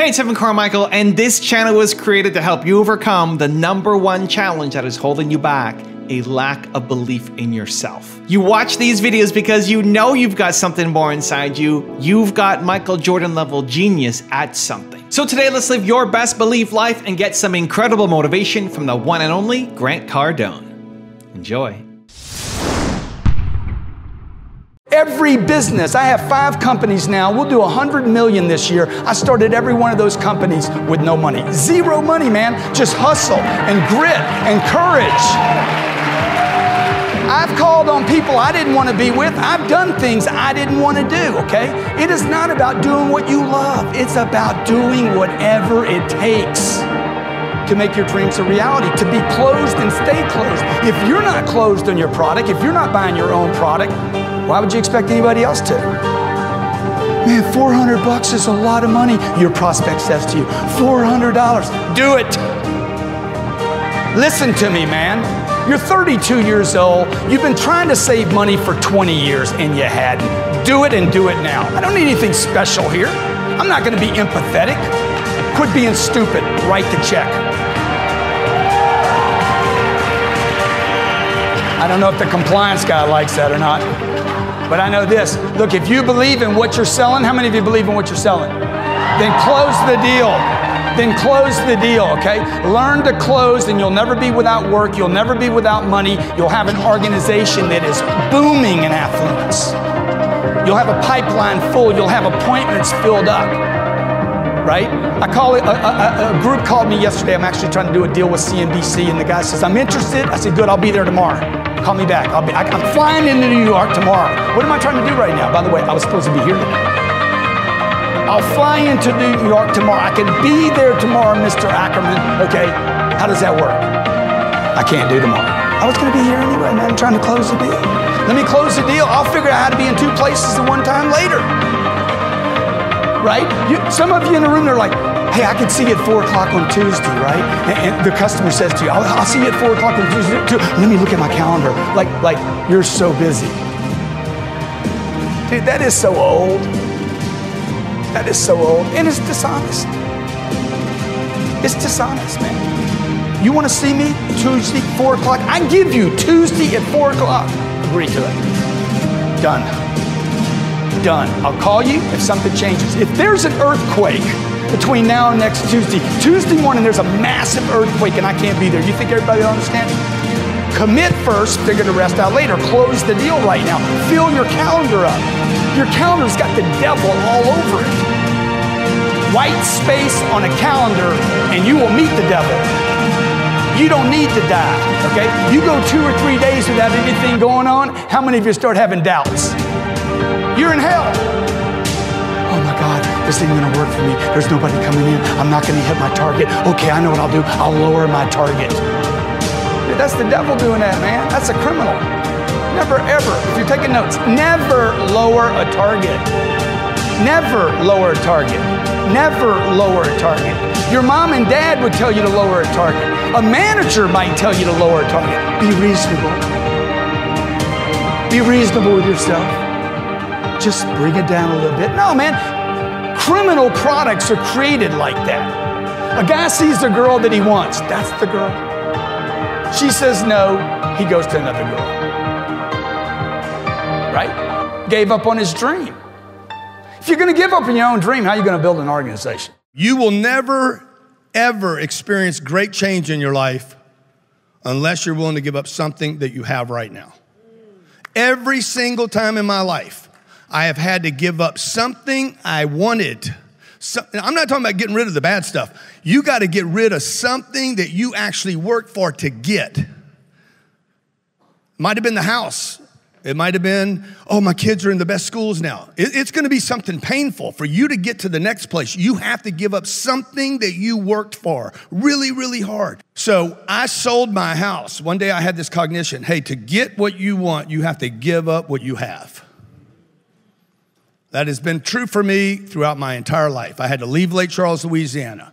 Hey, it's Evan Carmichael, and this channel was created to help you overcome the number one challenge that is holding you back a lack of belief in yourself. You watch these videos because you know you've got something more inside you. You've got Michael Jordan level genius at something. So today, let's live your best belief life and get some incredible motivation from the one and only Grant Cardone. Enjoy. Every business, I have five companies now. We'll do 100 million this year. I started every one of those companies with no money. Zero money, man. Just hustle and grit and courage. I've called on people I didn't want to be with. I've done things I didn't want to do, okay? It is not about doing what you love, it's about doing whatever it takes to make your dreams a reality, to be closed and stay closed. If you're not closed on your product, if you're not buying your own product, why would you expect anybody else to? Man, 400 bucks is a lot of money. Your prospect says to you, $400. Do it. Listen to me, man. You're 32 years old. You've been trying to save money for 20 years and you hadn't. Do it and do it now. I don't need anything special here. I'm not going to be empathetic. Quit being stupid. Write the check. I don't know if the compliance guy likes that or not. But I know this. Look, if you believe in what you're selling, how many of you believe in what you're selling? Then close the deal. Then close the deal, okay? Learn to close, and you'll never be without work. You'll never be without money. You'll have an organization that is booming in affluence. You'll have a pipeline full. You'll have appointments filled up right? I call it, a, a, a, group called me yesterday. I'm actually trying to do a deal with CNBC, and the guy says, I'm interested. I said, Good, I'll be there tomorrow. Call me back. I'll be, I, am flying into New York tomorrow. What am I trying to do right now? By the way, I was supposed to be here today. I'll fly into New York tomorrow. I can be there tomorrow, Mr. Ackerman. Okay, how does that work? I can't do tomorrow. I was going to be here anyway, man. I'm trying to close the deal. Let me close the deal. I'll figure out how to be in two places at one time later right? You, some of you in the room, they're like, hey, I can see you at 4 o'clock on Tuesday, right? And, and the customer says to you, I'll, I'll, see you at 4 o'clock on Tuesday. Too. Let me look at my calendar. Like, like you're so busy. Dude, that is so old. That is so old. And it's dishonest. It's dishonest, man. You want to see me Tuesday, 4 o'clock? I give you Tuesday at 4 o'clock. Agree to it. Done done. I'll call you if something changes. If there's an earthquake between now and next Tuesday, Tuesday morning there's a massive earthquake and I can't be there, you think everybody will understand? Commit first, figure the rest out later. Close the deal right now. Fill your calendar up. Your calendar's got the devil all over it. White space on a calendar and you will meet the devil. You don't need to die, okay? You go two or three days without anything going on, how many of you start having doubts? You're in hell. This ain't gonna work for me. There's nobody coming in. I'm not gonna hit my target. Okay, I know what I'll do. I'll lower my target. Dude, that's the devil doing that, man. That's a criminal. Never, ever, if you're taking notes, never lower a target. Never lower a target. Never lower a target. Your mom and dad would tell you to lower a target. A manager might tell you to lower a target. Be reasonable. Be reasonable with yourself just bring it down a little bit. No, man, criminal products are created like that. A guy sees the girl that he wants, that's the girl. She says no, he goes to another girl. Right? Gave up on his dream. If you're going to give up on your own dream, how are you going to build an organization? You will never, ever experience great change in your life unless you're willing to give up something that you have right now. Every single time in my life, I have had to give up something I wanted. So, I'm not talking about getting rid of the bad stuff. You got to get rid of something that you actually worked for to get. Might have been the house. It might have been, oh, my kids are in the best schools now. It, it's going to be something painful. For you to get to the next place, you have to give up something that you worked for really, really hard. So I sold my house. One day I had this cognition hey, to get what you want, you have to give up what you have. That has been true for me throughout my entire life. I had to leave Lake Charles, Louisiana.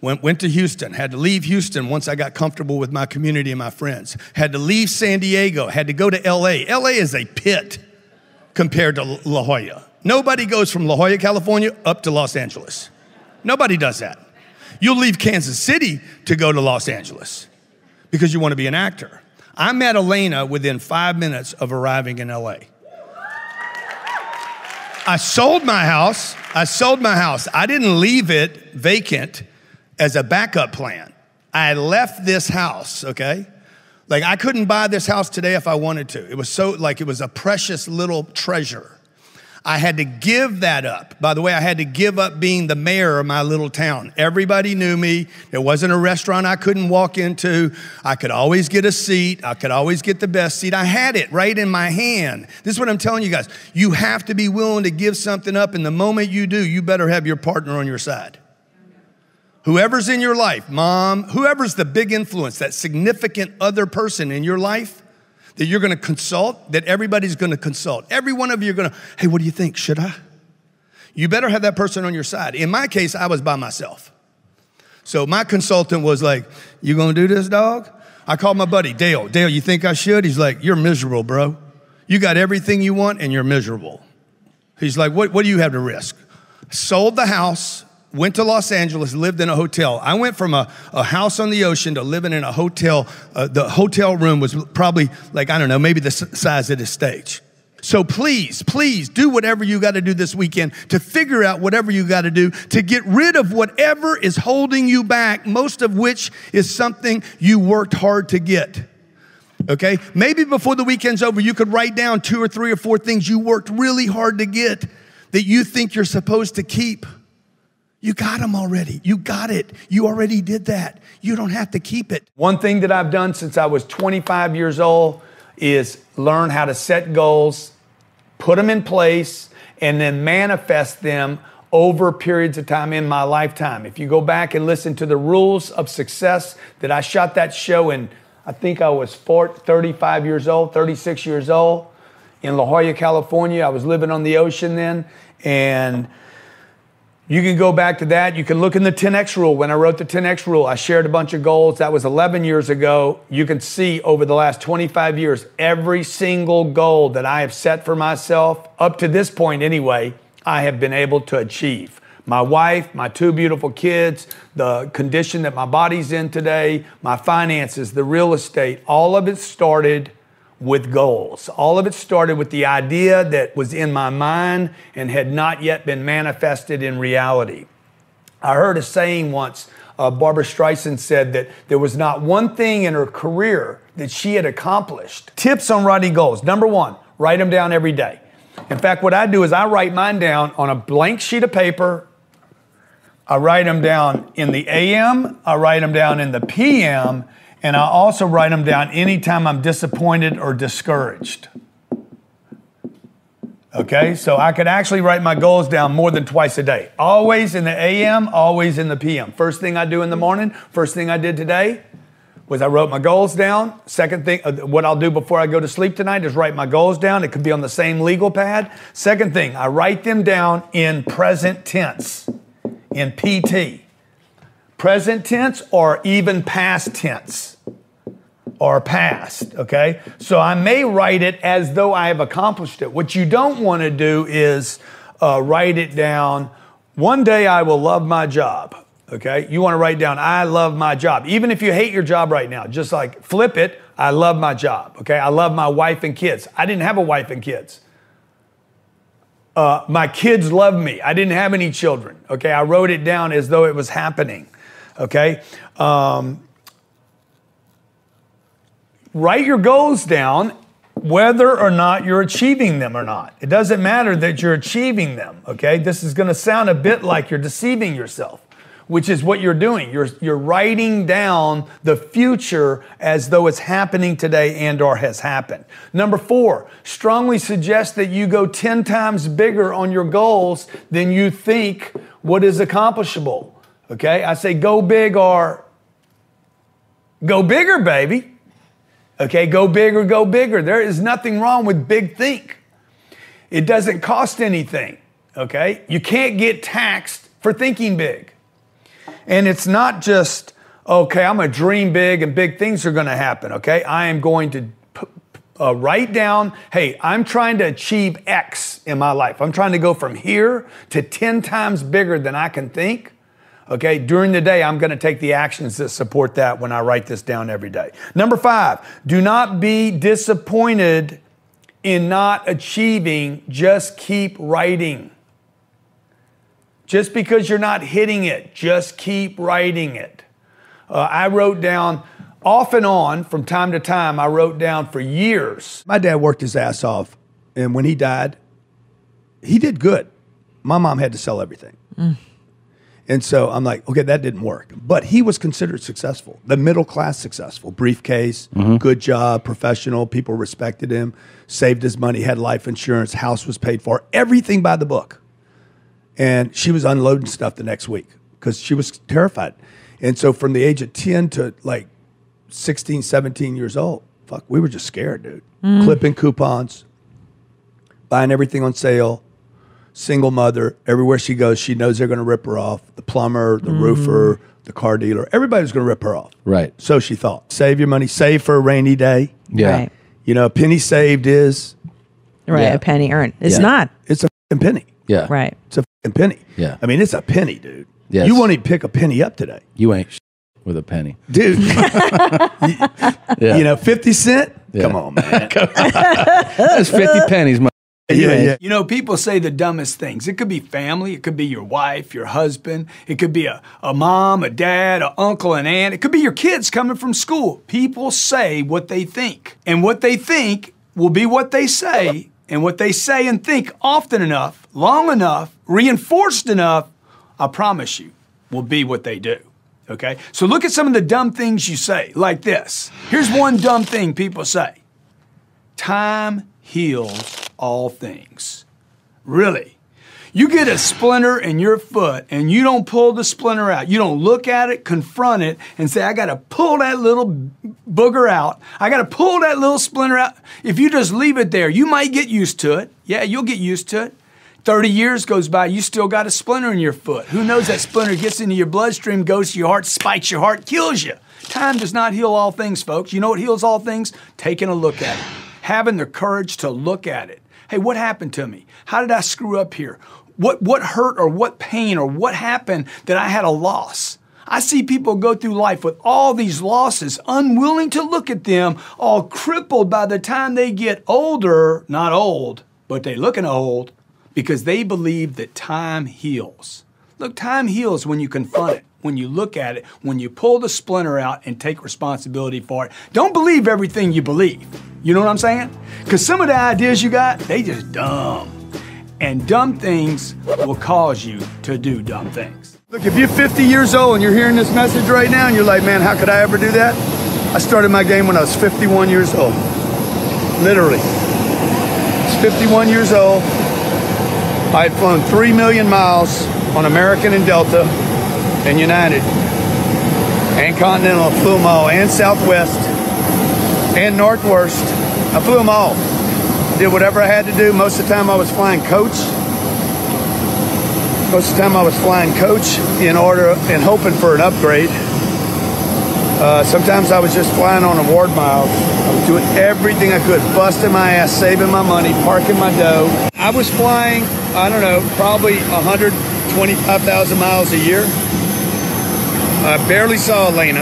Went, went to Houston, had to leave Houston once I got comfortable with my community and my friends. Had to leave San Diego, had to go to LA. LA is a pit compared to La Jolla. Nobody goes from La Jolla, California up to Los Angeles. Nobody does that. You'll leave Kansas City to go to Los Angeles because you want to be an actor. I met Elena within five minutes of arriving in LA. I sold my house. I sold my house. I didn't leave it vacant as a backup plan. I left this house, okay? Like I couldn't buy this house today if I wanted to. It was so like it was a precious little treasure. I had to give that up. By the way, I had to give up being the mayor of my little town. Everybody knew me. There wasn't a restaurant I couldn't walk into. I could always get a seat. I could always get the best seat. I had it right in my hand. This is what I'm telling you guys. You have to be willing to give something up. And the moment you do, you better have your partner on your side. Whoever's in your life, mom, whoever's the big influence, that significant other person in your life, that you're going to consult, that everybody's going to consult. Every one of you are going to, hey, what do you think? Should I? You better have that person on your side. In my case, I was by myself. So my consultant was like, You gonna do this, dog? I called my buddy, Dale. Dale, you think I should? He's like, You're miserable, bro. You got everything you want and you're miserable. He's like, What, what do you have to risk? Sold the house, went to Los Angeles, lived in a hotel. I went from a, a house on the ocean to living in a hotel. Uh, the hotel room was probably like, I don't know, maybe the size of this stage. So please, please do whatever you got to do this weekend to figure out whatever you got to do to get rid of whatever is holding you back, most of which is something you worked hard to get. Okay? Maybe before the weekend's over, you could write down two or three or four things you worked really hard to get that you think you're supposed to keep. You got them already. You got it. You already did that. You don't have to keep it. One thing that I've done since I was 25 years old is learn how to set goals, put them in place, and then manifest them over periods of time in my lifetime. If you go back and listen to the rules of success that I shot that show in, I think I was 40, 35 years old, 36 years old in La Jolla, California. I was living on the ocean then. And you can go back to that. You can look in the 10X rule. When I wrote the 10X rule, I shared a bunch of goals. That was 11 years ago. You can see over the last 25 years, every single goal that I have set for myself, up to this point anyway, I have been able to achieve. My wife, my two beautiful kids, the condition that my body's in today, my finances, the real estate, all of it started with goals. All of it started with the idea that was in my mind and had not yet been manifested in reality. I heard a saying once. Uh, Barbra Streisand said that there was not one thing in her career that she had accomplished. Tips on writing goals. Number one, write them down every day. In fact, what I do is I write mine down on a blank sheet of paper. I write them down in the AM, I write them down in the PM, and I also write them down anytime I'm disappointed or discouraged. Okay, so I could actually write my goals down more than twice a day. Always in the AM, always in the PM. First thing I do in the morning, first thing I did today was I wrote my goals down. Second thing, uh, what I'll do before I go to sleep tonight is write my goals down. It could be on the same legal pad. Second thing, I write them down in present tense, in PT present tense or even past tense or past, okay? So I may write it as though I have accomplished it. What you don't want to do is uh, write it down, one day I will love my job, okay? You want to write down, I love my job. Even if you hate your job right now, just like flip it, I love my job, okay? I love my wife and kids. I didn't have a wife and kids. Uh, my kids love me. I didn't have any children, okay? I wrote it down as though it was happening. Okay? Um, write your goals down whether or not you're achieving them or not. It doesn't matter that you're achieving them, okay? This is going to sound a bit like you're deceiving yourself, which is what you're doing. You're, you're writing down the future as though it's happening today and or has happened. Number four, strongly suggest that you go 10 times bigger on your goals than you think what is accomplishable. Okay? I say go big or go bigger, baby. Okay? Go bigger, go bigger. There is nothing wrong with big think. It doesn't cost anything. Okay? You can't get taxed for thinking big. And it's not just, okay, I'm going to dream big and big things are going to happen. Okay? I am going to uh, write down, hey, I'm trying to achieve X in my life. I'm trying to go from here to 10 times bigger than I can think. Okay, during the day, I'm going to take the actions that support that when I write this down every day. Number five, do not be disappointed in not achieving, just keep writing. Just because you're not hitting it, just keep writing it. Uh, I wrote down off and on from time to time, I wrote down for years. My dad worked his ass off, and when he died, he did good. My mom had to sell everything. Mm. And so I'm like, okay, that didn't work. But he was considered successful, the middle class successful, briefcase, mm-hmm. good job, professional, people respected him, saved his money, had life insurance, house was paid for, everything by the book. And she was unloading stuff the next week because she was terrified. And so from the age of 10 to like 16, 17 years old, fuck, we were just scared, dude. Mm. Clipping coupons, buying everything on sale, single mother. Everywhere she goes, she knows they're going to rip her off. The plumber, the mm. roofer, the car dealer, everybody's going to rip her off. Right. So she thought. Save your money, save for a rainy day. Yeah. Right. You know, a penny saved is. Right. Yeah. A penny earned. It's yeah. not. It's a penny. Yeah. Right. It's a penny. Yeah. I mean, it's a penny, dude. Yes. You won't even pick a penny up today. You ain't with a penny. Dude. you, yeah. you know, 50 cent? Yeah. Come on, man. That's 50 pennies, my yeah, yeah. You know, people say the dumbest things. It could be family, it could be your wife, your husband, it could be a, a mom, a dad, an uncle, an aunt, it could be your kids coming from school. People say what they think, and what they think will be what they say, and what they say and think often enough, long enough, reinforced enough, I promise you, will be what they do. Okay? So look at some of the dumb things you say, like this. Here's one dumb thing people say time heals all things. Really. You get a splinter in your foot and you don't pull the splinter out. You don't look at it, confront it, and say, I got to pull that little booger out. I got to pull that little splinter out. If you just leave it there, you might get used to it. Yeah, you'll get used to it. 30 years goes by, you still got a splinter in your foot. Who knows that splinter gets into your bloodstream, goes to your heart, spikes your heart, kills you. Time does not heal all things, folks. You know what heals all things? Taking a look at it, having the courage to look at it. Hey, what happened to me? How did I screw up here? What, what hurt or what pain or what happened that I had a loss? I see people go through life with all these losses, unwilling to look at them, all crippled by the time they get older, not old, but they looking old, because they believe that time heals. Look, time heals when you confront it, when you look at it, when you pull the splinter out and take responsibility for it. Don't believe everything you believe. You know what I'm saying? Because some of the ideas you got, they just dumb. And dumb things will cause you to do dumb things. Look, if you're 50 years old and you're hearing this message right now and you're like, man, how could I ever do that? I started my game when I was 51 years old. Literally. I was 51 years old. I had flown 3 million miles on American and Delta and United and Continental, flew them all, and Southwest and Northwest. I flew them all. Did whatever I had to do. Most of the time I was flying coach. Most of the time I was flying coach in order and hoping for an upgrade. Uh, sometimes I was just flying on award miles. I was doing everything I could, busting my ass, saving my money, parking my dough. I was flying, I don't know, probably 125,000 miles a year. I barely saw Elena.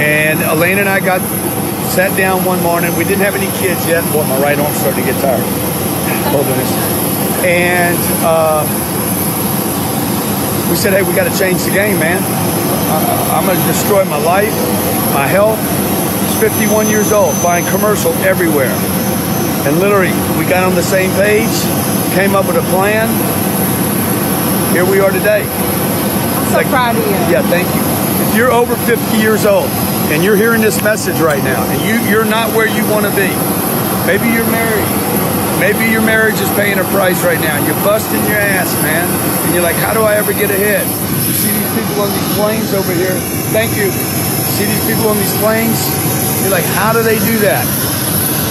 And Elena and I got Sat down one morning. We didn't have any kids yet. Boy, my right arm started to get tired. Holding this. And uh, we said, hey, we got to change the game, man. Uh, I'm going to destroy my life, my health. I 51 years old, buying commercial everywhere. And literally, we got on the same page, came up with a plan. Here we are today. So like, proud of you. Yeah, thank you. If you're over 50 years old, and you're hearing this message right now, and you, you're not where you want to be. Maybe you're married. Maybe your marriage is paying a price right now, and you're busting your ass, man. And you're like, how do I ever get ahead? You see these people on these planes over here? Thank you. See these people on these planes? You're like, how do they do that?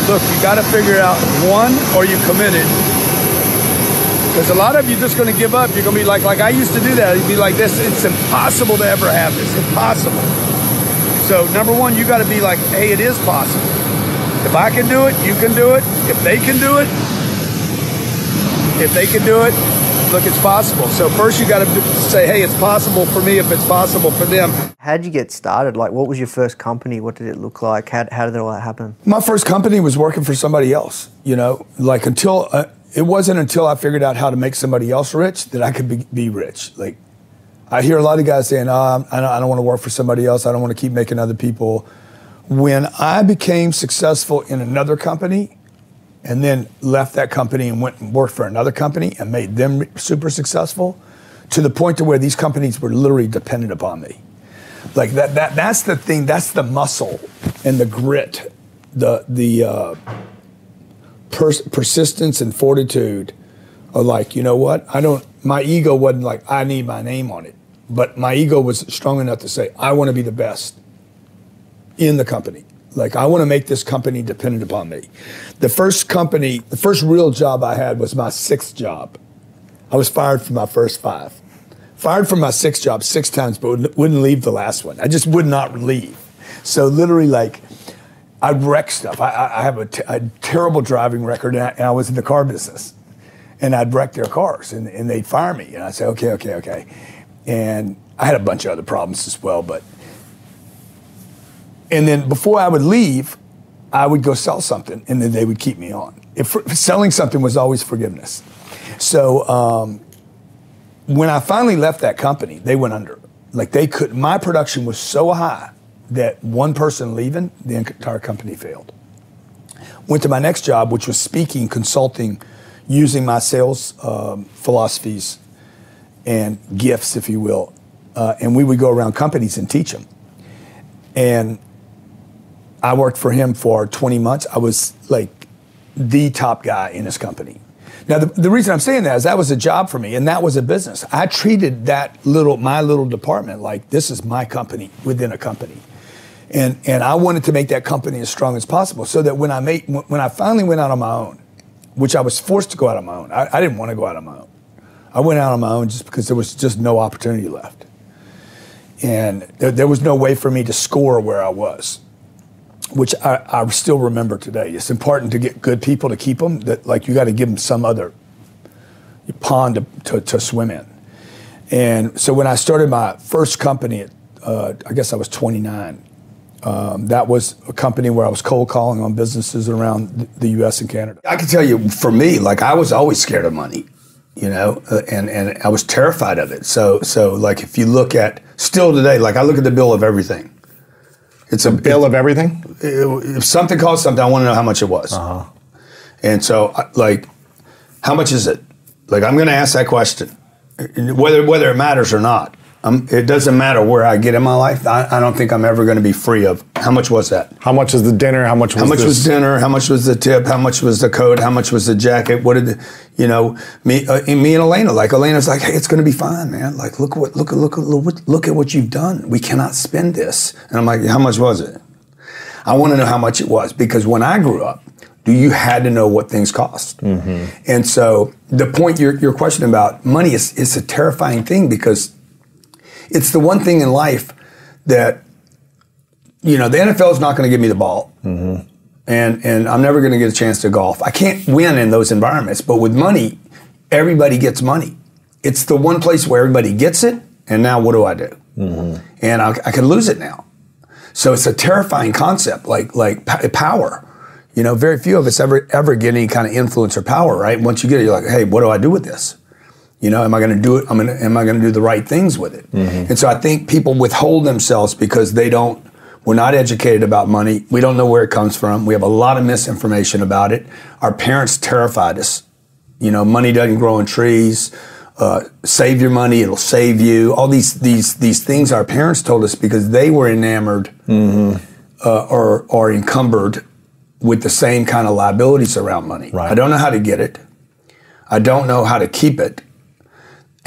Look, you got to figure out one, are you committed? Because a lot of you just going to give up. You're going to be like, like I used to do that. You'd be like this. It's impossible to ever have this. Impossible. So number one, you got to be like, hey, it is possible. If I can do it, you can do it. If they can do it, if they can do it, look, it's possible. So first you got to say, hey, it's possible for me if it's possible for them. How'd you get started? Like, what was your first company? What did it look like? How, how did all that happen? My first company was working for somebody else. You know, like until uh, it wasn't until I figured out how to make somebody else rich that I could be, be rich. Like, I hear a lot of guys saying, oh, I don't, don't want to work for somebody else. I don't want to keep making other people. When I became successful in another company, and then left that company and went and worked for another company and made them super successful to the point to where these companies were literally dependent upon me. Like that, that that's the thing, that's the muscle and the grit, the, the uh, pers- persistence and fortitude of like, you know what? I don't, my ego wasn't like, I need my name on it. But my ego was strong enough to say, I want to be the best in the company. Like, I want to make this company dependent upon me. The first company, the first real job I had was my sixth job. I was fired from my first five. Fired from my sixth job six times, but wouldn't leave the last one. I just would not leave. So, literally, like, I'd wreck stuff. I, I have a, t- a terrible driving record, and I, and I, was in the car business. And I'd wreck their cars, and, and they'd fire me. And I'd say, okay, okay, okay. And I had a bunch of other problems as well, but and then before I would leave, I would go sell something, and then they would keep me on. If, if selling something was always forgiveness. So um, when I finally left that company, they went under. Like they could, my production was so high that one person leaving, the entire company failed. Went to my next job, which was speaking, consulting, using my sales um, philosophies and gifts, if you will. Uh, and we would go around companies and teach them. And I worked for him for 20 months. I was like the top guy in his company. Now, the, the, reason I'm saying that is that was a job for me and that was a business. I treated that little, my little department like this is my company within a company. And, and I wanted to make that company as strong as possible so that when I made, when I finally went out on my own, which I was forced to go out on my own, I, I didn't want to go out on my own. I went out on my own just because there was just no opportunity left. And there, there was no way for me to score where I was which I, I, still remember today. It's important to get good people to keep them. That like you got to give them some other pond to, to, to, swim in. And so when I started my first company, at, uh, I guess I was 29. Um, that was a company where I was cold calling on businesses around the U.S. and Canada. I can tell you, for me, like I was always scared of money, you know, uh, and and I was terrified of it. So so like if you look at still today, like I look at the bill of everything it's a bill of everything. If something costs something, I want to know how much it was. Uh-huh. And so, like, how much is it? Like, I'm going to ask that question, whether whether it matters or not. Um, it doesn't matter where I get in my life. I, I don't think I'm ever going to be free of how much was that? How much was the dinner? How much was how much this? was dinner? How much was the tip? How much was the coat? How much was the jacket? What did the, you know? Me, uh, me and Elena. Like Elena's like, hey, it's going to be fine, man. Like look what look look look look at what you've done. We cannot spend this. And I'm like, how much was it? I want to know how much it was because when I grew up, do you had to know what things cost. Mm-hmm. And so the point your your question about money is is a terrifying thing because it's the one thing in life that you know the NFL is not going to give me the ball, mm-hmm. and and I'm never going to get a chance to golf. I can't win in those environments, but with money, everybody gets money. It's the one place where everybody gets it, and now what do I do? Mm-hmm. And I, I can lose it now. So it's a terrifying concept, like like power. You know, very few of us ever ever get any kind of influence or power, right? Once you get it, you're like, hey, what do I do with this? You know, am I going to do it? I'm going to, am I going to do the right things with it? Mm-hmm. And so I think people withhold themselves because they don't, we're not educated about money. We don't know where it comes from. We have a lot of misinformation about it. Our parents terrified us. You know, money doesn't grow on trees. Uh, save your money; it'll save you. All these these these things our parents told us because they were enamored mm-hmm. uh, or or encumbered with the same kind of liabilities around money. Right. I don't know how to get it. I don't know how to keep it.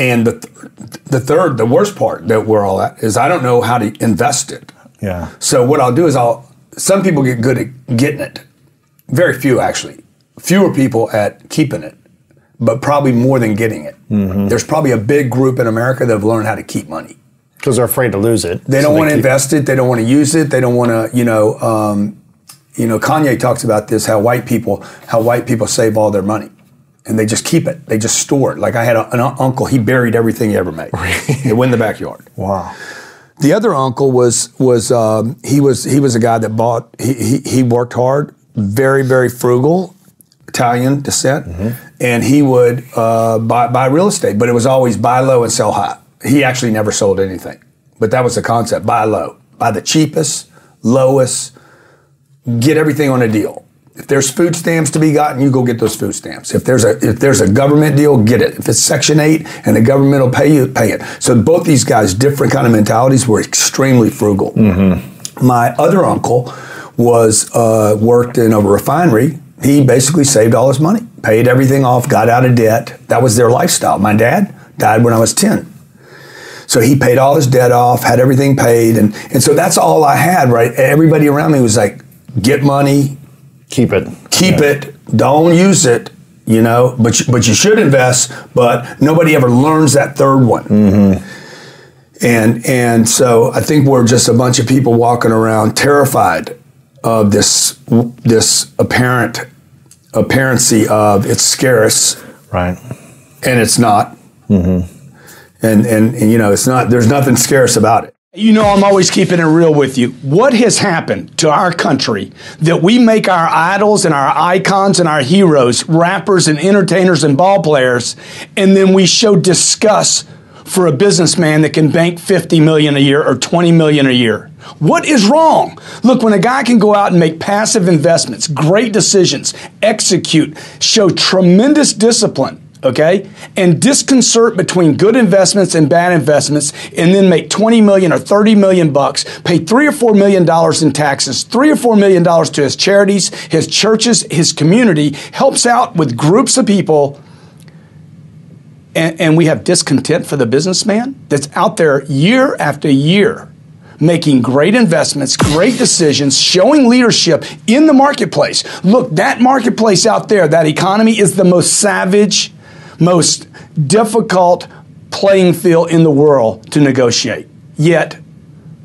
And the, th- the third, the worst part that we're all at is I don't know how to invest it. Yeah. So what I'll do is I'll, some people get good at getting it. Very few actually. Fewer people at keeping it, but probably more than getting it. Mm-hmm. There's probably a big group in America that have learned how to keep money. Because they're afraid to lose it. They don't so want to invest it. They don't want to use it. They don't want to, you know, um, you know, Kanye talks about this, how white people, how white people save all their money and they just keep it. They just store it. Like I had a, an uncle, he buried everything he ever made. it went in the backyard. Wow. The other uncle was was um, he was he was a guy that bought he, he he worked hard, very very frugal, Italian descent, and he would uh, buy buy real estate, but it was always buy low and sell high. He actually never sold anything, but that was the concept: buy low, buy the cheapest, lowest, get everything on a deal. If there's food stamps to be gotten, you go get those food stamps. If there's a if there's a government deal, get it. If it's Section Eight and the government will pay you, pay it. So both these guys, different kind of mentalities, were extremely frugal. My other uncle was uh, worked in a refinery. He basically saved all his money, paid everything off, got out of debt. That was their lifestyle. My dad died when I was ten. So he paid all his debt off, had everything paid, and, and so that's all I had, right? Everybody around me was like, get money, Keep it. keep it, don't use it, you know, but you, but you should invest, but nobody ever learns that third one. Mm-hmm. And and so I think we're just a bunch of people walking around terrified of this this apparent apparency of it's scarce Right. and it's not. Mm-hmm. And, and and you know it's not. There's nothing scarce about it. You know, I'm always keeping it real with you. What has happened to our country that we make our idols and our icons and our heroes rappers and entertainers and ball players, and then we show disgust for a businessman that can bank 50 million a year or 20 million a year? What is wrong? Look, when a guy can go out and make passive investments, great decisions, execute, show tremendous discipline, okay, and disconcert between good investments and bad investments, and then make 20 million or 30 million bucks, pay three or four million dollars in taxes, three or four million dollars to his charities, his churches, his community, helps out with groups of people and, and we have discontent for the businessman that's out there year after year making great investments, great decisions, showing leadership in the marketplace. Look, that marketplace out there, that economy is the most savage, most difficult playing field in the world to negotiate. Yet,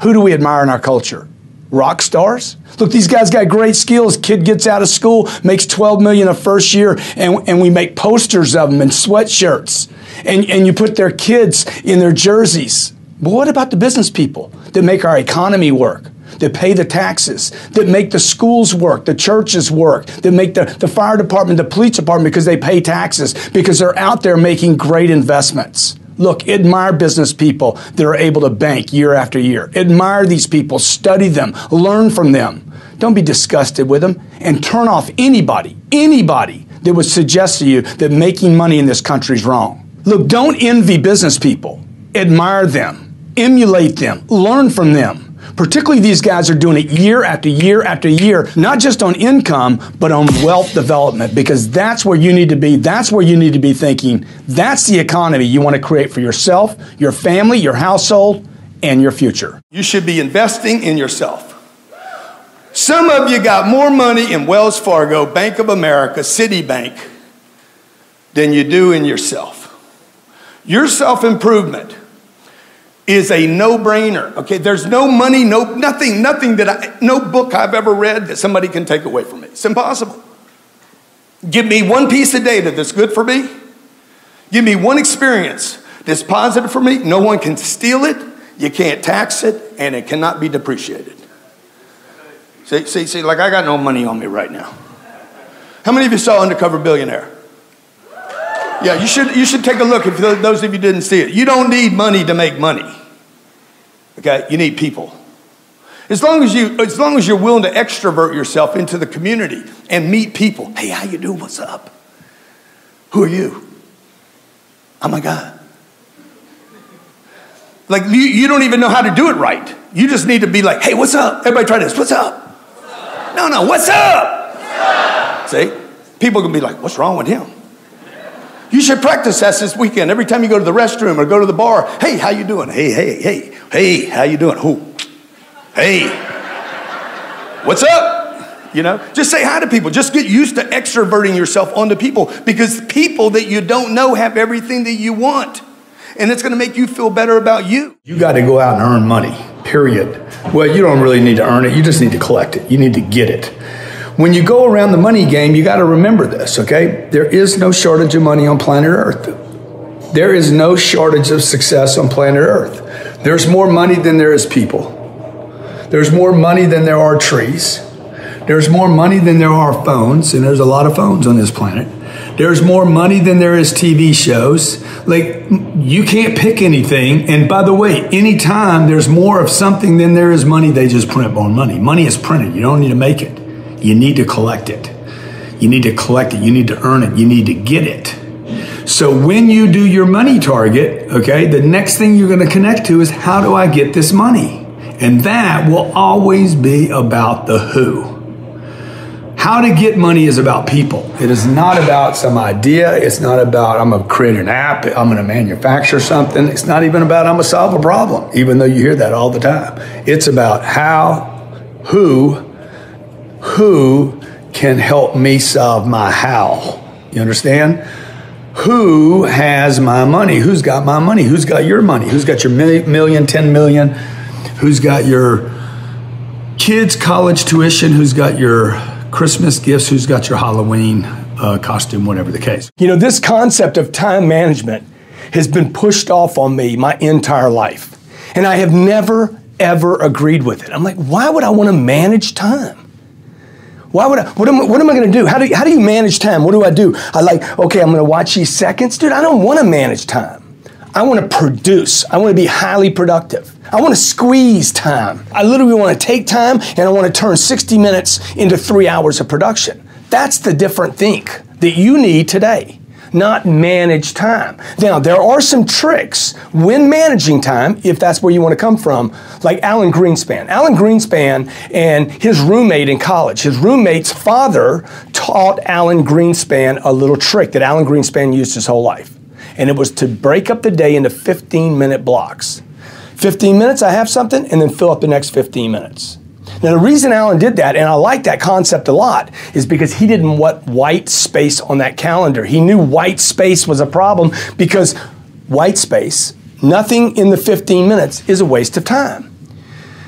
who do we admire in our culture? Rock stars? Look, these guys got great skills. Kid gets out of school, makes 12 million a first year, and, and we make posters of them and sweatshirts. And, and you put their kids in their jerseys. But what about the business people that make our economy work? That pay the taxes, that make the schools work, the churches work, that make the, the fire department, the police department because they pay taxes, because they're out there making great investments. Look, admire business people that are able to bank year after year. Admire these people, study them, learn from them. Don't be disgusted with them and turn off anybody, anybody that would suggest to you that making money in this country is wrong. Look, don't envy business people. Admire them, emulate them, learn from them. Particularly these guys are doing it year after year after year, not just on income, but on wealth development, because that's where you need to be. That's where you need to be thinking. That's the economy you want to create for yourself, your family, your household, and your future. You should be investing in yourself. Some of you got more money in Wells Fargo, Bank of America, Citibank than you do in yourself. Your self improvement is a no brainer. Okay, there's no money, no nothing, nothing that I, no book I've ever read that somebody can take away from me. It's impossible. Give me one piece of data that's good for me. Give me one experience that's positive for me. No one can steal it. You can't tax it, and it cannot be depreciated. See, see, see, like I got no money on me right now. How many of you saw Undercover Billionaire? Yeah, you should, you should take a look if those of you didn't see it. You don't need money to make money. Okay, you need people. As long as you, as long as you're willing to extrovert yourself into the community and meet people. Hey, how you doing? What's up? Who are you? I'm a guy. Like you, you don't even know how to do it right. You just need to be like, hey, what's up? Everybody try this. What's up? No, no, what's up? See? People can be like, what's wrong with him? You should practice that this weekend. Every time you go to the restroom or go to the bar, hey, how you doing? Hey, hey, hey, hey, how you doing? Who? Hey, what's up? You know, just say hi to people. Just get used to extroverting yourself onto people because people that you don't know have everything that you want. And it's going to make you feel better about you. You got to go out and earn money, period. Well, you don't really need to earn it. You just need to collect it. You need to get it. When you go around the money game, you got to remember this, okay? There is no shortage of money on planet Earth. There is no shortage of success on planet Earth. There's more money than there is people. There's more money than there are trees. There's more money than there are phones, and there's a lot of phones on this planet. There's more money than there is TV shows. Like, you can't pick anything. And by the way, anytime there's more of something than there is money, they just print more money. Money is printed. You don't need to make it. You need to collect it. You need to collect it. You need to earn it. You need to get it. So when you do your money target, okay, the next thing you're going to connect to is how do I get this money? And that will always be about the who. How to get money is about people. It is not about some idea. It's not about I'm going to create an app. I'm going to manufacture something. It's not even about I'm going to solve a problem, even though you hear that all the time. It's about how, who, who can help me solve my how. You understand? Who has my money? Who's got my money? Who's got your money? Who's got your million, 10 million? Who's got your kids' college tuition? Who's got your Christmas gifts? Who's got your Halloween uh, costume? Whatever the case. You know, this concept of time management has been pushed off on me my entire life. And I have never, ever agreed with it. I'm like, why would I want to manage time? Why would I, what am, what am I going to do? How, do? how do you manage time? What do I do? I like, okay, I'm going to watch these seconds. Dude, I don't want to manage time. I want to produce. I want to be highly productive. I want to squeeze time. I literally want to take time and I want to turn 60 minutes into three hours of production. That's the different think that you need today not manage time. Now, there are some tricks when managing time, if that's where you want to come from, like Alan Greenspan. Alan Greenspan and his roommate in college, his roommate's father taught Alan Greenspan a little trick that Alan Greenspan used his whole life. And it was to break up the day into 15 minute blocks. 15 minutes, I have something, and then fill up the next 15 minutes. Now, the reason Alan did that, and I like that concept a lot, is because he didn't want white space on that calendar. He knew white space was a problem because white space, nothing in the 15 minutes, is a waste of time.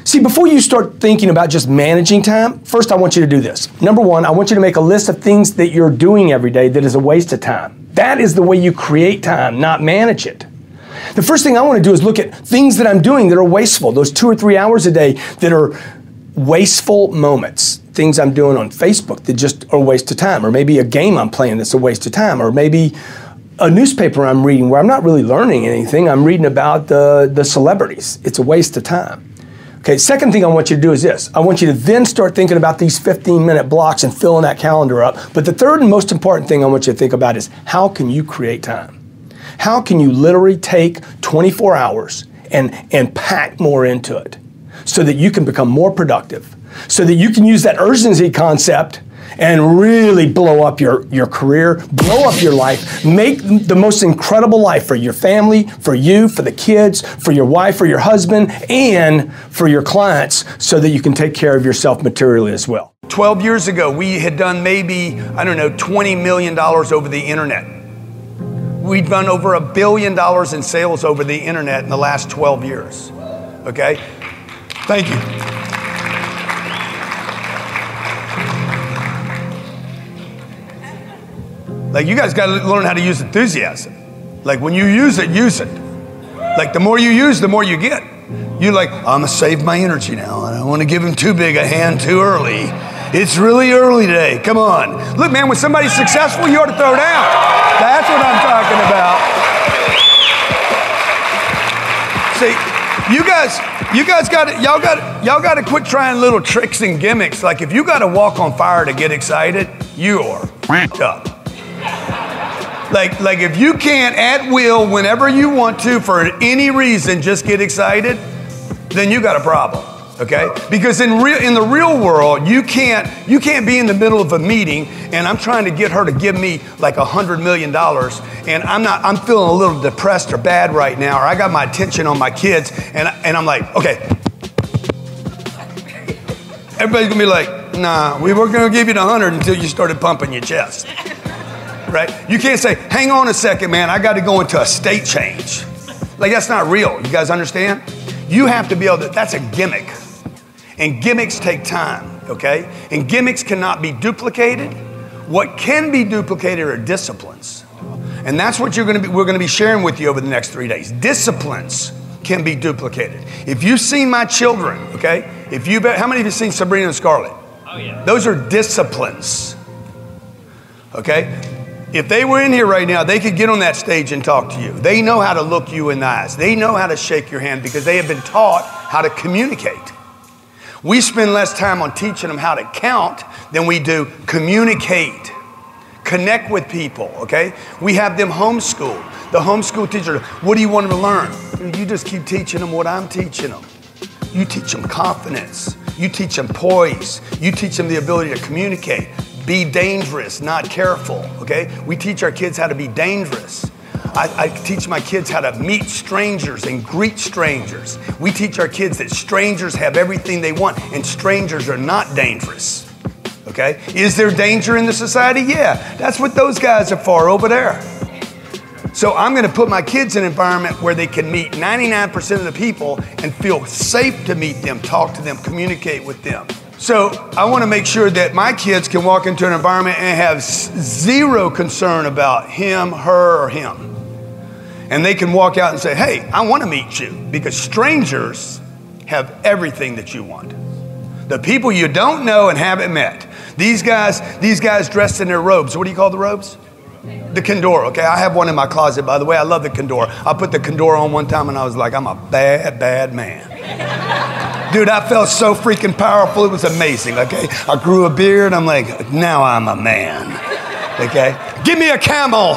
See, before you start thinking about just managing time, first I want you to do this. Number one, I want you to make a list of things that you're doing every day that is a waste of time. That is the way you create time, not manage it. The first thing I want to do is look at things that I'm doing that are wasteful, those two or three hours a day that are wasteful moments, things I'm doing on Facebook that just are a waste of time, or maybe a game I'm playing that's a waste of time, or maybe a newspaper I'm reading where I'm not really learning anything. I'm reading about the, the celebrities. It's a waste of time. Okay, second thing I want you to do is this. I want you to then start thinking about these 15 minute blocks and filling that calendar up. But the third and most important thing I want you to think about is how can you create time? How can you literally take 24 hours and, and pack more into it? So that you can become more productive, so that you can use that urgency concept and really blow up your, your career, blow up your life, make the most incredible life for your family, for you, for the kids, for your wife, for your husband, and for your clients so that you can take care of yourself materially as well. 12 years ago, we had done maybe, I don't know, $20 million over the internet. We'd done over a billion dollars in sales over the internet in the last 12 years. Okay? Thank you. Like, you guys got to learn how to use enthusiasm. Like, when you use it, use it. Like, the more you use, the more you get. You're like, I'm going to save my energy now. I don't want to give him too big a hand too early. It's really early today. Come on. Look, man, when somebody's successful, you ought to throw down. That's what I'm talking about. See, you guys, you guys got to, y'all got, y'all got to quit trying little tricks and gimmicks. Like if you got to walk on fire to get excited, you are up. Like, like if you can't at will, whenever you want to, for any reason, just get excited, then you got a problem okay? Because in real in the real world you can't you can't be in the middle of a meeting and i'm trying to get her to give me like a hundred million dollars and i'm not i'm feeling a little depressed or bad right now or i got my attention on my kids and, and i'm like okay. Everybody's gonna be like nah we were gonna give you the hundred until you started pumping your chest. Right? You can't say hang on a second man i got to go into a state change. Like that's not real you guys understand? You have to be able to that's a gimmick and gimmicks take time. okay? And gimmicks cannot be duplicated. What can be duplicated are disciplines. And that's what you're gonna be, we're gonna be sharing with you over the next three days. Disciplines can be duplicated. If you've seen my children, okay? If you've, how many of you seen Sabrina and Scarlett? Oh, yeah. Those are disciplines, okay? If they were in here right now, they could get on that stage and talk to you. They know how to look you in the eyes. They know how to shake your hand because they have been taught how to communicate. We spend less time on teaching them how to count than we do communicate, connect with people, okay? We have them homeschooled. The homeschool teacher, what do you want them to learn? You just keep teaching them what I'm teaching them. You teach them confidence. You teach them poise. You teach them the ability to communicate. Be dangerous, not careful, okay? We teach our kids how to be dangerous. I, I, teach my kids how to meet strangers and greet strangers. We teach our kids that strangers have everything they want and strangers are not dangerous. Okay? Is there danger in the society? Yeah. That's what those guys are for over there. So I'm going to put my kids in an environment where they can meet 99% of the people and feel safe to meet them, talk to them, communicate with them. So I want to make sure that my kids can walk into an environment and have zero concern about him, her, or him. And they can walk out and say, hey, I want to meet you because strangers have everything that you want. The people you don't know and haven't met. These guys, these guys dressed in their robes. What do you call the robes? The Kandora, okay? I have one in my closet, by the way. I love the Kandora. I put the Kandora on one time and I was like, I'm a bad, bad man. Dude, I felt so freaking powerful. It was amazing, okay? I grew a beard. I'm like, now I'm a man, okay? Give me a camel.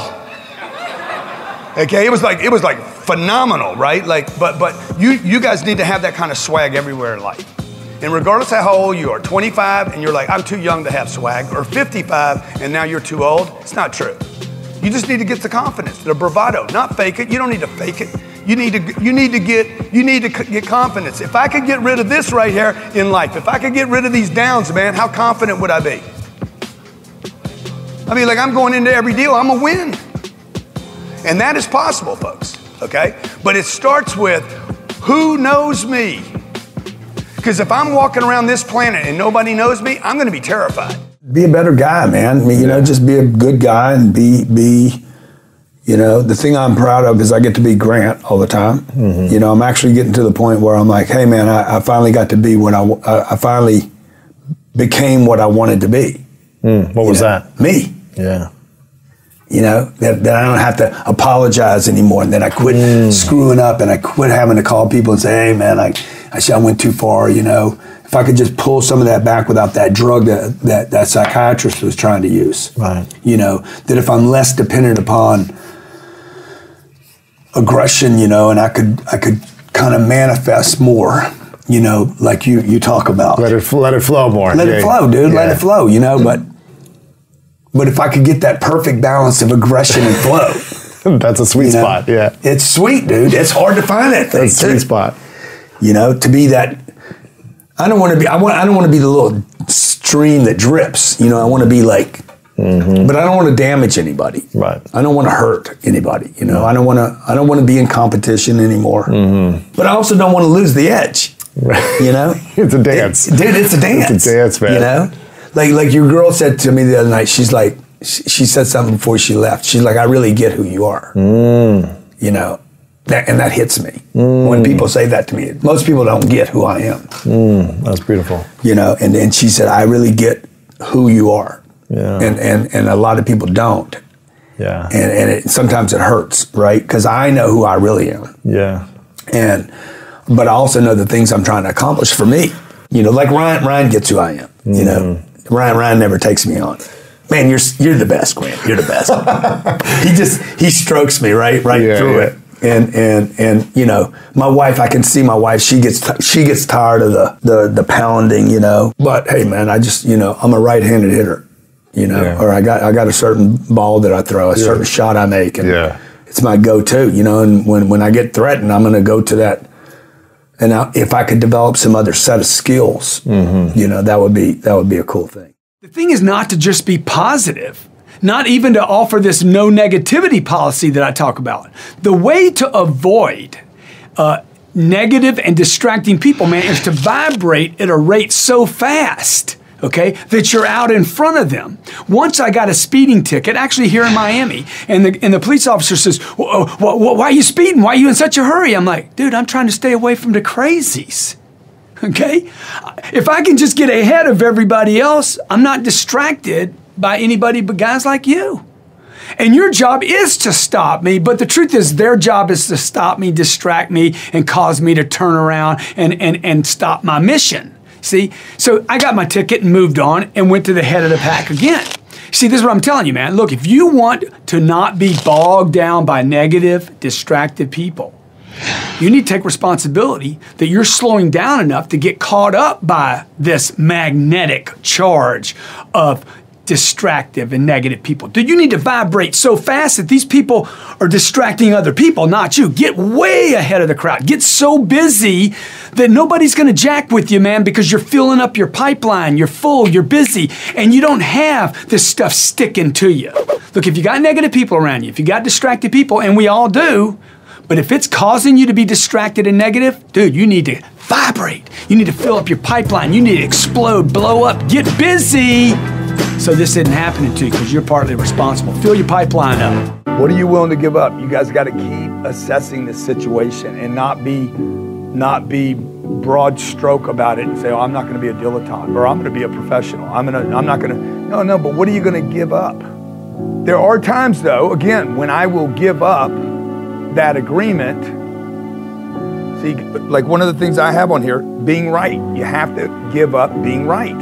Okay, it was like it was like phenomenal, right? Like, but but you you guys need to have that kind of swag everywhere in life. And regardless of how old you are, 25 and you're like, I'm too young to have swag, or 55 and now you're too old, it's not true. You just need to get the confidence, the bravado, not fake it. You don't need to fake it. You need to, you need to get, you need to get confidence. If I could get rid of this right here in life, if I could get rid of these downs, man, how confident would I be? I mean, like I'm going into every deal, I'm a win. And that is possible, folks, okay? But it starts with who knows me? Because if I'm walking around this planet and nobody knows me, I'm gonna be terrified. Be a better guy, man. I mean, you know, just be a good guy and be, be, you know, the thing I'm proud of is I get to be Grant all the time. Mm-hmm. You know, I'm actually getting to the point where I'm like, hey, man, I, I finally got to be what I, I, I finally became what I wanted to be. Mm, what was know? that? Me. Yeah. You know, that, that I don't have to apologize anymore and that I quit mm. screwing up and I quit having to call people and say, hey, man, I, I, I went too far, you know. If I could just pull some of that back without that drug that, that that psychiatrist was trying to use. Right. You know, that if I'm less dependent upon aggression, you know, and I could I could kind of manifest more, you know, like you you talk about. Let it let it flow more. Let yeah. it flow, dude. Yeah. Let it flow, you know. But but if I could get that perfect balance of aggression and flow, that's a sweet you know, spot. Yeah, it's sweet, dude. It's hard to find that thing. That's a sweet spot. You know, to be that. I don't want to be. I want. I don't want to be the little stream that drips. You know, I want to be like Mm-hmm. But I don't want to damage anybody. Right. I don't want to hurt anybody. You know, I don't want to. I don't want to be in competition anymore. Mm-hmm. But I also don't want to lose the edge. Right. You know, it's a dance, it, dude. It's a dance. It's a dance, man. You know, like like your girl said to me the other night. She's like, she said something before she left. She's like, I really get who you are. Mm. You know, that, and that hits me mm. when people say that to me. Most people don't get who I am. Mm. That's beautiful. You know, and then she said, I really get who you are. Yeah. And, and, and a lot of people don't. Yeah. And, and it, sometimes it hurts, right? Because I know who I really am. Yeah. And, but I also know the things I'm trying to accomplish for me. You know, like Ryan, Ryan gets who I am. Mm. You know, mm-hmm. Ryan, Ryan never takes me on. Man, you're you're the best, Grant. You're the best. he just he strokes me right right yeah, through yeah. it and and and you know my wife i can see my wife she gets t- she gets tired of the, the the pounding you know but hey man i just you know i'm a right-handed hitter you know, yeah. or I got I got a certain ball that I throw, a certain shot I make, and yeah. it's my go-to. You know, and when when I get threatened, I'm going to go to that. And I, if I could develop some other set of skills, mm-hmm. you know, that would be that would be a cool thing. The thing is not to just be positive, not even to offer this no negativity policy that I talk about. The way to avoid uh, negative and distracting people, man, is to vibrate at a rate so fast okay, that you're out in front of them. Once I got a speeding ticket, actually here in Miami, and the, and the police officer says, "Wh- uh, wh- wh- Why are you speeding? Why are you in such a hurry? I'm like, Dude, I'm trying to stay away from the crazies. Okay? If I can just get ahead of everybody else, I'm not distracted by anybody but guys like you. And your job is to stop me, but the truth is, their job is to stop me, distract me, and cause me to turn around and, and, and stop my mission. See? So I got my ticket and moved on and went to the head of the pack again. See, this is what I'm telling you, man. Look, if you want to not be bogged down by negative, distracted people, you need to take responsibility that you're slowing down enough to get caught up by this magnetic charge of distractive and negative people. Dude, you need to vibrate so fast that these people are distracting other people, not you. Get way ahead of the crowd. Get so busy that nobody's gonna jack with you, man, because you're filling up your pipeline. You're full, you're busy, and you don't have this stuff sticking to you. Look, if you got negative people around you, if you got distracted people, and we all do, but if it's causing you to be distracted and negative, dude, you need to vibrate. You need to fill up your pipeline. You need to explode, blow up, get busy so this isn't happening to you because you're partly responsible. Fill your pipeline up. What are you willing to give up? You guys got to keep assessing the situation and not be not be broad stroke about it and say, "Oh, I'm not going to be a dilettante or I'm going to be a professional. I'm going to I'm not going to." No, no, but what are you going to give up? There are times though, again, when I will give up that agreement. See, like one of the things I have on here, being right. You have to give up being right.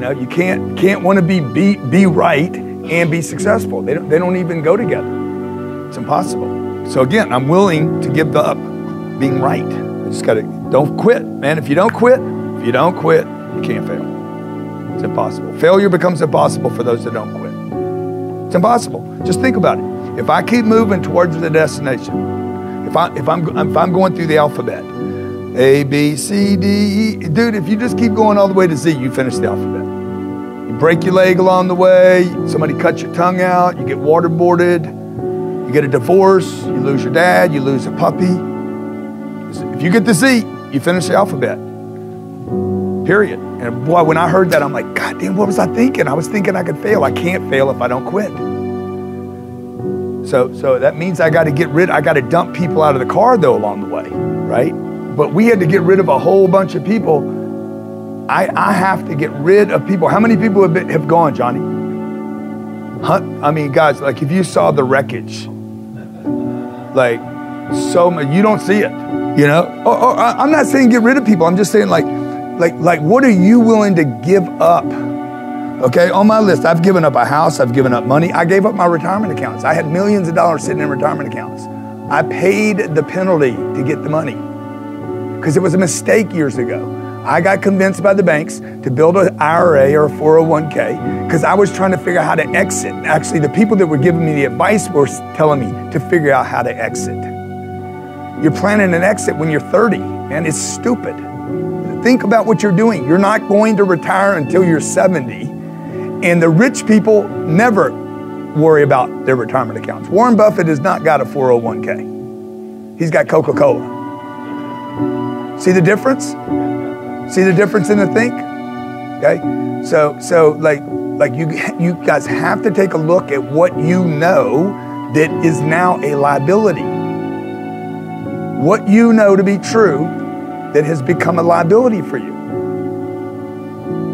You know, you can't can't want to be be be right and be successful. They don't they don't even go together. It's impossible. So again, I'm willing to give up being right. Just gotta don't quit, man. If you don't quit, if you don't quit, you can't fail. It's impossible. Failure becomes impossible for those that don't quit. It's impossible. Just think about it. If I keep moving towards the destination, if I if I'm if I'm going through the alphabet, A B C D E, dude, if you just keep going all the way to Z, you finish the alphabet. You break your leg along the way, somebody cuts your tongue out, you get waterboarded, you get a divorce, you lose your dad, you lose a puppy. If you get the Z, you finish the alphabet. Period. And boy, when I heard that, I'm like, God damn, what was I thinking? I was thinking I could fail. I can't fail if I don't quit. So, so that means I got to get rid. I got to dump people out of the car though along the way, right? But we had to get rid of a whole bunch of people. I, I have to get rid of people. How many people have, been, have gone, Johnny? Huh? I mean, guys, like if you saw the wreckage, like so much, you don't see it. You know? Oh, I- I'm not saying get rid of people. I'm just saying like, like, like, what are you willing to give up? Okay, on my list, I've given up a house, I've given up money, I gave up my retirement accounts. I had millions of dollars sitting in retirement accounts. I paid the penalty to get the money because it was a mistake years ago. I got convinced by the banks to build an IRA or a 401k because I was trying to figure out how to exit. Actually, the people that were giving me the advice were telling me to figure out how to exit. You're planning an exit when you're 30, and it's stupid. Think about what you're doing. You're not going to retire until you're 70. And the rich people never worry about their retirement accounts. Warren Buffett has not got a 401k. He's got Coca-Cola. See the difference? See the difference in the think? Okay? So so like like you you guys have to take a look at what you know that is now a liability. What you know to be true that has become a liability for you.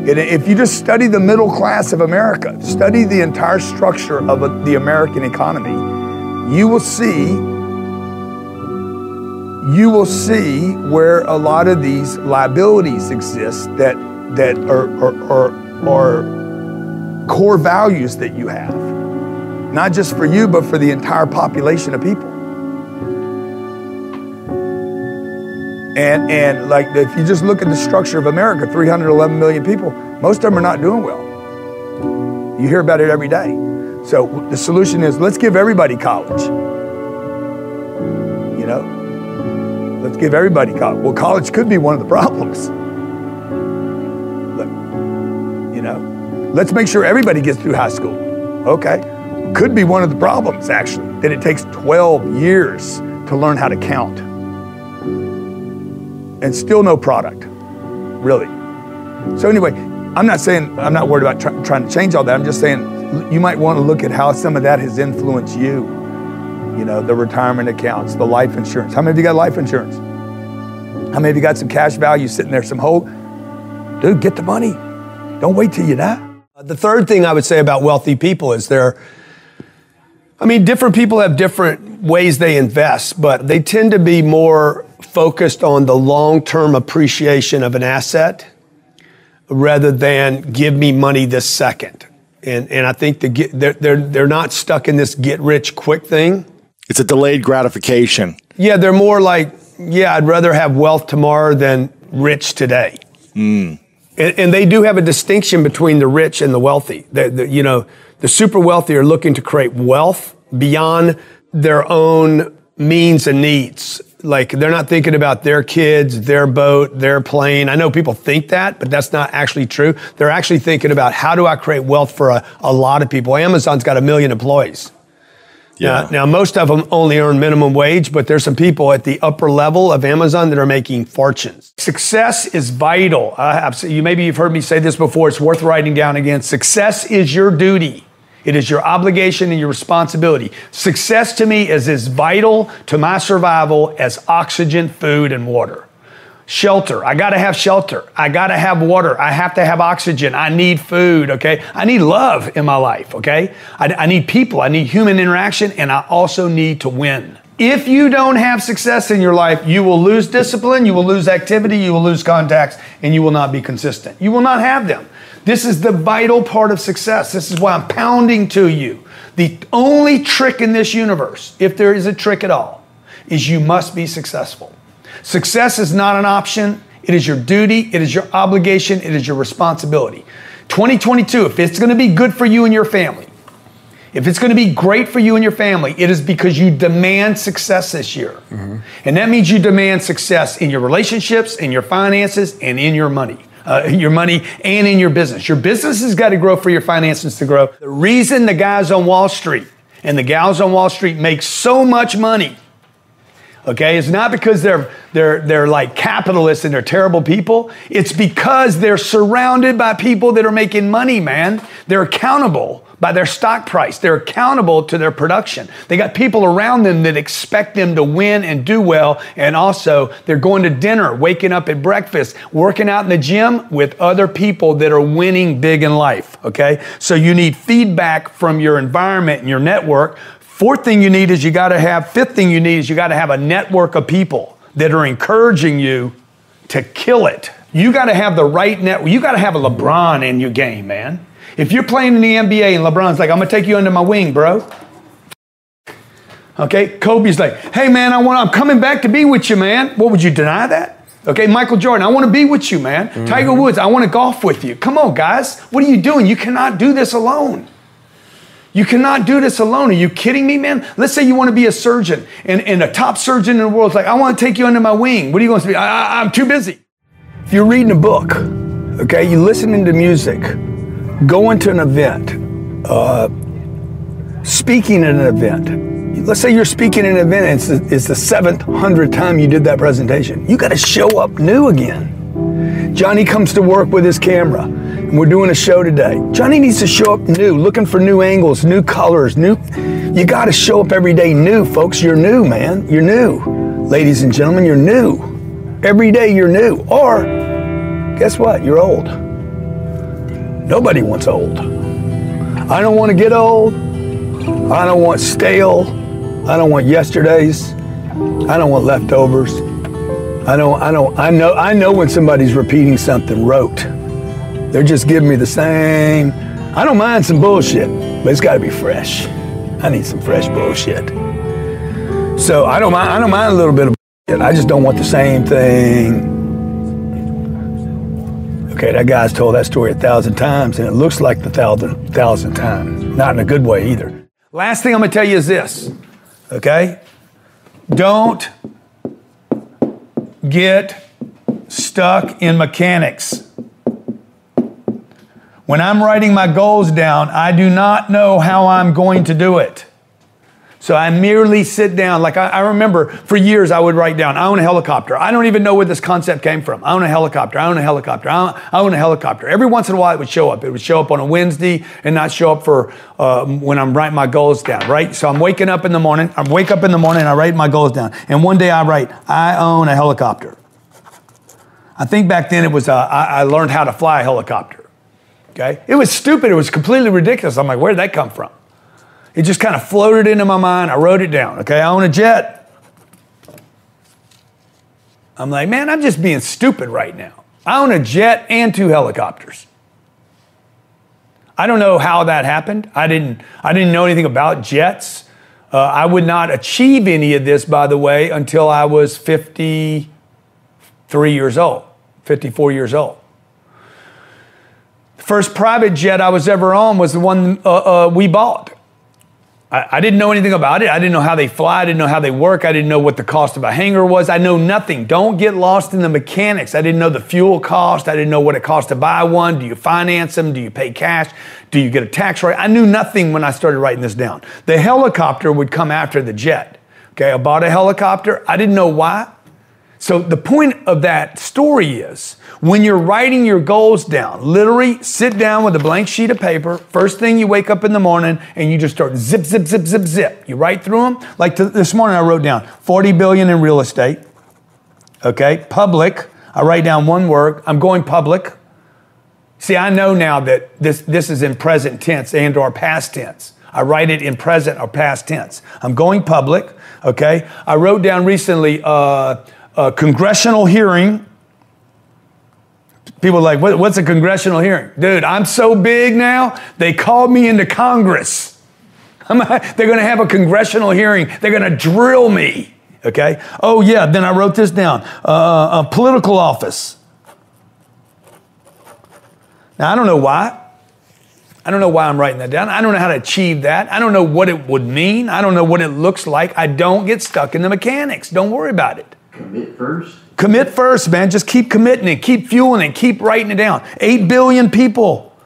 And if you just study the middle class of America, study the entire structure of the American economy, you will see you will see where a lot of these liabilities exist that that are are, are, are core values that you have. Not just for you, but for the entire population of people. And, and like if you just look at the structure of America, 311 million people, most of them are not doing well. You hear about it every day. So the solution is let's give everybody college. You know, let's give everybody college. Well, college could be one of the problems. Look, you know, let's make sure everybody gets through high school. Okay, could be one of the problems actually that it takes 12 years to learn how to count and still no product, really. So anyway, I'm not saying I'm not worried about try, trying to change all that. I'm just saying you might want to look at how some of that has influenced you. You know, the retirement accounts, the life insurance. How many of you got life insurance? How many of you got some cash value sitting there, some hope? Dude, get the money. Don't wait till you die. Uh, the third thing I would say about wealthy people is they're, I mean, different people have different ways they invest, but they tend to be more focused on the long term appreciation of an asset rather than give me money this second. And, and I think the they're, they're, they're not stuck in this get rich quick thing. It's a delayed gratification. Yeah, they're more like, yeah, I'd rather have wealth tomorrow than rich today. Hmm. And, and they do have a distinction between the rich and the wealthy. The, the, you know, the super wealthy are looking to create wealth beyond their own means and needs. Like they're not thinking about their kids, their boat, their plane. I know people think that, but that's not actually true. They're actually thinking about how do I create wealth for a, a lot of people. Amazon's got a million employees. Now, now, most of them only earn minimum wage, but there's some people at the upper level of Amazon that are making fortunes. Success is vital. I have, you maybe you've heard me say this before. It's worth writing down again. Success is your duty. It is your obligation and your responsibility. Success to me is as vital to my survival as oxygen, food, and water. Shelter. I got to have shelter. I got to have water. I have to have oxygen. I need food, okay? I need love in my life, okay? I, I need people. I need human interaction, and I also need to win. If you don't have success in your life, you will lose discipline, you will lose activity, you will lose contacts, and you will not be consistent. You will not have them. This is the vital part of success. This is why I'm pounding to you. The only trick in this universe, if there is a trick at all, is you must be successful. Success is not an option. It is your duty. It is your obligation. It is your responsibility. 2022, if it's going to be good for you and your family, if it's going to be great for you and your family, it is because you demand success this year. And that means you demand success in your relationships, in your finances, and in your money. Uh, your money and in your business. Your business has got to grow for your finances to grow. The reason the guys on Wall Street and the gals on Wall Street make so much money Okay, it's not because they're they're they're like capitalists and they're terrible people. It's because they're surrounded by people that are making money, man. They're accountable by their stock price. They're accountable to their production. They got people around them that expect them to win and do well, and also they're going to dinner, waking up at breakfast, working out in the gym with other people that are winning big in life. Okay, so you need feedback from your environment and your network Fourth thing you need is you got to have, fifth thing you need is you got to have a network of people that are encouraging you to kill it. You got to have the right network. You got to have a LeBron in your game, man. If you're playing in the NBA and LeBron's like, I'm going to take you under my wing, bro. Okay, Kobe's like, hey man, I want, I'm coming back to be with you, man. What would you deny that? Okay, Michael Jordan, I want to be with you, man. Mm-hmm. Tiger Woods, I want to golf with you. Come on, guys. What are you doing? You cannot do this alone. You cannot do this alone. Are you kidding me, man? Let's say you want to be a surgeon and, and a top surgeon in the world is like, I want to take you under my wing. What are you going to be? I, I'm too busy. If you're reading a book, okay, you're listening to music, going to an event, uh, speaking at an event. Let's say you're speaking at an event it's the, it's the seventh, hundredth time you did that presentation. You got to show up new again. Johnny comes to work with his camera and we're doing a show today. Johnny needs to show up new, looking for new angles, new colors, new. You got to show up every day new, folks. You're new, man. You're new. Ladies and gentlemen, you're new. Every day you're new. Or, guess what? You're old. Nobody wants old. I don't want to get old. I don't want stale. I don't want yesterdays. I don't want leftovers. I don't I don't I know I know when somebody's repeating something rote. They're just giving me the same. I don't mind some bullshit, but it's got to be fresh. I need some fresh bullshit. So I don't mind. I don't mind a little bit of bullshit. I just don't want the same thing. Okay, that guy's told that story a thousand times, and it looks like the thousand thousand times. Not in a good way either. Last thing I'm to tell you is this. Okay, don't get stuck in mechanics. When I'm writing my goals down, I do not know how I'm going to do it. So I merely sit down. Like I, I, remember for years, I would write down, I own a helicopter. I don't even know where this concept came from. I own a helicopter. I own a helicopter. I own, I own a helicopter. Every once in a while, it would show up. It would show up on a Wednesday and not show up for uh, when I'm writing my goals down, right? So I'm waking up in the morning. I wake up in the morning and I write my goals down. And one day I write, I own a helicopter. I think back then it was, uh, I, I learned how to fly a helicopter. Okay? It was stupid. It was completely ridiculous. I'm like, where did that come from? It just kind of floated into my mind. I wrote it down. Okay, I own a jet. I'm like, man, I'm just being stupid right now. I own a jet and two helicopters. I don't know how that happened. I didn't, I didn't know anything about jets. Uh, I would not achieve any of this, by the way, until I was 53 years old, 54 years old. First private jet I was ever on was the one uh, uh, we bought. I, I, didn't know anything about it. I didn't know how they fly. I didn't know how they work. I didn't know what the cost of a hangar was. I know nothing. Don't get lost in the mechanics. I didn't know the fuel cost. I didn't know what it cost to buy one. Do you finance them? Do you pay cash? Do you get a tax rate? I knew nothing when I started writing this down. The helicopter would come after the jet. Okay, I bought a helicopter. I didn't know why. So the point of that story is when you're writing your goals down, literally sit down with a blank sheet of paper, first thing you wake up in the morning, and you just start zip, zip, zip, zip, zip. You write through them. Like this morning, I wrote down 40 billion in real estate. Okay, public. I write down one word. I'm going public. See, I know now that this, this is in present tense and or past tense. I write it in present or past tense. I'm going public. Okay. I wrote down recently uh, a congressional hearing People are like, what, what's a congressional hearing? Dude, I'm so big now, they called me into Congress. they're going to have a congressional hearing. They're going to drill me. Okay? Oh, yeah, then I wrote this down uh, a political office. Now, I don't know why. I don't know why I'm writing that down. I don't know how to achieve that. I don't know what it would mean. I don't know what it looks like. I don't get stuck in the mechanics. Don't worry about it. Commit first. Commit first, man. Just keep committing it, keep fueling it, keep writing it down. Eight billion people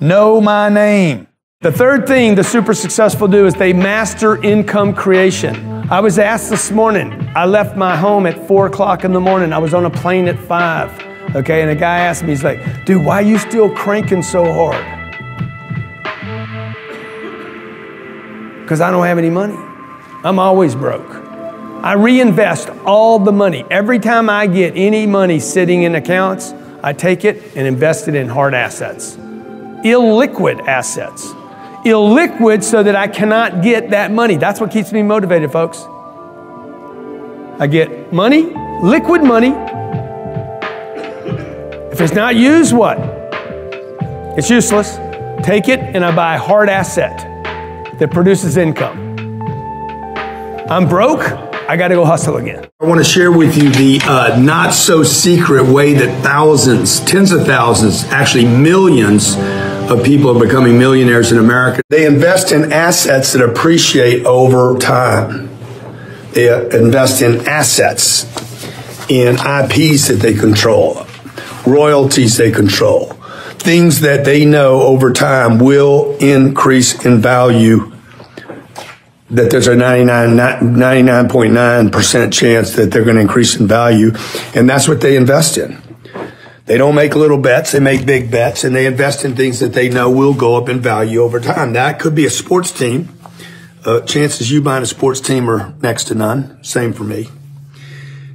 know my name. The third thing the super successful do is they master income creation. I was asked this morning, I left my home at four o'clock in the morning. I was on a plane at five. Okay, and a guy asked me, he's like, dude, why are you still cranking so hard? Because I don't have any money. I'm always broke. I reinvest all the money. Every time I get any money sitting in accounts, I take it and invest it in hard assets, illiquid assets. Illiquid so that I cannot get that money. That's what keeps me motivated, folks. I get money, liquid money. If it's not used, what? It's useless. Take it and I buy a hard asset that produces income. I'm broke. I got to go hustle again. I want to share with you the uh, not so secret way that thousands, tens of thousands, actually millions of people are becoming millionaires in America. They invest in assets that appreciate over time. They uh, invest in assets, in IPs that they control, royalties they control, things that they know over time will increase in value that there's a 99.9% chance that they're going to increase in value. And that's what they invest in. They don't make little bets, they make big bets, and they invest in things that they know will go up in value over time. That could be a sports team. Uh, chances you buying a sports team are next to none. Same for me.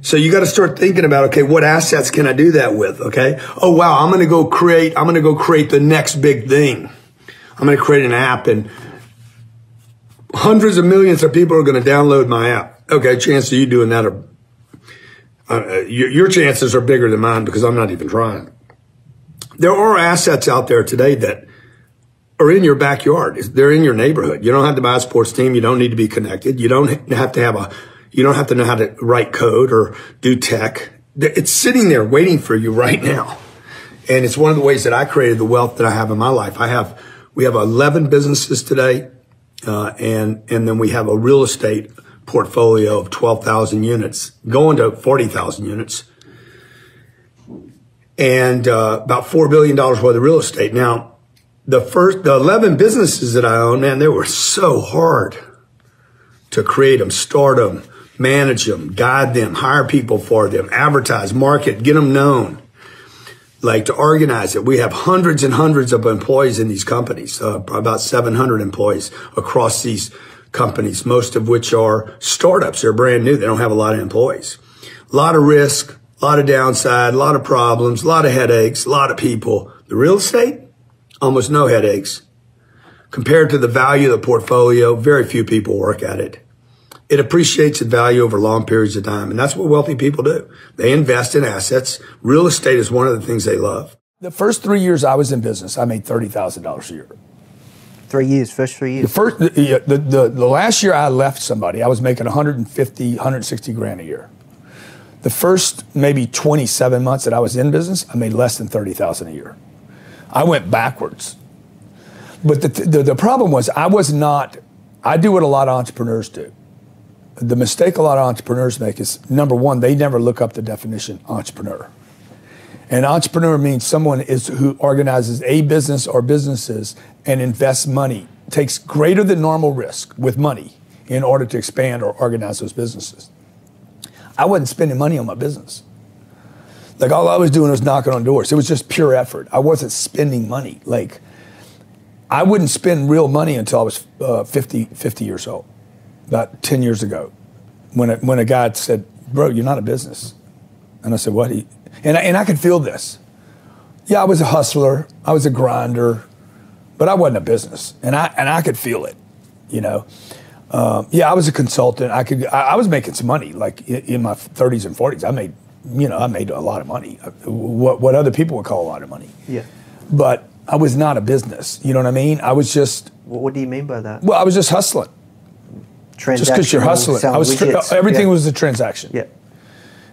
So you got to start thinking about, okay, what assets can I do that with? Okay. Oh, wow. I'm going to go create, I'm going to go create the next big thing. I'm going to create an app and hundreds of millions of people are going to download my app. Okay, chances of you doing that are, uh, your, your chances are bigger than mine because I'm not even trying. There are assets out there today that are in your backyard. They're in your neighborhood. You don't have to buy a sports team. You don't need to be connected. You don't have to have a, you don't have to know how to write code or do tech. It's sitting there waiting for you right now. And it's one of the ways that I created the wealth that I have in my life. I have, we have 11 businesses today. Uh, and, and then we have a real estate portfolio of 12,000 units going to 40,000 units and uh, about $4 billion worth of real estate. Now, the first, the 11 businesses that I own, man, they were so hard. to create them, start them, manage them, guide them, hire people for them, advertise, market, get them known. Like to organize it. We have hundreds and hundreds of employees in these companies, uh, about 700 employees across these companies, most of which are startups. They're brand new. They don't have a lot of employees. A lot of risk, a lot of downside, a lot of problems, a lot of headaches, a lot of people. The real estate, almost no headaches. Compared to the value of the portfolio, very few people work at it. It appreciates in value over long periods of time. And that's what wealthy people do. They invest in assets. Real estate is one of the things they love. The first three years I was in business, I made $30,000 a year. Three years, first three years. The first, the, the, the, the last year I left somebody, I was making 150, 160 grand a year. The first maybe 27 months that I was in business, I made less than 30,000 a year. I went backwards. But the, the, the problem was I was not, I do what a lot of entrepreneurs do. The mistake a lot of entrepreneurs make is number one, they never look up the definition entrepreneur. An entrepreneur means someone is who organizes a business or businesses and invests money, takes greater than normal risk with money in order to expand or organize those businesses. I wasn't spending money on my business. Like all I was doing was knocking on doors. It was just pure effort. I wasn't spending money. Like I wouldn't spend real money until I was uh, 50, 50 years old, about 10 years ago, when a, when a guy said, bro, you're not a business. And I said, what? He, and, I, and I could feel this. Yeah, I was a hustler. I was a grinder, but I wasn't a business. And I, and I could feel it, you know. Um, yeah, I was a consultant. I could. I, I was making some money, like in, in, my 30s and 40s. I made, you know, I made a lot of money. Uh, what what other people would call a lot of money. Yeah. But I was not a business. You know what I mean? I was just. What do you mean by that? Well, I was just hustling. Just because you're hustling, I was tra- everything yeah. was a transaction. Yeah.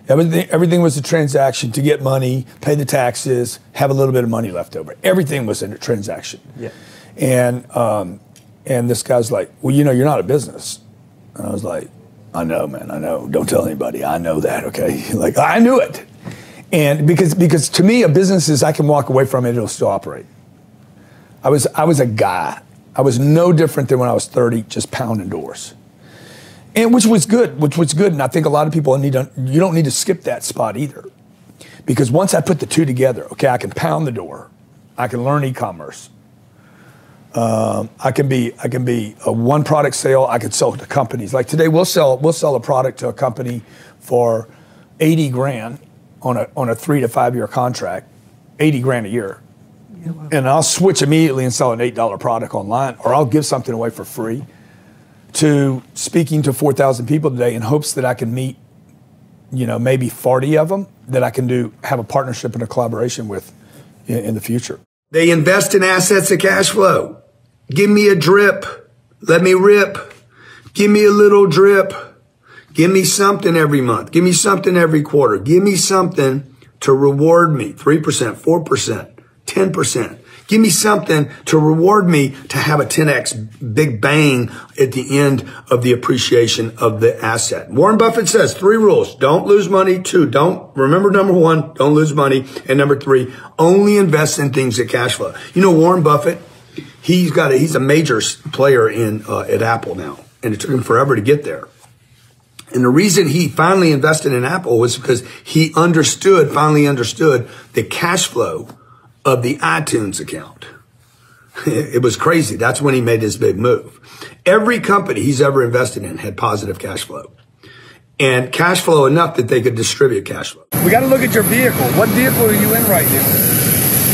Everything, everything was a transaction to get money, pay the taxes, have a little bit of money left over. Everything was a transaction. Yeah. And um, and this guy's like, well, you know, you're not a business. And I was like, I know, man, I know. Don't tell anybody. I know that, okay? like, I knew it. And because because to me, a business is I can walk away from it, it'll still operate. I was I was a guy. I was no different than when I was 30, just pounding doors. And which was good, which was good. And I think a lot of people need to, you don't need to skip that spot either. Because once I put the two together, okay, I can pound the door. I can learn e-commerce. Um, I can be I can be a one product sale. I can sell to companies. Like today, we'll sell we'll sell a product to a company for eighty grand on a on a three to five year contract, eighty grand a year, and I'll switch immediately and sell an eight dollar product online, or I'll give something away for free. To speaking to four thousand people today in hopes that I can meet, you know, maybe forty of them that I can do have a partnership and a collaboration with in, in the future. They invest in assets and cash flow. Give me a drip. Let me rip. Give me a little drip. Give me something every month. Give me something every quarter. Give me something to reward me. 3%, 4%, 10%. Give me something to reward me to have a 10x big bang at the end of the appreciation of the asset. Warren Buffett says three rules. Don't lose money. Two, don't remember number one, don't lose money. And number three, only invest in things that cash flow. You know, Warren Buffett, he's got a, he's a major player in uh, at Apple now, and it took him forever to get there. And the reason he finally invested in Apple was because he understood, finally understood the cash flow of the iTunes account. It was crazy. That's when he made his big move. Every company he's ever invested in had positive cash flow and cash flow enough that they could distribute cash flow. We got to look at your vehicle. What vehicle are you in right now?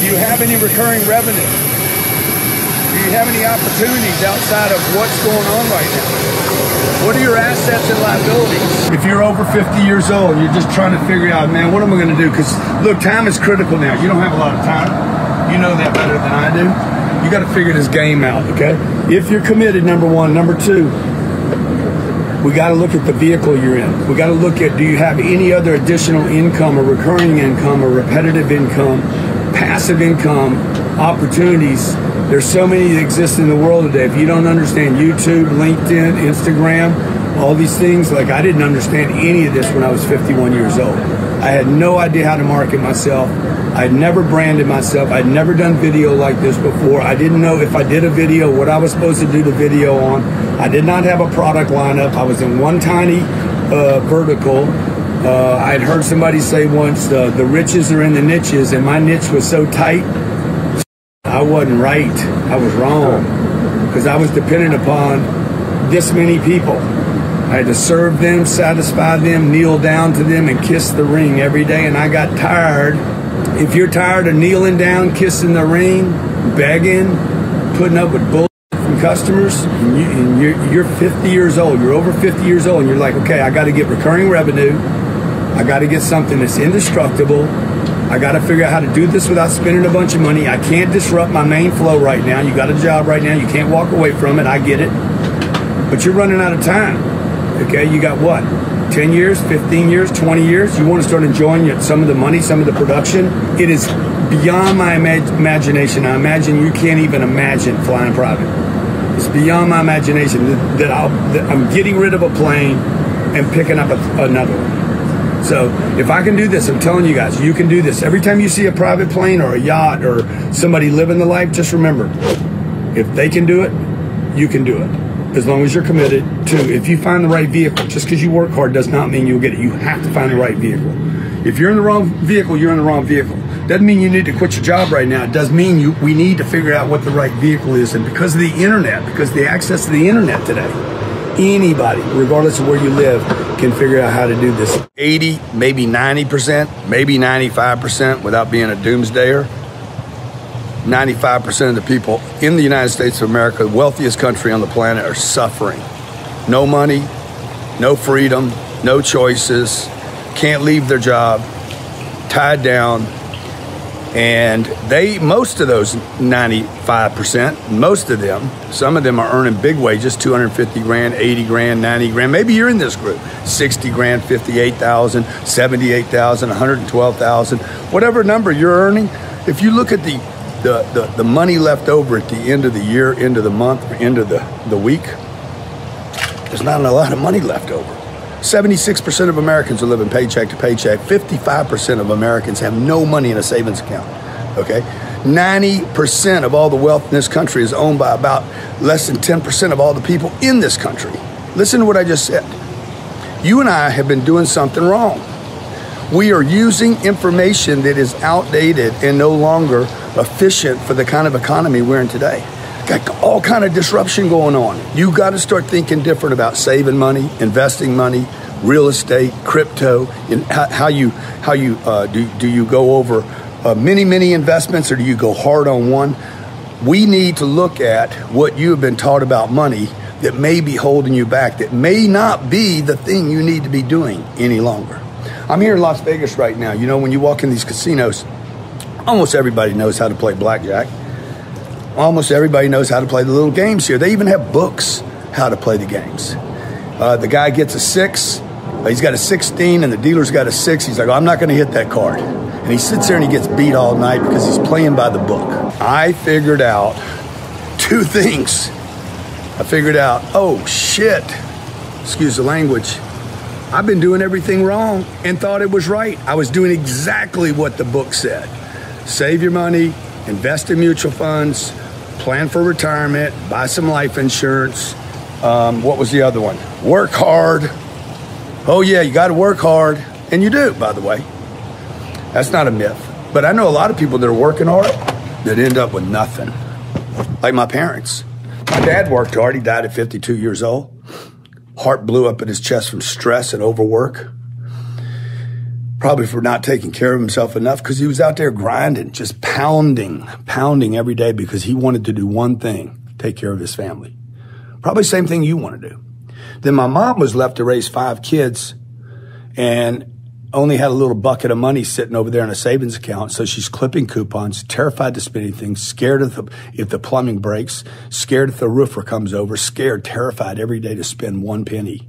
Do you have any recurring revenue? Do you have any opportunities outside of what's going on right now? What are your assets and liabilities? If you're over 50 years old, you're just trying to figure out, man, what am I going to do? Because look, time is critical now. You don't have a lot of time. You know that better than I do. You got to figure this game out, okay? If you're committed, number one. Number two, we got to look at the vehicle you're in. We got to look at do you have any other additional income or recurring income or repetitive income, passive income, opportunities. There's so many that exist in the world today. If you don't understand YouTube, LinkedIn, Instagram, all these things. Like I didn't understand any of this when I was 51 years old. I had no idea how to market myself. I'd never branded myself. I'd never done video like this before. I didn't know if I did a video what I was supposed to do the video on. I did not have a product lineup. I was in one tiny uh, vertical. Uh, I'd heard somebody say once, uh, the riches are in the niches, and my niche was so tight, I wasn't right. I was wrong because I was dependent upon this many people. I had to serve them, satisfy them, kneel down to them, and kiss the ring every day. And I got tired. If you're tired of kneeling down, kissing the ring, begging, putting up with bull from customers, and, you, you're 50 years old, you're over 50 years old, and you're like, okay, I got to get recurring revenue. I got to get something that's indestructible. I got to figure out how to do this without spending a bunch of money. I can't disrupt my main flow right now. You got a job right now. You can't walk away from it. I get it. But you're running out of time. Okay, you got what? 10 years, 15 years, 20 years? You want to start enjoying some of the money, some of the production? It is beyond my imag- imagination. I imagine you can't even imagine flying private. It's beyond my imagination that, that, that I'm getting rid of a plane and picking up a, another one. So if I can do this, I'm telling you guys, you can do this. Every time you see a private plane or a yacht or somebody living the life, just remember, if they can do it, you can do it. As long as you're committed to, if you find the right vehicle, just because you work hard does not mean you'll get it. You have to find the right vehicle. If you're in the wrong vehicle, you're in the wrong vehicle. Doesn't mean you need to quit your job right now. It does mean you, we need to figure out what the right vehicle is. And because of the internet, because of the access to the internet today, anybody, regardless of where you live, can figure out how to do this. 80, maybe 90%, maybe 95% without being a doomsdayer. 95% of the people in the United States of America, the wealthiest country on the planet, are suffering. No money, no freedom, no choices, can't leave their job, tied down. And they, most of those 95%, most of them, some of them are earning big wages 250 grand, 80 grand, 90 grand. Maybe you're in this group 60 grand, 58,000, 78,000, 112,000, whatever number you're earning. If you look at the the, the, the money left over at the end of the year, end of the month, end of the, the week, there's not a lot of money left over. 76% of Americans are living paycheck to paycheck. 55% of Americans have no money in a savings account. Okay? 90% of all the wealth in this country is owned by about less than 10% of all the people in this country. Listen to what I just said. You and I have been doing something wrong. We are using information that is outdated and no longer efficient for the kind of economy we're in today. Got all kind of disruption going on. You got to start thinking different about saving money, investing money, real estate, crypto, and how, you how you uh, do do you go over uh, many many investments or do you go hard on one? We need to look at what you have been taught about money that may be holding you back, that may not be the thing you need to be doing any longer. I'm here in Las Vegas right now. You know, when you walk in these casinos, almost everybody knows how to play blackjack. Almost everybody knows how to play the little games here. They even have books how to play the games. Uh, the guy gets a six. He's got a 16, and the dealer's got a six. He's like, oh, I'm not going to hit that card. And he sits there and he gets beat all night because he's playing by the book. I figured out two things. I figured out, oh shit, excuse the language. I've been doing everything wrong and thought it was right. I was doing exactly what the book said save your money, invest in mutual funds, plan for retirement, buy some life insurance. Um, what was the other one? Work hard. Oh, yeah, you got to work hard. And you do, by the way. That's not a myth. But I know a lot of people that are working hard that end up with nothing. Like my parents. My dad worked hard. He died at 52 years old. Heart blew up in his chest from stress and overwork probably for not taking care of himself enough because he was out there grinding, just pounding, pounding every day because he wanted to do one thing take care of his family. Probably same thing you want to do. Then my mom was left to raise five kids and only had a little bucket of money sitting over there in a savings account. So she's clipping coupons, terrified to spend anything, scared if the, if the plumbing breaks, scared if the roofer comes over, scared, terrified every day to spend one penny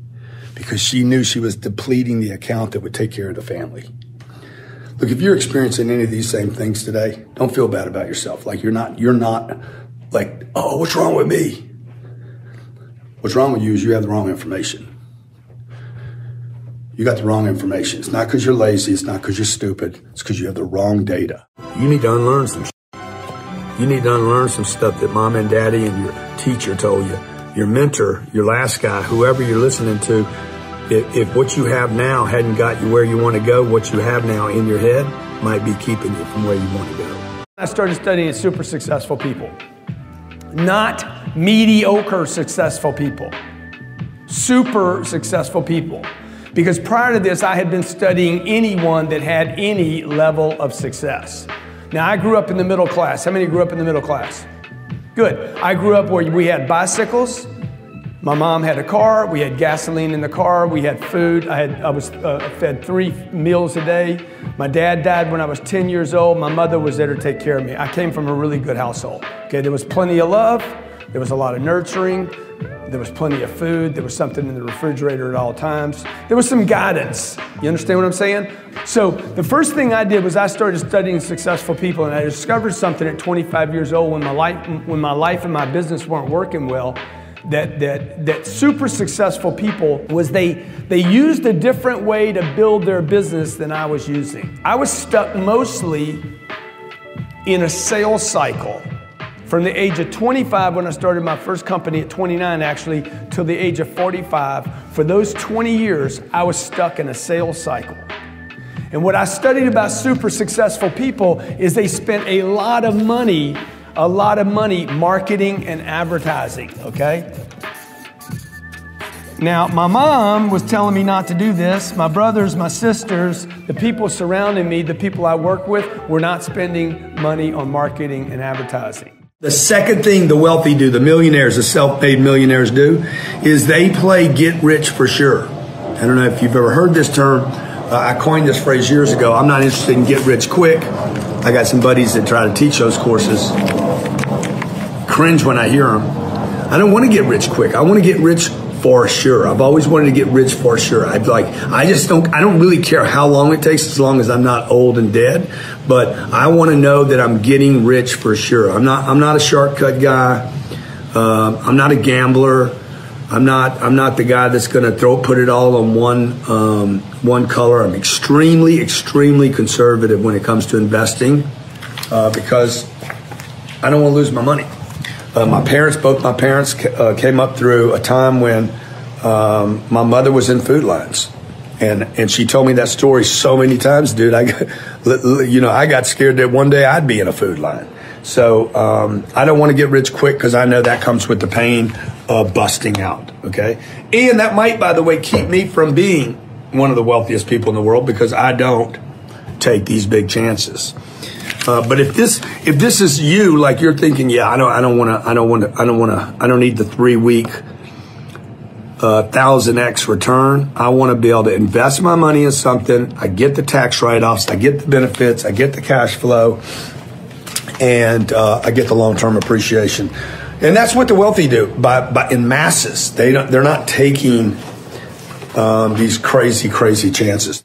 because she knew she was depleting the account that would take care of the family. Look, if you're experiencing any of these same things today, don't feel bad about yourself. Like you're not, you're not like, oh, what's wrong with me? What's wrong with you is you have the wrong information. You got the wrong information. It's not because you're lazy. It's not because you're stupid. It's because you have the wrong data. You need to unlearn some. You need to unlearn some stuff that mom and daddy and your teacher told you. Your mentor, your last guy, whoever you're listening to. If, if what you have now hadn't got you where you want to go, what you have now in your head might be keeping you from where you want to go. I started studying super successful people, not mediocre successful people, super successful people. Because prior to this, I had been studying anyone that had any level of success. Now, I grew up in the middle class. How many grew up in the middle class? Good. I grew up where we had bicycles. My mom had a car. We had gasoline in the car. We had food. I, had, I was uh, fed three meals a day. My dad died when I was 10 years old. My mother was there to take care of me. I came from a really good household. Okay, there was plenty of love. There was a lot of nurturing. There was plenty of food. There was something in the refrigerator at all times. There was some guidance. You understand what I'm saying? So the first thing I did was I started studying successful people, and I discovered something at 25 years old when my life, when my life and my business weren't working well. That, that, that super successful people was they, they used a different way to build their business than I was using. I was stuck mostly in a sales cycle from the age of 25 when I started my first company at 29 actually till the age of 45 for those 20 years I was stuck in a sales cycle and what I studied about super successful people is they spent a lot of money a lot of money marketing and advertising okay now, my mom was telling me not to do this. My brothers, my sisters, the people surrounding me, the people I work with, were not spending money on marketing and advertising. The second thing the wealthy do, the millionaires, the self-made millionaires do, is they play get rich for sure. I don't know if you've ever heard this term. Uh, I coined this phrase years ago. I'm not interested in get rich quick. I got some buddies that try to teach those courses. Cringe when I hear them. I don't want to get rich quick. I want to get rich for sure. I've always wanted to get rich for sure. I'd like, I just don't, I don't really care how long it takes as long as I'm not old and dead, but I want to know that I'm getting rich for sure. I'm not, I'm not a shortcut guy. Uh, I'm not a gambler. I'm not, I'm not the guy that's going to throw, put it all on one, um, one color. I'm extremely, extremely conservative when it comes to investing, uh, because I don't want to lose my money. Uh, my parents, both my parents, uh, came up through a time when um, my mother was in food lines, and and she told me that story so many times, dude. I, got, you know, I got scared that one day I'd be in a food line. So um, I don't want to get rich quick because I know that comes with the pain of busting out. Okay, and that might, by the way, keep me from being one of the wealthiest people in the world because I don't take these big chances. Uh, but if this if this is you, like you're thinking, yeah, I don't I don't want to I don't want to I don't want to I don't need the three week uh, thousand x return. I want to be able to invest my money in something. I get the tax write offs, I get the benefits, I get the cash flow, and uh, I get the long term appreciation. And that's what the wealthy do by, by in masses. They don't, they're not taking um, these crazy crazy chances.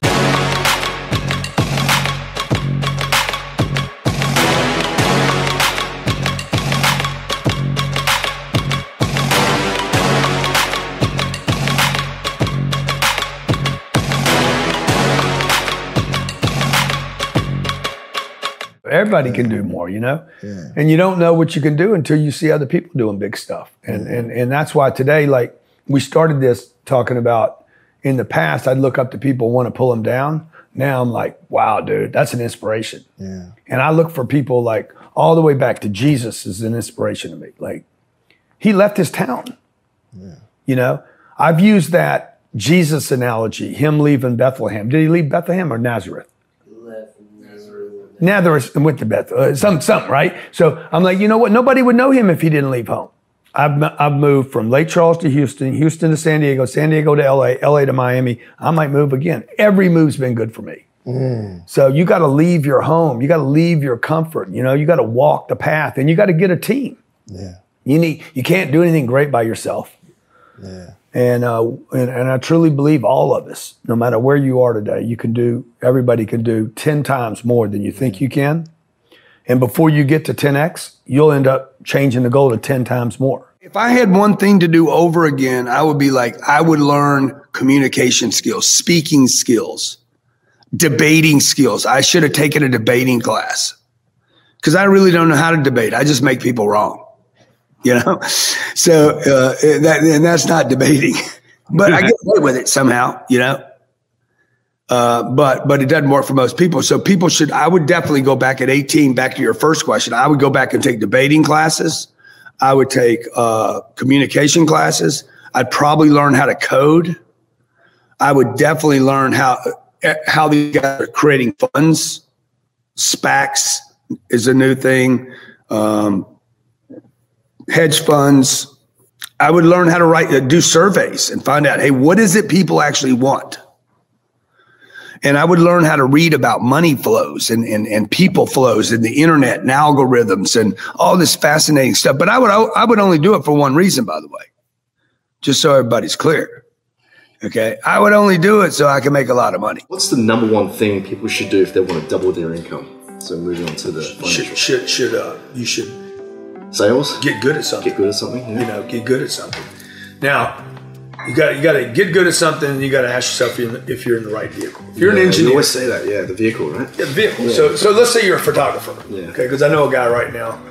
Everybody can do more, you know? Yeah. And you don't know what you can do until you see other people doing big stuff. And, and, and that's why today, like, we started this talking about in the past, I'd look up to people, want to pull them down. Now I'm like, wow, dude, that's an inspiration. Yeah. And I look for people like all the way back to Jesus is an inspiration to me. Like, he left his town. Yeah. You know, I've used that Jesus analogy, him leaving Bethlehem. Did he leave Bethlehem or Nazareth? Nazareth went to Beth, uh, some, something, right? So I'm like, you know what? Nobody would know him if he didn't leave home. I've, I've moved from Lake Charles to Houston, Houston to San Diego, San Diego to LA, LA to Miami. I might move again. Every move's been good for me. Mm. So you got to leave your home. You got to leave your comfort. You know, you got to walk the path and you got to get a team. Yeah. You need, you can't do anything great by yourself. Yeah. And, uh, and, and I truly believe all of us, no matter where you are today, you can do, everybody can do 10 times more than you think you can. And before you get to 10x, you'll end up changing the goal to 10 times more. If I had one thing to do over again, I would be like, I would learn communication skills, speaking skills, debating skills. I should have taken a debating class because I really don't know how to debate. I just make people wrong, you know? So, uh, that, and that's not debating, but I get away with it somehow, you know? Uh, but but it doesn't work for most people. So people should. I would definitely go back at 18. Back to your first question, I would go back and take debating classes. I would take uh, communication classes. I'd probably learn how to code. I would definitely learn how how these guys are creating funds. SPACs is a new thing. Um, hedge funds. I would learn how to write, uh, do surveys and find out, hey, what is it people actually want? And I would learn how to read about money flows and, and, and people flows and the internet and algorithms and all this fascinating stuff. But I would I would only do it for one reason, by the way, just so everybody's clear. Okay, I would only do it so I can make a lot of money. What's the number one thing people should do if they want to double their income? So moving on to the should should, should uh, you should sales get good at something. Get good at something. Yeah. You know, get good at something. Now, you got you got to get good at something. and You got to ask yourself if you're in the right vehicle. If you're yeah, an engineer, you always say that. Yeah, the vehicle, right? Yeah, the vehicle. Yeah. So so let's say you're a photographer. Yeah. Okay, because I know a guy right now.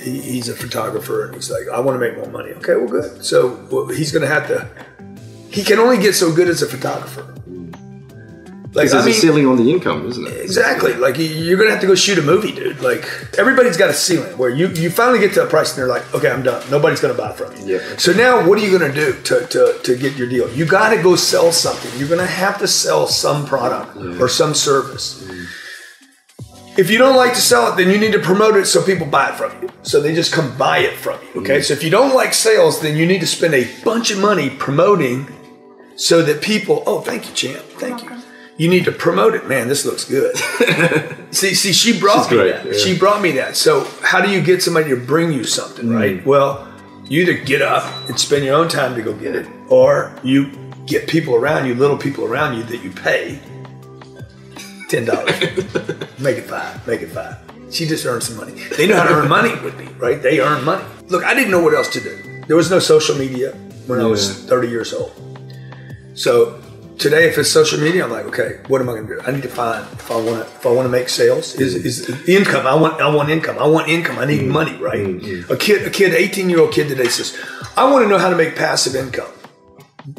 He, he's a photographer, and he's like, I want to make more money. Okay, well, good. So well, he's going to have to. He can only get so good as a photographer. Like, there's I mean, a ceiling on the income, isn't it? Exactly. Like you're gonna have to go shoot a movie, dude. Like everybody's got a ceiling where you you finally get to a price and they're like, okay, I'm done. Nobody's gonna buy from you. Yeah. So now what are you gonna do to to, to get your deal? You got to go sell something. You're gonna have to sell some product yeah. or some service. Mm. If you don't like to sell it, then you need to promote it so people buy it from you. So they just come buy it from you. Okay. Mm. So if you don't like sales, then you need to spend a bunch of money promoting so that people, oh, thank you, champ. Thank you you need to promote it. Man, this looks good. see, see, she brought She's me great, that. yeah. She brought me that. So how do you get somebody to bring you something, Mm. right? Well, you either get up and spend your own time to go get it, or you get people around you, little people around you that you pay ten dollars. make it five. Make it five. She just earned some money. They know how to earn money with me, right? They earn money. Look, I didn't know what else to do. There was no social media when I was 30 years old. So today, if it's social media, I'm like, okay, what am I going to do? I need to find if I want to if I want to make sales is mm. is income. I want I want income. I want income. I need Mm. money, right? Mm. A kid, a kid, 18 year old kid today says, I want to know how to make passive income.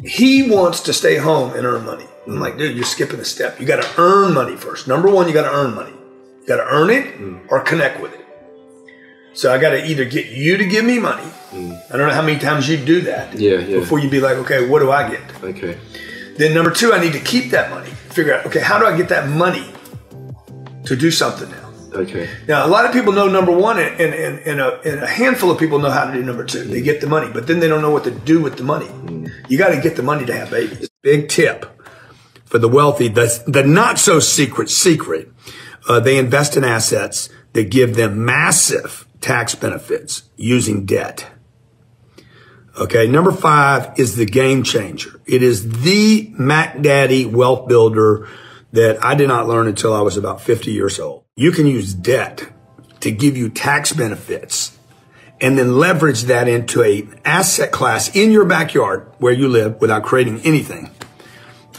He wants to stay home and earn money. I'm like, dude, you're skipping a step. You got to earn money first. Number one, you got to earn money. You got to earn it mm. or connect with it. So I got to either get you to give me money. I don't know how many times you do that Yeah, yeah. before you be like, okay, what do I get? Okay. Then number two, I need to keep that money. Figure out, okay, how do I get that money to do something now? Okay. Now, a lot of people know number one, and, and, and, and, a, and a handful of people know how to do number two. They get the money, but then they don't know what to do with the money. You got to get the money to have babies. Big tip for the wealthy, the, the not so secret secret. Uh, they invest in assets that give them massive tax benefits using debt. Okay, number five is the game changer. It is the Mac Daddy wealth builder that I did not learn until I was about 50 years old. You can use debt to give you tax benefits and then leverage that into a asset class in your backyard where you live without creating anything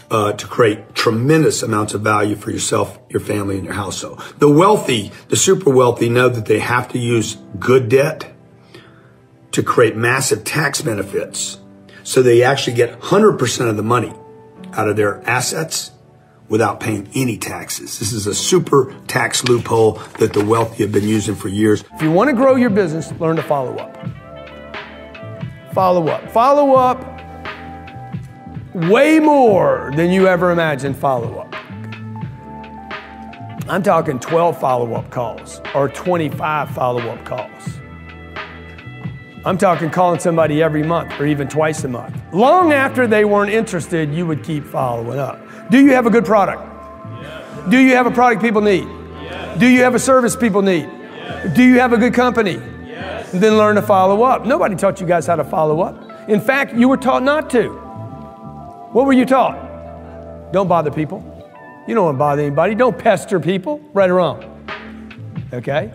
uh, to create tremendous amounts of value for yourself, your family, and your household. The wealthy, the super wealthy know that they have to use good debt to create massive tax benefits. So they actually get 100% of the money out of their assets without paying any taxes. This is a super tax loophole that the wealthy have been using for years. If you want to grow your business, learn to follow up. Follow up. Follow up way more than you ever imagined follow up. I'm talking 12 follow up calls or 25 follow up calls. I'm talking calling somebody every month or even twice a month. Long after they weren't interested, you would keep following up. Do you have a good product? Yes. Do you have a product people need? Yes. Do you have a service people need? Yes. Do you have a good company? Then learn to follow up. Nobody taught you guys how to follow up. In fact, you were taught not to. What were you taught? Don't bother people. You don't want to bother anybody. Don't pester people, right or wrong. Okay?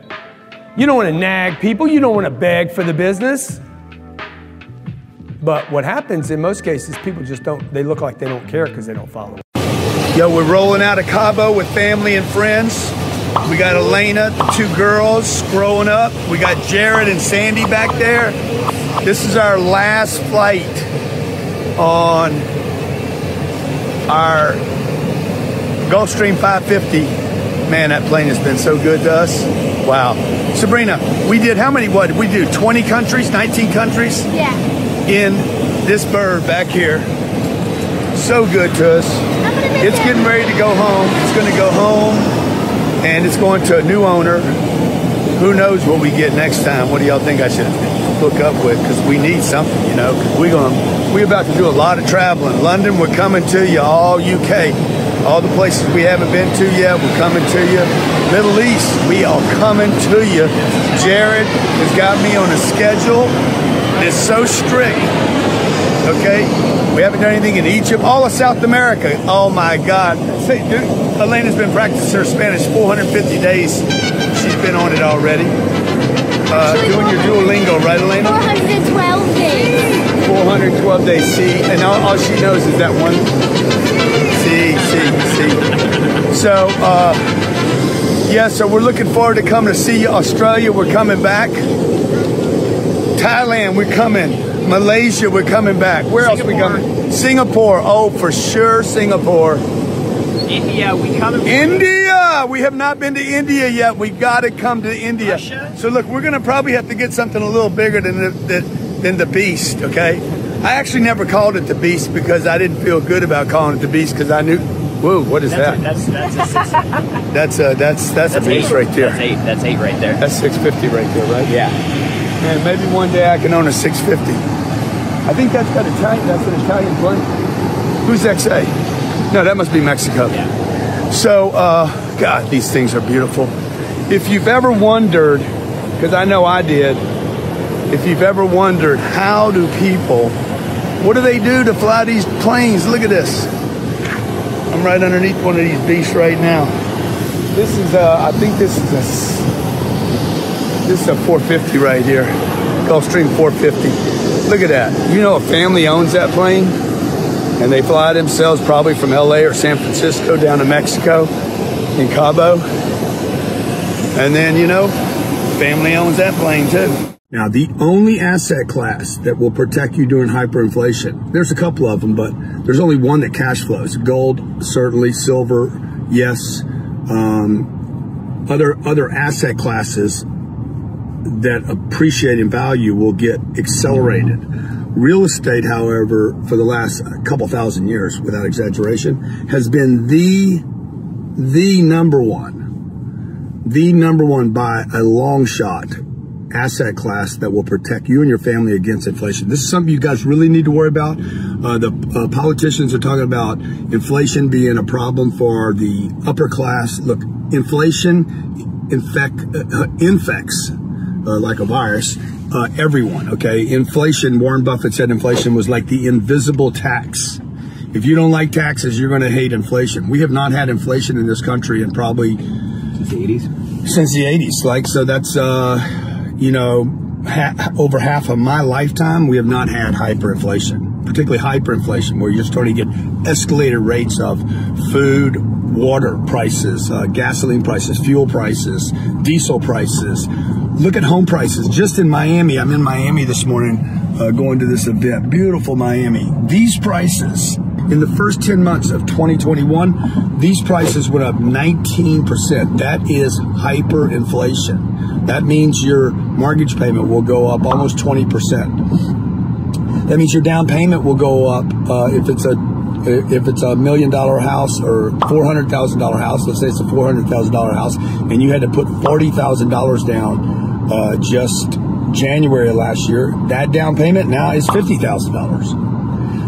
You don't want to nag people. You don't want to beg for the business. But what happens in most cases, people just don't, they look like they don't care because they don't follow. Yo, we're rolling out of Cabo with family and friends. We got Elena, the two girls growing up. We got Jared and Sandy back there. This is our last flight on our Gulfstream 550. Man, that plane has been so good to us. Wow. Sabrina, we did how many, what, did we do 20 countries, 19 countries? Yeah. In this bird back here. So good to us. It's getting ready to go home. It's going to go home and it's going to a new owner. Who knows what we get next time? What do y'all think I should hook up with? Because we need something, you know. Because we going we about to do a lot of traveling. London, we're coming to you. All UK, all the places we haven't been to yet, we're coming to you. Middle East, we are coming to you. Jared has got me on a schedule. It's so strict. Okay, we haven't done anything in Egypt, all of South America. Oh my God! Say, dude, Elena's been practicing her Spanish 450 days. She's been on it already. Uh, doing your Duolingo, right, Elena? 412 days. 412 days. See, and all, all she knows is that one. See, see, see. So, uh, yeah. So we're looking forward to coming to see you. Australia, we're coming back. Thailand, we're coming. Malaysia, we're coming back. Where else we coming? Singapore. Oh, for sure, Singapore. India, we coming. India! We have not been to India yet. We got to come to India. Russia? So look, we're going to probably have to get something a little bigger than the, the, than the Beast, okay? I actually never called it the Beast because I didn't feel good about calling it the Beast because I knew. Whoa, what is that's that? A, that's that's a six. that's a that's that's, that's a beast eight. right there. That's eight. That's eight right there. That's 650 right there, right? Yeah. Man, maybe one day I can own a 650. I think that's got Italian. That's an Italian blend. Who's XA? No, that must be Mexico. Yeah. So, uh, God, these things are beautiful. If you've ever wondered, because I know I did, if you've ever wondered how do people, what do they do to fly these planes? Look at this. I'm right underneath one of these beasts right now. This is, uh, I think this is a, this is a 450 right here. Gulfstream 450. Look at that. You know a family owns that plane? And they fly themselves probably from LA or San Francisco down to Mexico in Cabo. And then, you know, family owns that plane too. Now, the only asset class that will protect you during hyperinflation, there's a couple of them, but there's only one that cash flows. Gold, certainly, silver, yes. Um, other, other asset classes that appreciate in value will get accelerated. Real estate, however, for the last couple thousand years, without exaggeration, has been the, the number one, the number one by a long shot asset class that will protect you and your family against inflation. This is something you guys really need to worry about. Uh, the uh, politicians are talking about inflation being a problem for the upper class. Look, inflation infect, uh, infects uh, like a virus, uh, everyone, okay? Inflation, Warren Buffett said inflation was like the invisible tax. If you don't like taxes, you're going to hate inflation. We have not had inflation in this country in probably since the 80s. Since the 80s, like so that's uh you know ha- over half of my lifetime we have not had hyperinflation, particularly hyperinflation where you're starting to get escalated rates of food, water prices, uh, gasoline prices, fuel prices, diesel prices. Look at home prices. Just in Miami, I'm in Miami this morning uh, going to this event. Beautiful Miami. These prices, in the first 10 months of 2021, these prices went up 19%. That is hyperinflation. That means your mortgage payment will go up almost 20%. That means your down payment will go up uh, if it's a if it's a million dollar house or four hundred thousand dollar house. Let's say it's a four hundred thousand dollar house, and you had to put forty thousand dollars down uh, just January last year. That down payment now is fifty thousand dollars.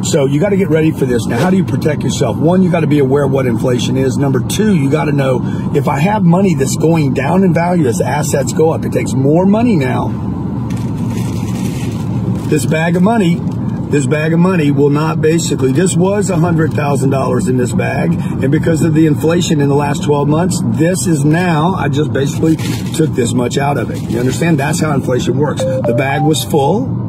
So you got to get ready for this. Now, how do you protect yourself? One, you got to be aware of what inflation is. Number two, you got to know if I have money that's going down in value as assets go up, it takes more money now. This bag of money, this bag of money will not basically, this was $100,000 in this bag. And because of the inflation in the last 12 months, this is now, I just basically took this much out of it. You understand? That's how inflation works. The bag was full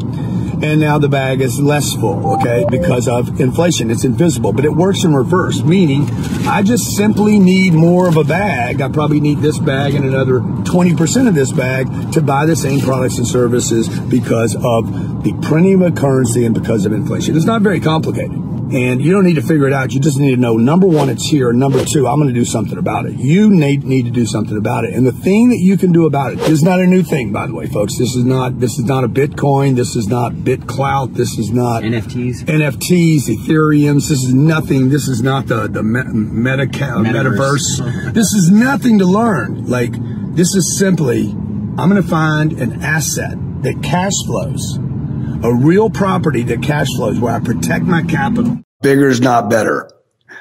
and now the bag is less full, okay, because of inflation. It's invisible, but it works in reverse, meaning I just simply need more of a bag. I probably need this bag and another 20% of this bag to buy the same products and services because of the printing of currency and because of inflation. It's not very complicated. And you don't need to figure it out. You just need to know number one, it's here. Number two, I'm going to do something about it. You need, need to do something about it. And the thing that you can do about it is not a new thing, by the way, folks. This is not, this is not a Bitcoin. This is not BitClout. This is not NFTs. NFTs, Ethereums. This is nothing. This is not the, the me- meta, metaverse. Metaverse. This is nothing to learn. Like, this is simply, I'm going to find an asset that cash flows a real property that cash flows where I protect my capital. Bigger is not better.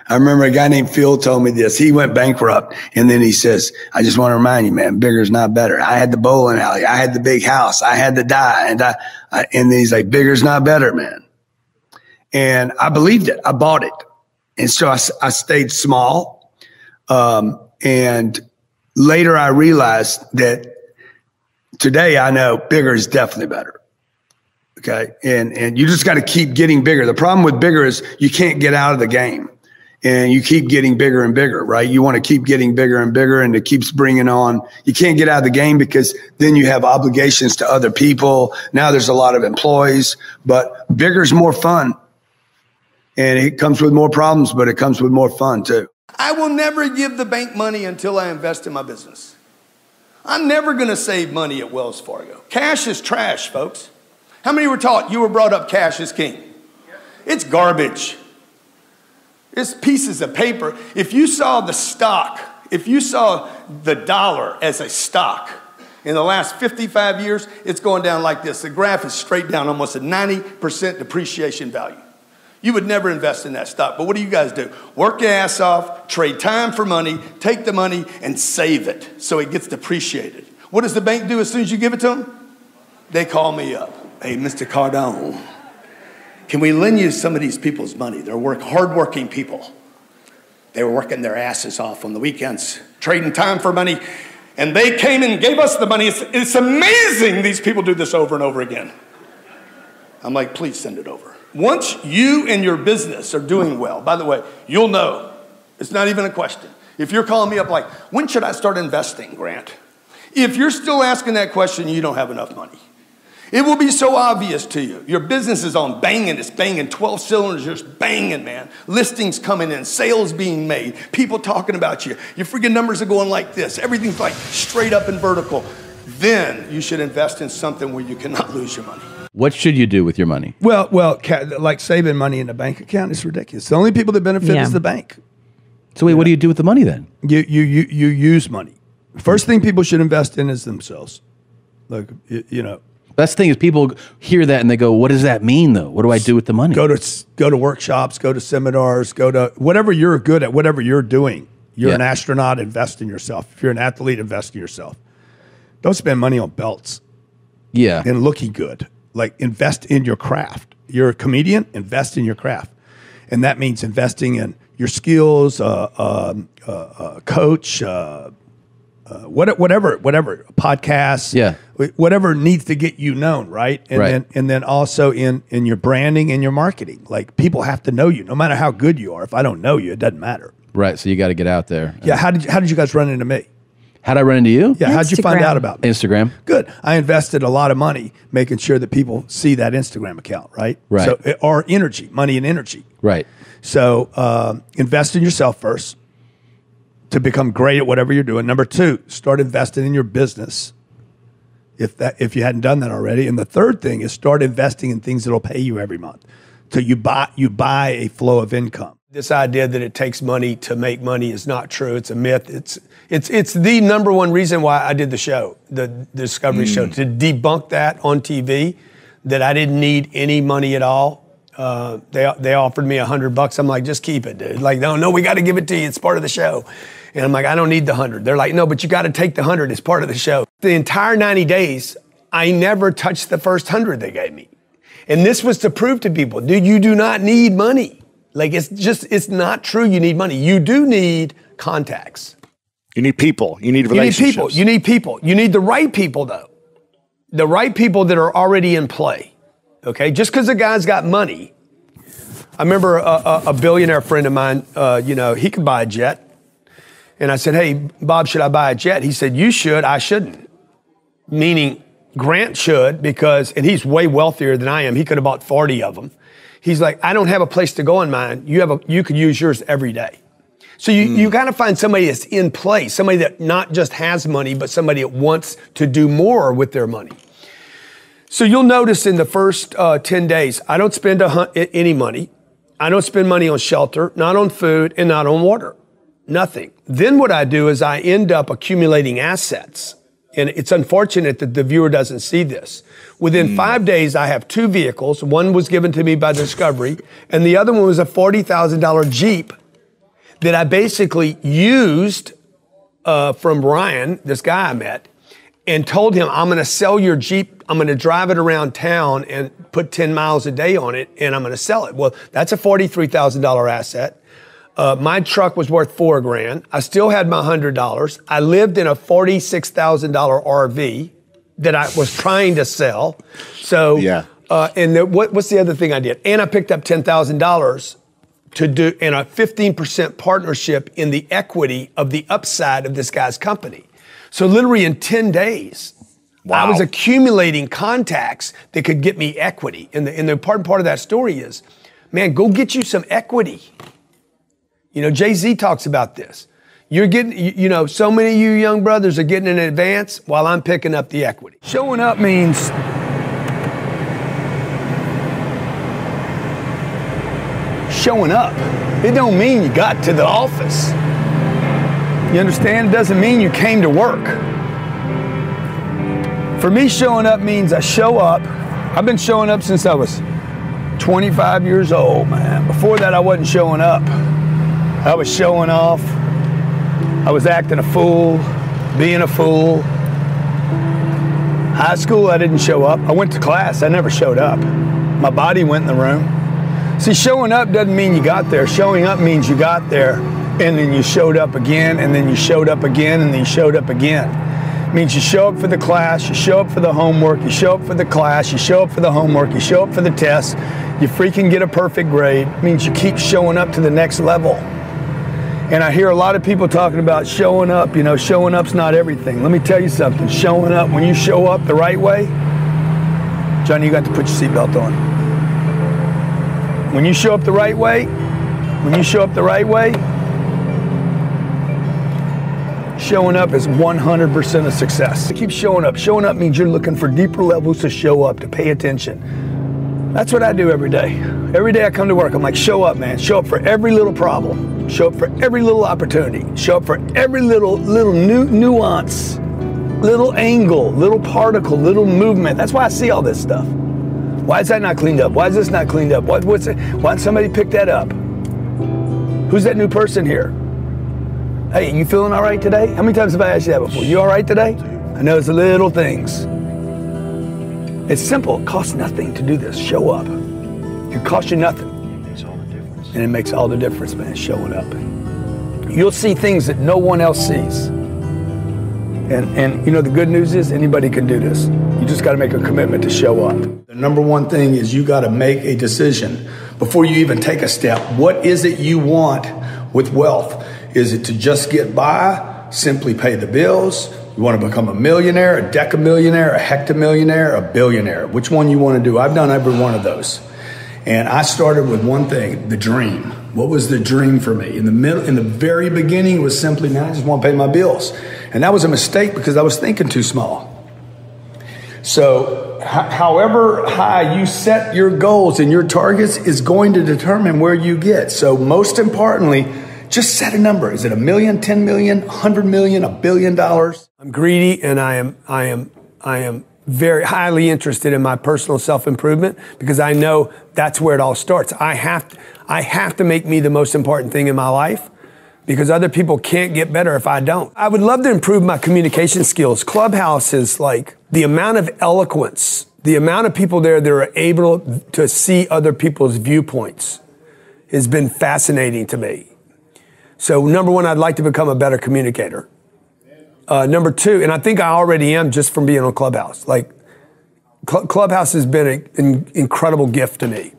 I remember a guy named Phil told me this. He went bankrupt and then he says, I just want to remind you, man, bigger is not better. I had the bowling alley. I had the big house. I had the die. And I, I and he's like, bigger's not better, man. And I believed it. I bought it. And so I, I stayed small. Um, and later I realized that today I know bigger is definitely better. Okay. And, and you just got to keep getting bigger. The problem with bigger is you can't get out of the game and you keep getting bigger and bigger, right? You want to keep getting bigger and bigger and it keeps bringing on, you can't get out of the game because then you have obligations to other people. Now there's a lot of employees, but bigger is more fun and it comes with more problems, but it comes with more fun too. I will never give the bank money until I invest in my business. I'm never going to save money at Wells Fargo. Cash is trash, folks. How many were taught you were brought up cash is king? It's garbage. It's pieces of paper. If you saw the stock, if you saw the dollar as a stock in the last 55 years, it's going down like this. The graph is straight down, almost a 90% depreciation value. You would never invest in that stock. But what do you guys do? Work your ass off, trade time for money, take the money and save it so it gets depreciated. What does the bank do as soon as you give it to them? They call me up. Hey, Mr. Cardone, can we lend you some of these people's money? They're work, hardworking people. They were working their asses off on the weekends, trading time for money, and they came and gave us the money. It's, it's amazing these people do this over and over again. I'm like, please send it over. Once you and your business are doing well, by the way, you'll know. It's not even a question. If you're calling me up like, when should I start investing, Grant? If you're still asking that question, you don't have enough money. It will be so obvious to you. Your business is on banging, it's banging, 12 cylinders, just banging, man. Listings coming in, sales being made, people talking about you. Your freaking numbers are going like this. Everything's like straight up and vertical. Then you should invest in something where you cannot lose your money. What should you do with your money? Well, well, like saving money in a bank account is ridiculous. The only people that benefit Yeah. is the bank. So wait, what do you do with the money then? You you you you use money. First thing people should invest in is themselves. Like you, you know, Best thing is people hear that and they go, "What does that mean, though? What do I do with the money?" go to go to workshops, go to seminars, go to whatever you're good at, whatever you're doing. You're Yeah. an astronaut, invest in yourself. If you're an athlete, invest in yourself. Don't spend money on belts Yeah, and looking good. Like invest in your craft. You're a comedian, invest in your craft, and that means investing in your skills, uh, um, uh, uh, coach, uh, uh, what, whatever, whatever, podcasts, Yeah. whatever needs to get you known, right? And Right. then and then also in in your branding and your marketing. Like people have to know you, no matter how good you are. If I don't know you, it doesn't matter. right. So you got to get out there. Yeah. How did you, how did you guys run into me? How'd I run into you? Yeah. How'd you find out about me? Instagram. Good. I invested a lot of money making sure that people see that Instagram account, right? Right. So, eh, or energy, money and energy. Right. So, um, invest in yourself first to become great at whatever you're doing. Number two, start investing in your business. If that, if you hadn't done that already, and the third thing is start investing in things that'll pay you every month. So you buy you buy a flow of income. This idea that it takes money to make money is not true. It's a myth. It's it's it's the number one reason why I did the show, the, the Discovery Show, mm. to debunk that on TV, that I didn't need any money at all. Uh, they they offered me a hundred bucks. I'm like, just keep it, dude. Like, no, no, we got to give it to you. It's part of the show. And I'm like, I don't need the hundred. They're like, no, but you got to take the hundred. It's part of the show. The entire 90 days, I never touched the first hundred they gave me. And this was to prove to people, dude, you do not need money. Like it's just, it's not true. You need money. You do need contacts. You need people. You need relationships. You need people. You need people. You need the right people though. The right people that are already in play. Okay, just because a guy's got money. I remember a, a, a billionaire friend of mine. Uh, you know, he could buy a jet, and I said, "Hey, Bob, should I buy a jet?" He said, "You should. I shouldn't." Meaning, Grant should because, and he's way wealthier than I am. He could have bought forty of them. He's like, "I don't have a place to go in mine. You have a. You could use yours every day." So you, you got to find somebody that's in place, somebody that not just has money, but somebody that wants to do more with their money. So you'll notice in the first uh, 10 days, I don't spend a hun- any money. I don't spend money on shelter, not on food, and not on water. Nothing. Then what I do is I end up accumulating assets. And it's unfortunate that the viewer doesn't see this. Within five days, I have two vehicles. One was given to me by Discovery, and the other one was a $40,000 Jeep that I basically used uh, from Ryan, this guy I met, and told him, I'm going to sell your Jeep. I'm going to drive it around town and put 10 miles a day on it, and I'm going to sell it. Well, that's a $43,000 asset. Uh, my truck was worth four grand. I still had my $100. I lived in a $46,000 RV that I was trying to sell. So, Yeah. Uh, and the, what, what's the other thing I did? And I picked up $10,000 to do in a 15% partnership in the equity of the upside of this guy's company. So literally in 10 days, I was accumulating contacts that could get me equity. And the, and the important part of that story is, man, go get you some equity. You know, Jay-Z talks about this. You're getting, you, you know, so many of you young brothers are getting in advance while I'm picking up the equity. Showing up means showing up. It don't mean you got to the office. You understand? It doesn't mean you came to work. For me, showing up means I show up. I've been showing up since I was 25 years old, man. Before that, I wasn't showing up. I was showing off. I was acting a fool, being a fool. High school, I didn't show up. I went to class, I never showed up. My body went in the room. See, showing up doesn't mean you got there. Showing up means you got there and then you showed up again and then you showed up again and then you showed up again. Means you show up for the class, you show up for the homework, you show up for the class, you show up for the homework, you show up for the test, you freaking get a perfect grade. It means you keep showing up to the next level. And I hear a lot of people talking about showing up. You know, showing up's not everything. Let me tell you something. Showing up, when you show up the right way, Johnny, you got to put your seatbelt on. When you show up the right way, when you show up the right way, showing up is 100% a success. Keep showing up. Showing up means you're looking for deeper levels to show up, to pay attention. That's what I do every day. Every day I come to work, I'm like, show up, man. Show up for every little problem. Show up for every little opportunity. Show up for every little little nu- nuance, little angle, little particle, little movement. That's why I see all this stuff. Why is that not cleaned up? Why is this not cleaned up? What, what's it? Why did somebody pick that up? Who's that new person here? Hey, you feeling all right today? How many times have I asked you that before? You all right today? I know it's little things. It's simple. It costs nothing to do this. Show up. It costs you nothing. And it makes all the difference, man, showing up. You'll see things that no one else sees. And, and you know, the good news is anybody can do this. You just got to make a commitment to show up. The number one thing is you got to make a decision before you even take a step. What is it you want with wealth? Is it to just get by, simply pay the bills? You want to become a millionaire, a decamillionaire, a hectamillionaire, a billionaire? Which one you want to do? I've done every one of those. And I started with one thing, the dream. What was the dream for me? In the middle, in the very beginning, it was simply, man, I just want to pay my bills. And that was a mistake because I was thinking too small. So, however high you set your goals and your targets is going to determine where you get. So, most importantly, just set a number. Is it a million, 10 million, 100 million, a billion dollars? I'm greedy and I am I am I am very highly interested in my personal self-improvement because I know that's where it all starts. I have to, I have to make me the most important thing in my life because other people can't get better if I don't. I would love to improve my communication skills. Clubhouse is like the amount of eloquence, the amount of people there that are able to see other people's viewpoints has been fascinating to me. So number one, I'd like to become a better communicator. Uh, number two, and I think I already am just from being on Clubhouse. Like, Cl- Clubhouse has been an incredible gift to me.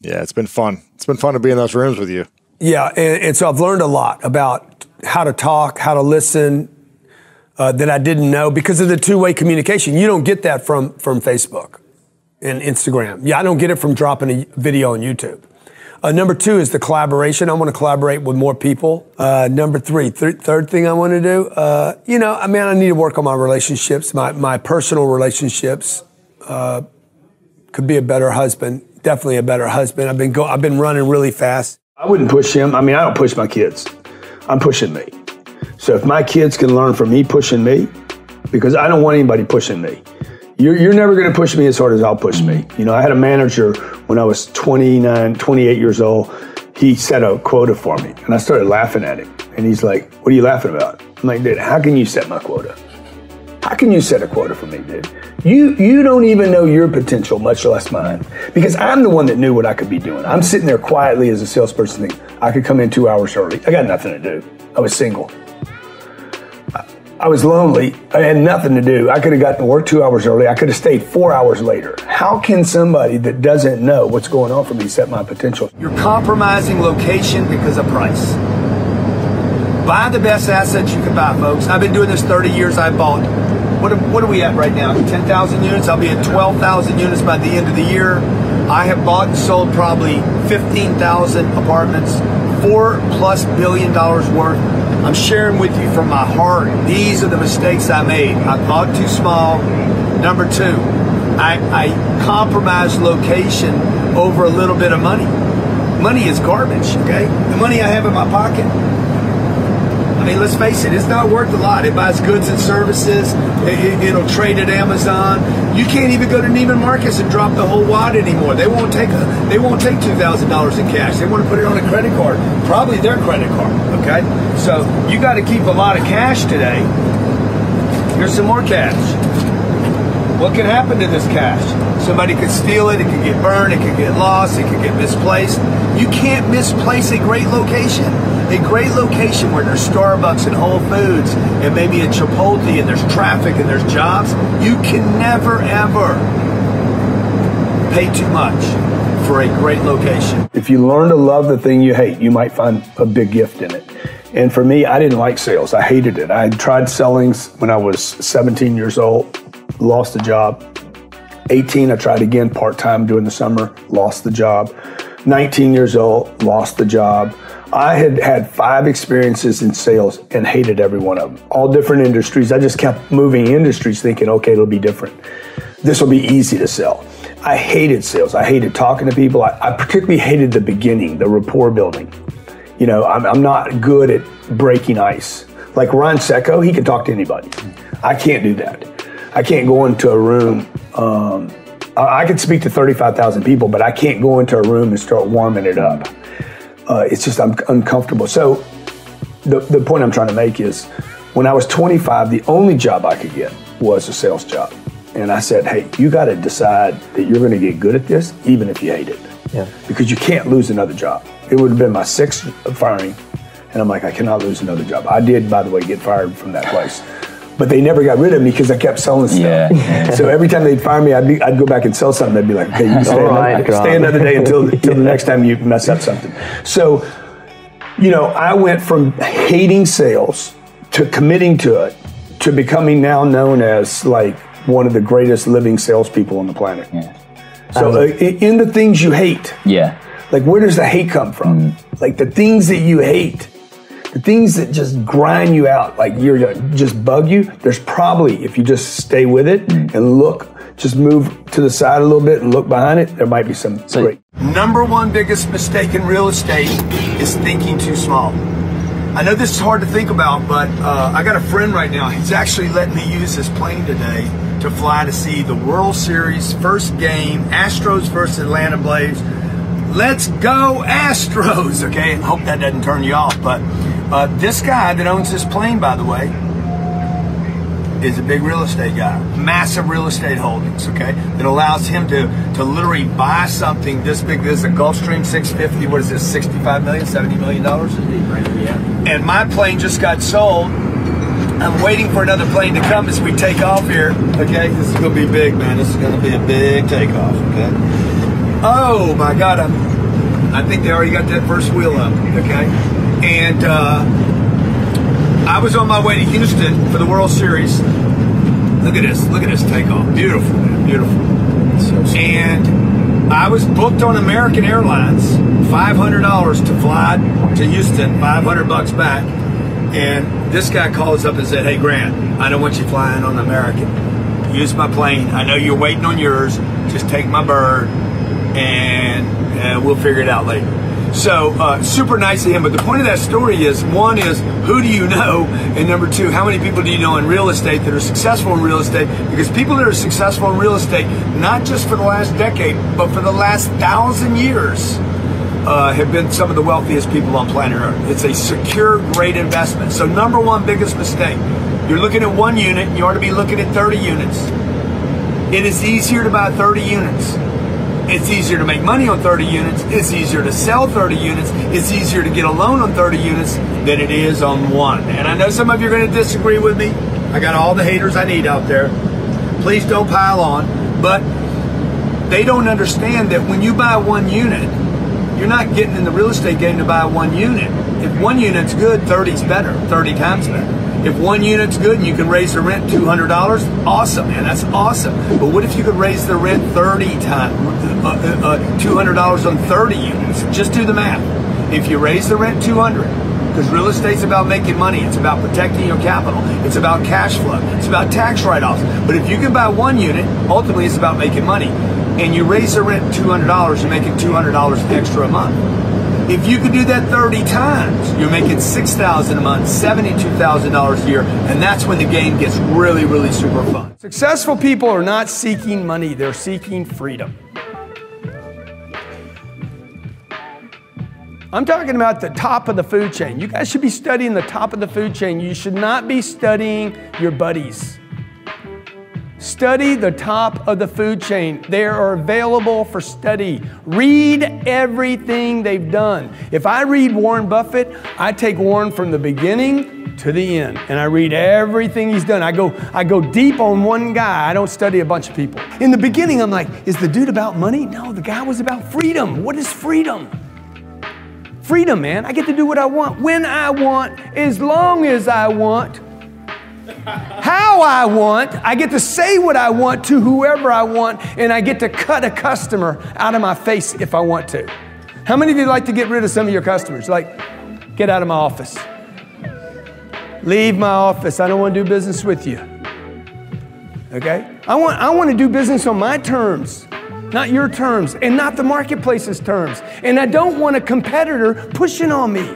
Yeah, it's been fun. It's been fun to be in those rooms with you. Yeah, and, and so I've learned a lot about how to talk, how to listen uh, that I didn't know because of the two-way communication. You don't get that from from Facebook and Instagram. Yeah, I don't get it from dropping a video on YouTube. Uh, number two is the collaboration. I want to collaborate with more people. Uh, number three, th- third thing I want to do, uh, you know, I mean, I need to work on my relationships, my, my personal relationships. Uh, could be a better husband, definitely a better husband. I've been go- I've been running really fast. I wouldn't push him. I mean, I don't push my kids. I'm pushing me. So if my kids can learn from me pushing me, because I don't want anybody pushing me. You're, you're never going to push me as hard as I'll push me. You know, I had a manager when I was 29, 28 years old. He set a quota for me, and I started laughing at him. And he's like, What are you laughing about? I'm like, Dude, how can you set my quota? How can you set a quota for me, dude? You you don't even know your potential, much less mine. Because I'm the one that knew what I could be doing. I'm sitting there quietly as a salesperson thinking, I could come in two hours early. I got nothing to do. I was single. I- was lonely. I had nothing to do. I could have gotten to work two hours early. I could have stayed four hours later. How can somebody that doesn't know what's going on for me set my potential? You're compromising location because of price. Buy the best assets you can buy, folks. I've been doing this 30 years. I bought, what what are we at right now? 10,000 units. I'll be at 12,000 units by the end of the year. I have bought and sold probably 15,000 apartments, four plus billion dollars worth. I'm sharing with you from my heart. These are the mistakes I made. I bought too small. Number two, I, I compromised location over a little bit of money. Money is garbage, okay? The money I have in my pocket. I mean, let's face it, it's not worth a lot. It buys goods and services. It, will trade at Amazon. You can't even go to Neiman Marcus and drop the whole wad anymore. They won't take a, they won't take two thousand dollars in cash. They want to put it on a credit card, probably their credit card. Okay, so you got to keep a lot of cash today. Here's some more cash. What can happen to this cash? Somebody could steal it, it could get burned, it could get lost, it could get misplaced. You can't misplace a great location. A great location where there's Starbucks and Whole Foods and maybe a Chipotle and there's traffic and there's jobs. You can never ever pay too much for a great location. If you learn to love the thing you hate, you might find a big gift in it. And for me, I didn't like sales. I hated it. I tried selling when I was 17 years old, lost the job. 18, I tried again part time during the summer, lost the job. 19 years old, lost the job. I had had five experiences in sales and hated every one of them. All different industries. I just kept moving industries thinking, okay, it'll be different. This will be easy to sell. I hated sales. I hated talking to people. I, I particularly hated the beginning, the rapport building. You know, I'm, I'm not good at breaking ice. Like Ron Secco, he can talk to anybody. I can't do that. I can't go into a room. Um, I, I could speak to 35,000 people, but I can't go into a room and start warming it up. Uh, it's just I'm uncomfortable. So the, the point I'm trying to make is when I was 25, the only job I could get was a sales job. And I said, hey, you got to decide that you're going to get good at this, even if you hate it. Yeah. Because you can't lose another job. It would have been my sixth firing. And I'm like, I cannot lose another job. I did, by the way, get fired from that place. But they never got rid of me because I kept selling stuff. Yeah. so every time they'd fire me, I'd, be, I'd go back and sell something. They'd be like, okay, you stay, All another, right, stay another day until, until the next time you mess up something. So, you know, I went from hating sales to committing to it to becoming now known as like one of the greatest living salespeople on the planet. Yeah. So, uh, in the things you hate, Yeah. like where does the hate come from? Like the things that you hate, the things that just grind you out, like you're just bug you. There's probably if you just stay with it and look, just move to the side a little bit and look behind it. There might be some great. Number one biggest mistake in real estate is thinking too small. I know this is hard to think about, but uh, I got a friend right now. He's actually letting me use his plane today to fly to see the World Series first game, Astros versus Atlanta Braves. Let's go Astros! Okay, hope that doesn't turn you off. But uh, this guy that owns this plane, by the way, is a big real estate guy, massive real estate holdings, okay? That allows him to to literally buy something this big. This is a Gulfstream 650. What is this? 65 million, 70 million dollars? And my plane just got sold I'm waiting for another plane to come as we take off here. Okay, this is gonna be big, man. This is gonna be a big takeoff. Okay. Oh my God, I'm. I think they already got that first wheel up. Okay, and uh, I was on my way to Houston for the World Series. Look at this. Look at this takeoff. Beautiful, man. Beautiful. and I was booked on American Airlines, five hundred dollars to fly to Houston, five hundred bucks back. And this guy calls up and said, "Hey Grant, I don't want you flying on American. Use my plane. I know you're waiting on yours. Just take my bird, and uh, we'll figure it out later." So uh, super nice of him. But the point of that story is one is who do you know, and number two, how many people do you know in real estate that are successful in real estate? Because people that are successful in real estate, not just for the last decade, but for the last thousand years. Uh, have been some of the wealthiest people on planet Earth. It's a secure, great investment. So, number one biggest mistake you're looking at one unit, you ought to be looking at 30 units. It is easier to buy 30 units. It's easier to make money on 30 units. It's easier to sell 30 units. It's easier to get a loan on 30 units than it is on one. And I know some of you are going to disagree with me. I got all the haters I need out there. Please don't pile on. But they don't understand that when you buy one unit, you're not getting in the real estate game to buy one unit. If one unit's good, 30's better, 30 times better. If one unit's good and you can raise the rent $200, awesome, man, that's awesome. But what if you could raise the rent 30 times, uh, uh, uh, $200 on 30 units? Just do the math. If you raise the rent 200, because real estate's about making money. It's about protecting your capital. It's about cash flow. It's about tax write-offs. But if you can buy one unit, ultimately it's about making money. And you raise the rent $200, you're making $200 extra a month. If you could do that 30 times, you're making 6,000 a month, $72,000 a year, and that's when the game gets really, really super fun. Successful people are not seeking money, they're seeking freedom. I'm talking about the top of the food chain. You guys should be studying the top of the food chain. You should not be studying your buddies. Study the top of the food chain. They are available for study. Read everything they've done. If I read Warren Buffett, I take Warren from the beginning to the end and I read everything he's done. I go I go deep on one guy. I don't study a bunch of people. In the beginning I'm like, is the dude about money? No, the guy was about freedom. What is freedom? Freedom, man. I get to do what I want when I want as long as I want how I want. I get to say what I want to whoever I want, and I get to cut a customer out of my face if I want to. How many of you like to get rid of some of your customers? Like, get out of my office. Leave my office. I don't want to do business with you. Okay? I want, I want to do business on my terms, not your terms, and not the marketplace's terms. And I don't want a competitor pushing on me.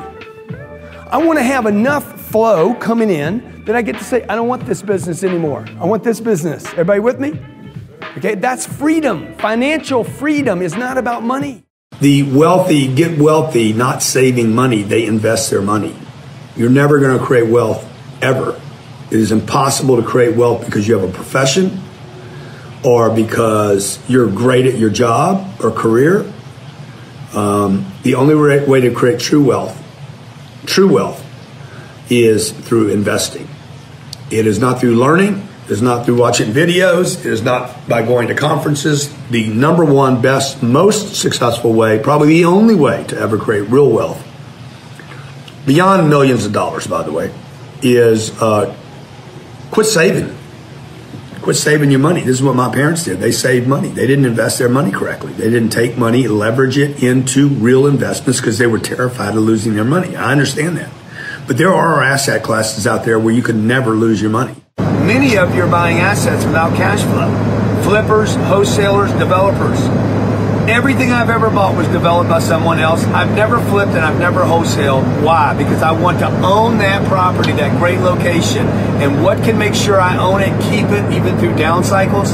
I want to have enough flow coming in that I get to say, I don't want this business anymore. I want this business. Everybody with me? Okay, that's freedom. Financial freedom is not about money. The wealthy get wealthy not saving money, they invest their money. You're never going to create wealth ever. It is impossible to create wealth because you have a profession or because you're great at your job or career. Um, the only way to create true wealth, true wealth, is through investing. It is not through learning. It is not through watching videos. It is not by going to conferences. The number one, best, most successful way, probably the only way to ever create real wealth, beyond millions of dollars, by the way, is uh, quit saving. Quit saving your money. This is what my parents did. They saved money. They didn't invest their money correctly. They didn't take money, leverage it into real investments because they were terrified of losing their money. I understand that. But there are asset classes out there where you can never lose your money. Many of you are buying assets without cash flow. Flippers, wholesalers, developers. Everything I've ever bought was developed by someone else. I've never flipped and I've never wholesaled. Why? Because I want to own that property, that great location. And what can make sure I own it, keep it, even through down cycles?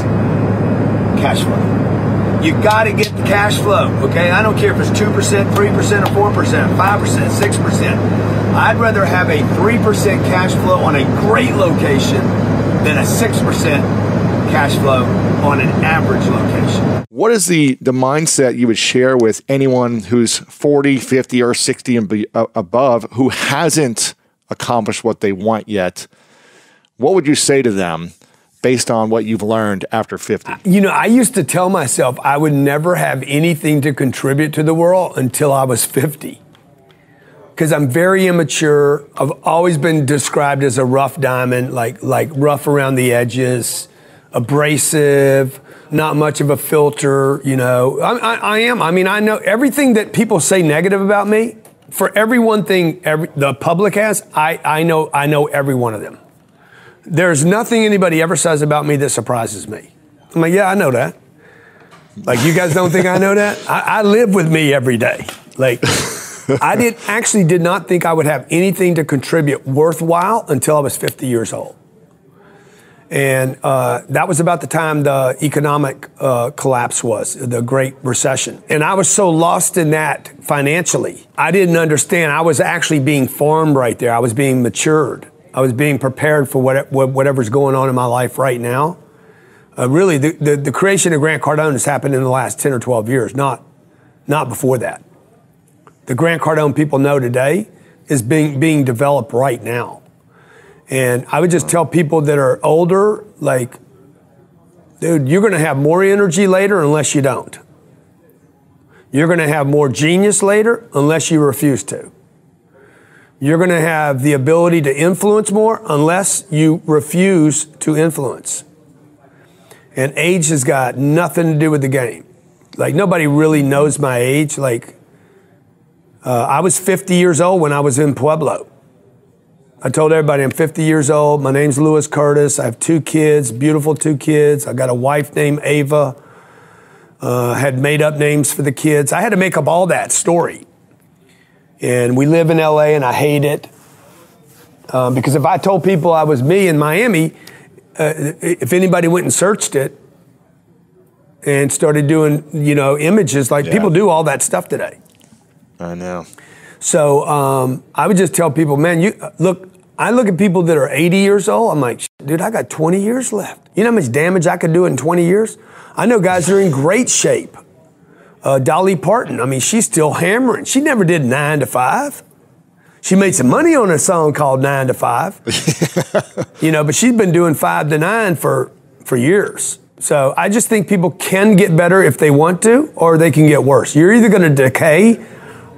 Cash flow. You got to get the cash flow, okay? I don't care if it's 2%, 3%, or 4%, 5%, 6%. I'd rather have a 3% cash flow on a great location than a 6% cash flow on an average location. What is the, the mindset you would share with anyone who's 40, 50, or 60 and be, uh, above who hasn't accomplished what they want yet? what would you say to them based on what you've learned after 50? You know, I used to tell myself I would never have anything to contribute to the world until I was 50. Because I'm very immature. I've always been described as a rough diamond, like, like rough around the edges, abrasive, not much of a filter, you know. I, I, I am. I mean, I know everything that people say negative about me, for every one thing every, the public has, I, I, know, I know every one of them. There's nothing anybody ever says about me that surprises me. I'm like, yeah, I know that. Like, you guys don't think I know that? I, I live with me every day. Like, I did actually did not think I would have anything to contribute worthwhile until I was 50 years old. And uh, that was about the time the economic uh, collapse was, the Great Recession. And I was so lost in that financially. I didn't understand. I was actually being formed right there. I was being matured. I was being prepared for what, whatever's going on in my life right now. Uh, really, the, the, the, creation of Grant Cardone has happened in the last 10 or 12 years, not, not before that. The Grant Cardone people know today is being, being developed right now. And I would just tell people that are older, like, dude, you're going to have more energy later unless you don't. You're going to have more genius later unless you refuse to. You're going to have the ability to influence more unless you refuse to influence. And age has got nothing to do with the game. Like, nobody really knows my age. Like, uh, I was 50 years old when I was in Pueblo. I told everybody I'm 50 years old. My name's Lewis Curtis. I have two kids, beautiful two kids. I got a wife named Ava. Uh, had made up names for the kids. I had to make up all that story. And we live in LA and I hate it. Uh, because if I told people I was me in Miami, uh, if anybody went and searched it and started doing, you know, images, like yeah. people do all that stuff today. I know. So um, I would just tell people, man, you look. I look at people that are 80 years old. I'm like, dude, I got 20 years left. You know how much damage I could do in 20 years? I know guys that are in great shape. Uh, Dolly Parton, I mean, she's still hammering. She never did nine to five. She made some money on a song called Nine to Five. you know, but she's been doing five to nine for for years. So I just think people can get better if they want to, or they can get worse. You're either going to decay,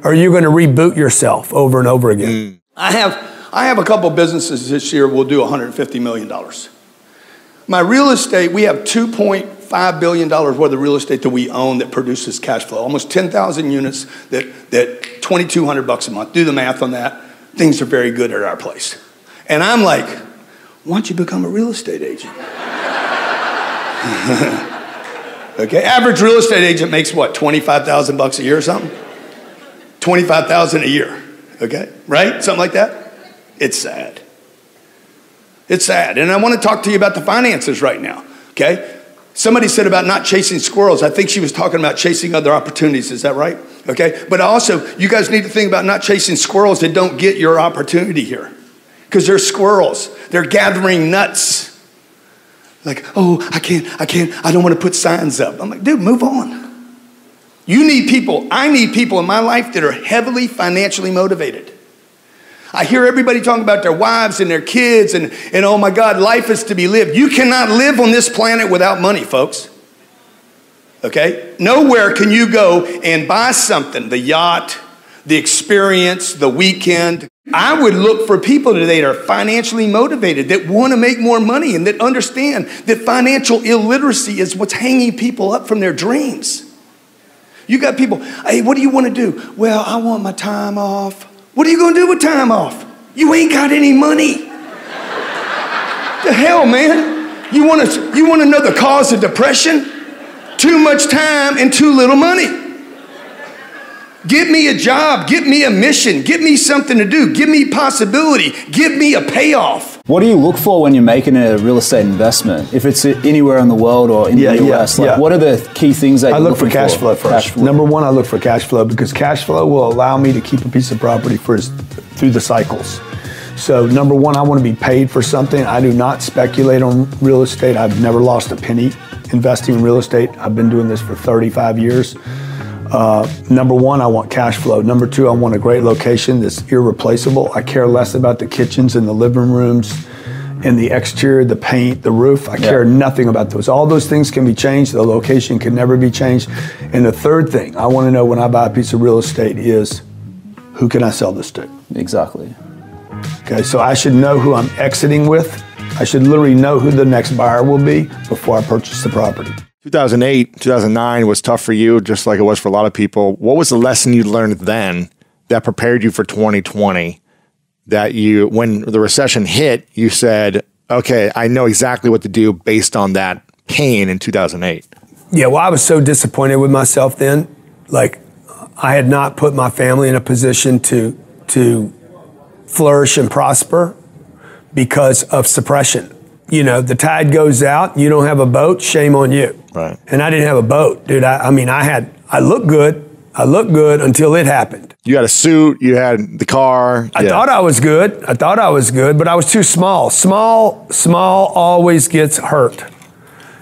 or you're going to reboot yourself over and over again. Mm. I have I have a couple businesses this year will do 150 million dollars. My real estate, we have 2.5 billion dollars worth of real estate that we own that produces cash flow. Almost 10,000 units that that 2,200 bucks a month. Do the math on that. Things are very good at our place. And I'm like, why don't you become a real estate agent? okay, average real estate agent makes what, 25,000 bucks a year or something? 25,000 a year. Okay? Right? Something like that? It's sad. It's sad. And I want to talk to you about the finances right now. Okay? Somebody said about not chasing squirrels. I think she was talking about chasing other opportunities. Is that right? Okay. But also, you guys need to think about not chasing squirrels that don't get your opportunity here. Because they're squirrels, they're gathering nuts. Like, oh, I can't, I can't, I don't want to put signs up. I'm like, dude, move on. You need people, I need people in my life that are heavily financially motivated. I hear everybody talking about their wives and their kids, and, and oh my God, life is to be lived. You cannot live on this planet without money, folks. Okay? Nowhere can you go and buy something the yacht, the experience, the weekend. I would look for people today that are financially motivated, that want to make more money, and that understand that financial illiteracy is what's hanging people up from their dreams. You got people, hey, what do you want to do? Well, I want my time off. What are you going to do with time off? You ain't got any money. the hell, man? You want to you want the cause of depression? Too much time and too little money. Give me a job, give me a mission, give me something to do, give me possibility, give me a payoff. What do you look for when you're making a real estate investment? If it's anywhere in the world or in yeah, the US, yeah, like yeah. what are the key things that I look for cash for? flow first. Cash flow. Number one, I look for cash flow because cash flow will allow me to keep a piece of property for through the cycles. So number one, I want to be paid for something. I do not speculate on real estate. I've never lost a penny investing in real estate. I've been doing this for 35 years. Uh, number one, I want cash flow. Number two, I want a great location that's irreplaceable. I care less about the kitchens and the living rooms and the exterior, the paint, the roof. I care nothing about those. All those things can be changed. The location can never be changed. And the third thing I want to know when I buy a piece of real estate is who can I sell this to? Exactly. Okay, so I should know who I'm exiting with. I should literally know who the next buyer will be before I purchase the property. 2008, 2009 was tough for you, just like it was for a lot of people. What was the lesson you learned then that prepared you for 2020? That you, when the recession hit, you said, okay, I know exactly what to do based on that pain in 2008. Yeah, well, I was so disappointed with myself then. Like, I had not put my family in a position to to flourish and prosper because of suppression. You know, the tide goes out, you don't have a boat, shame on you. Right. And I didn't have a boat, dude. I, I mean, I had, I looked good. I looked good until it happened. You had a suit, you had the car. I yeah. thought I was good. I thought I was good, but I was too small. Small, small always gets hurt.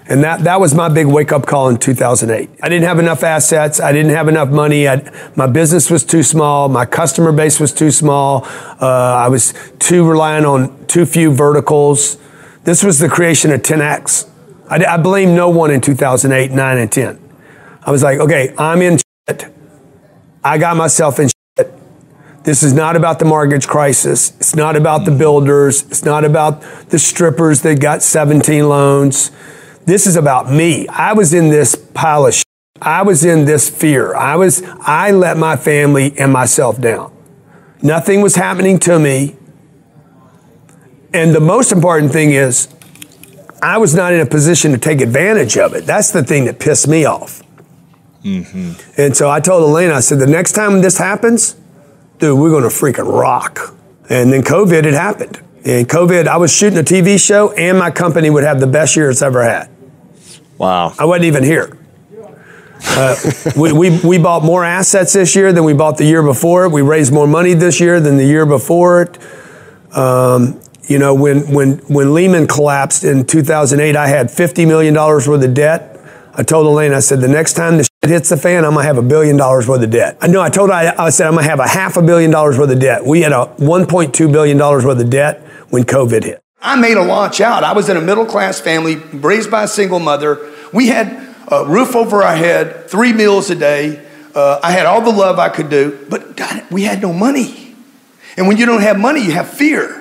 And that, that was my big wake up call in 2008. I didn't have enough assets. I didn't have enough money. I, my business was too small. My customer base was too small. Uh, I was too reliant on too few verticals. This was the creation of 10X. I, I blame no one in 2008, 9, and 10. I was like, okay, I'm in shit. I got myself in shit. This is not about the mortgage crisis. It's not about the builders. It's not about the strippers that got 17 loans. This is about me. I was in this pile of shit. I was in this fear. I was, I let my family and myself down. Nothing was happening to me. And the most important thing is, I was not in a position to take advantage of it. That's the thing that pissed me off. Mm-hmm. And so I told Elena, I said, the next time this happens, dude, we're going to freaking rock. And then COVID had happened. And COVID, I was shooting a TV show, and my company would have the best year it's ever had. Wow. I wasn't even here. Uh, we, we, we bought more assets this year than we bought the year before. We raised more money this year than the year before it. Um, you know, when, when, when Lehman collapsed in 2008, I had $50 million worth of debt. I told Elena, I said, the next time the shit hits the fan, I'm gonna have a billion dollars worth of debt. I know I told her, I, I said, I'm gonna have a half a billion dollars worth of debt. We had a $1.2 billion worth of debt when COVID hit. I made a launch out. I was in a middle class family, raised by a single mother. We had a roof over our head, three meals a day. Uh, I had all the love I could do, but God, we had no money. And when you don't have money, you have fear.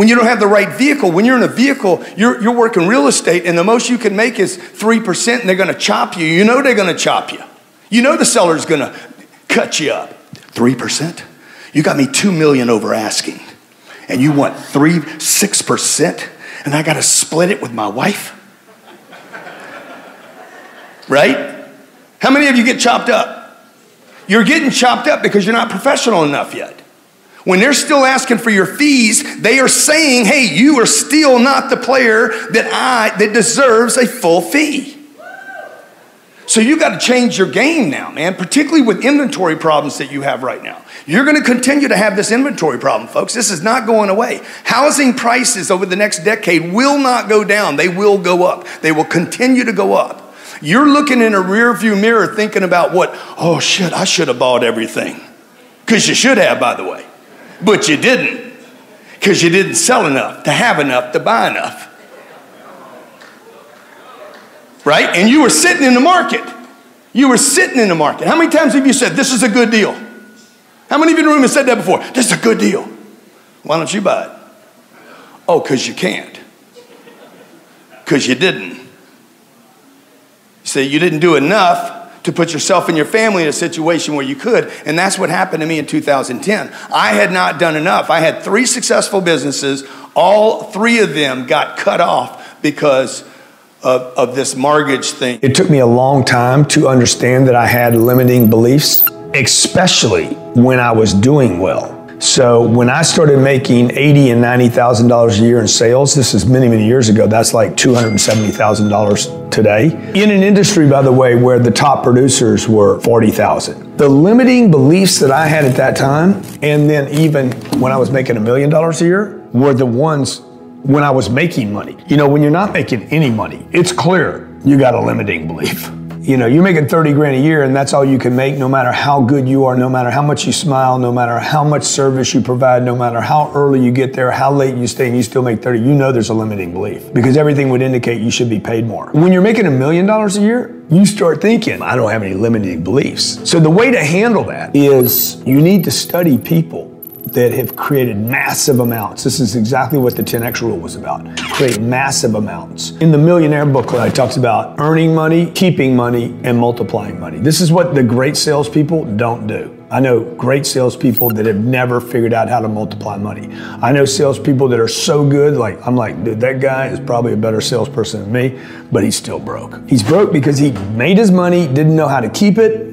When you don't have the right vehicle, when you're in a vehicle, you're, you're working real estate, and the most you can make is 3%, and they're gonna chop you. You know they're gonna chop you. You know the seller's gonna cut you up. 3%? You got me 2 million over asking, and you want 3, 6%, and I gotta split it with my wife? Right? How many of you get chopped up? You're getting chopped up because you're not professional enough yet. When they're still asking for your fees, they are saying, hey, you are still not the player that I that deserves a full fee. So you got to change your game now, man, particularly with inventory problems that you have right now. You're going to continue to have this inventory problem, folks. This is not going away. Housing prices over the next decade will not go down. They will go up. They will continue to go up. You're looking in a rearview mirror thinking about what, oh shit, I should have bought everything. Because you should have, by the way but you didn't because you didn't sell enough to have enough to buy enough. Right? And you were sitting in the market. You were sitting in the market. How many times have you said, This is a good deal? How many of you in the room have said that before? This is a good deal. Why don't you buy it? Oh, because you can't. Because you didn't. You say you didn't do enough to put yourself and your family in a situation where you could. And that's what happened to me in 2010. I had not done enough. I had three successful businesses. All three of them got cut off because of, of this mortgage thing. It took me a long time to understand that I had limiting beliefs, especially when I was doing well. So when I started making eighty and ninety thousand dollars a year in sales, this is many many years ago. That's like two hundred and seventy thousand dollars today in an industry, by the way, where the top producers were forty thousand. The limiting beliefs that I had at that time, and then even when I was making a million dollars a year, were the ones when I was making money. You know, when you're not making any money, it's clear you got a limiting belief. You know, you're making 30 grand a year and that's all you can make no matter how good you are, no matter how much you smile, no matter how much service you provide, no matter how early you get there, how late you stay and you still make 30, you know there's a limiting belief because everything would indicate you should be paid more. When you're making a million dollars a year, you start thinking, I don't have any limiting beliefs. So the way to handle that is you need to study people that have created massive amounts. This is exactly what the 10x rule was about. Create massive amounts. In the millionaire booklet, I talked about earning money, keeping money, and multiplying money. This is what the great salespeople don't do. I know great salespeople that have never figured out how to multiply money. I know salespeople that are so good, like I'm like, dude, that guy is probably a better salesperson than me, but he's still broke. He's broke because he made his money, didn't know how to keep it,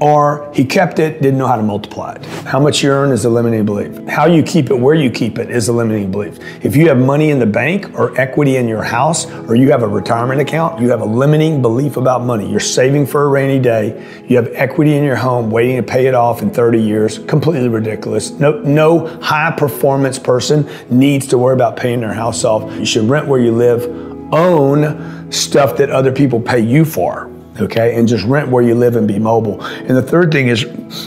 or he kept it, didn't know how to multiply it. How much you earn is a limiting belief. How you keep it, where you keep it is a limiting belief. If you have money in the bank or equity in your house or you have a retirement account, you have a limiting belief about money. You're saving for a rainy day. You have equity in your home waiting to pay it off in 30 years. Completely ridiculous. No, no high performance person needs to worry about paying their house off. You should rent where you live, own stuff that other people pay you for okay and just rent where you live and be mobile. And the third thing is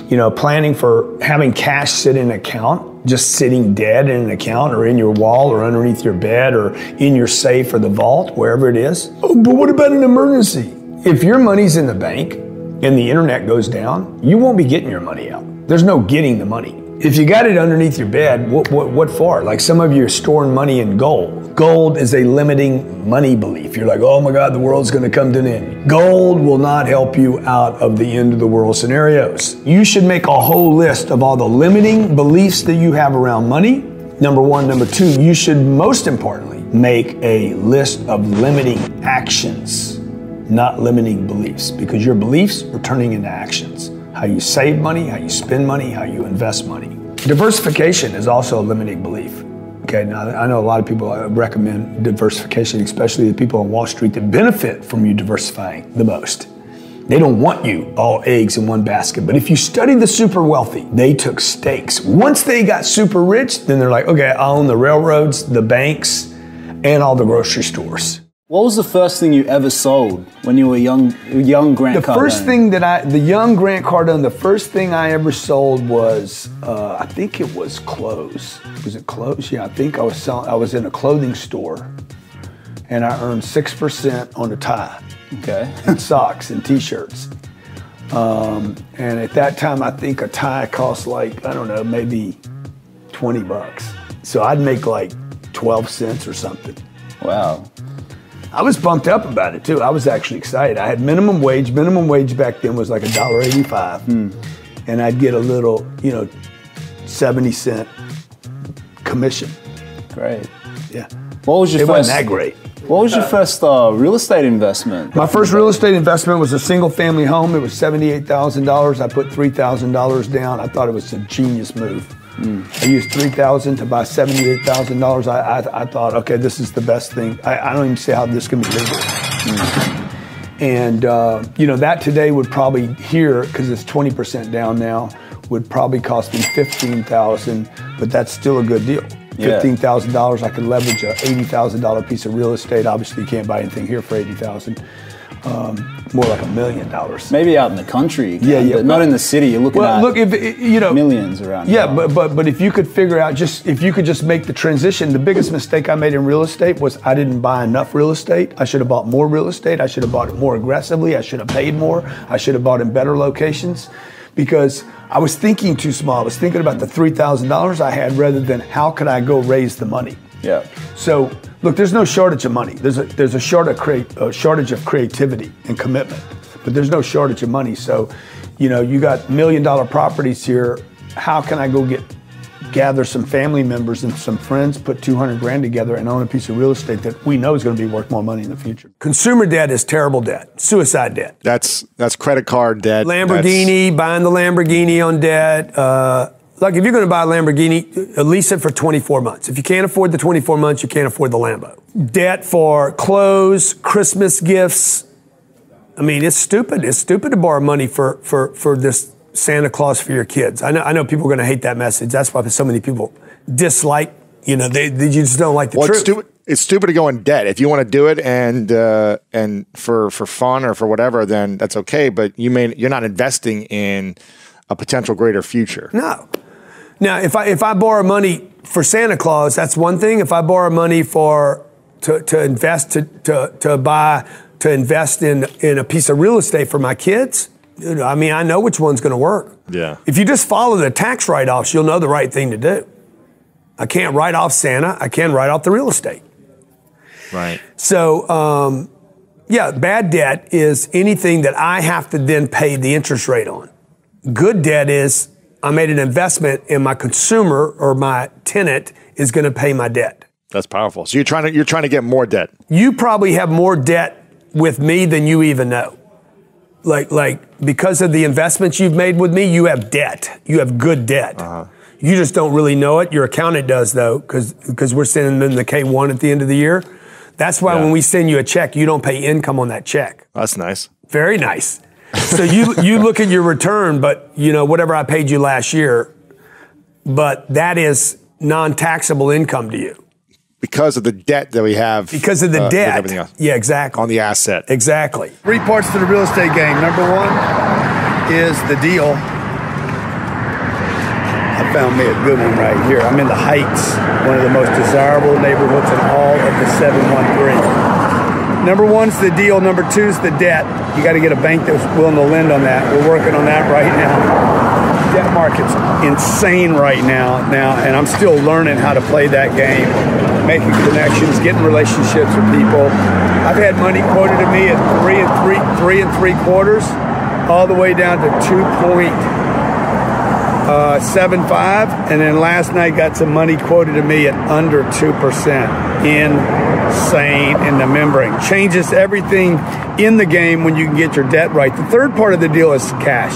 you know planning for having cash sit in an account just sitting dead in an account or in your wall or underneath your bed or in your safe or the vault wherever it is. Oh, but what about an emergency? If your money's in the bank and the internet goes down you won't be getting your money out. There's no getting the money if you got it underneath your bed, what, what, what for? Like some of you are storing money in gold. Gold is a limiting money belief. You're like, oh my God, the world's going to come to an end. Gold will not help you out of the end of the world scenarios. You should make a whole list of all the limiting beliefs that you have around money. Number one. Number two, you should most importantly make a list of limiting actions, not limiting beliefs, because your beliefs are turning into actions how you save money, how you spend money, how you invest money. Diversification is also a limiting belief. Okay, now I know a lot of people uh, recommend diversification, especially the people on Wall Street that benefit from you diversifying the most. They don't want you all eggs in one basket. But if you study the super wealthy, they took stakes. Once they got super rich, then they're like, okay, I own the railroads, the banks, and all the grocery stores. What was the first thing you ever sold when you were young, young Grant the Cardone? first thing that I, the young Grant Cardone, the first thing I ever sold was, uh, I think it was clothes. Was it clothes? Yeah, I think I was selling. I was in a clothing store, and I earned six percent on a tie. Okay. and socks and t-shirts. Um, and at that time, I think a tie cost like I don't know, maybe twenty bucks. So I'd make like twelve cents or something. Wow. I was bumped up about it too. I was actually excited. I had minimum wage. Minimum wage back then was like a dollar eighty-five, Hmm. and I'd get a little, you know, seventy cent commission. Great. Yeah. What was your it first? wasn't that great. What was your first uh, real estate investment? My first real estate investment was a single family home. It was seventy-eight thousand dollars. I put three thousand dollars down. I thought it was a genius move. I used three thousand to buy seventy-eight thousand dollars. I, I I thought, okay, this is the best thing. I, I don't even see how this can be legal. And uh, you know that today would probably here because it's twenty percent down now would probably cost me fifteen thousand, but that's still a good deal. Fifteen thousand dollars, I could leverage a eighty thousand dollar piece of real estate. Obviously, you can't buy anything here for eighty thousand. Um, more like a million dollars. Maybe out in the country. Yeah, yeah. But not in the city. You're looking Well, at look, if you know millions around. Yeah, but but but if you could figure out just if you could just make the transition, the biggest mistake I made in real estate was I didn't buy enough real estate. I should have bought more real estate. I should have bought it more aggressively. I should have paid more. I should have bought in better locations because I was thinking too small. I was thinking about the three thousand dollars I had rather than how could I go raise the money. Yeah. So look, there's no shortage of money. There's a there's a shortage of, create, a shortage of creativity and commitment, but there's no shortage of money. So, you know, you got million dollar properties here. How can I go get gather some family members and some friends, put 200 grand together, and own a piece of real estate that we know is going to be worth more money in the future? Consumer debt is terrible debt, suicide debt. That's that's credit card debt. Lamborghini, buying the Lamborghini on debt. Uh, like if you're going to buy a Lamborghini, uh, lease it for 24 months. If you can't afford the 24 months, you can't afford the Lambo. Debt for clothes, Christmas gifts. I mean, it's stupid. It's stupid to borrow money for for for this Santa Claus for your kids. I know I know people are going to hate that message. That's why so many people dislike. You know, they, they just don't like the Well, it's truth. stupid. it's stupid to go in debt. If you want to do it and uh, and for for fun or for whatever, then that's okay. But you may you're not investing in a potential greater future. No. Now, if I if I borrow money for Santa Claus, that's one thing. If I borrow money for to, to invest to, to to buy to invest in in a piece of real estate for my kids, you know, I mean, I know which one's going to work. Yeah. If you just follow the tax write offs, you'll know the right thing to do. I can't write off Santa. I can write off the real estate. Right. So, um, yeah, bad debt is anything that I have to then pay the interest rate on. Good debt is I made an investment and my consumer or my tenant is going to pay my debt. That's powerful. So you're trying to you're trying to get more debt. You probably have more debt with me than you even know. Like like because of the investments you've made with me, you have debt. You have good debt. Uh-huh. You just don't really know it. Your accountant does though, because because we're sending them the K one at the end of the year. That's why when we send you a check, you don't pay income on that check. That's nice. Very nice. So you you look at your return, but you know whatever I paid you last year, but that is non-taxable income to you Because of the debt that we have. because of the uh, with debt. everything else. Yeah, exactly. On the asset. Exactly. Three parts to the real estate game. Number one is the deal. I found me a good one right here. I'm in the Heights, one of the most desirable neighborhoods in all of the 713. Number one's the deal. Number two's the debt. You got to get a bank that's willing to lend on that. We're working on that right now. Debt market's insane right now. Now, and I'm still learning how to play that game, making connections, getting relationships with people. I've had money quoted to me at three and three, three and three quarters, all the way down to two point uh, seven five, and then last night got some money quoted to me at under two percent. Insane in the membrane changes everything in the game when you can get your debt right. The third part of the deal is cash,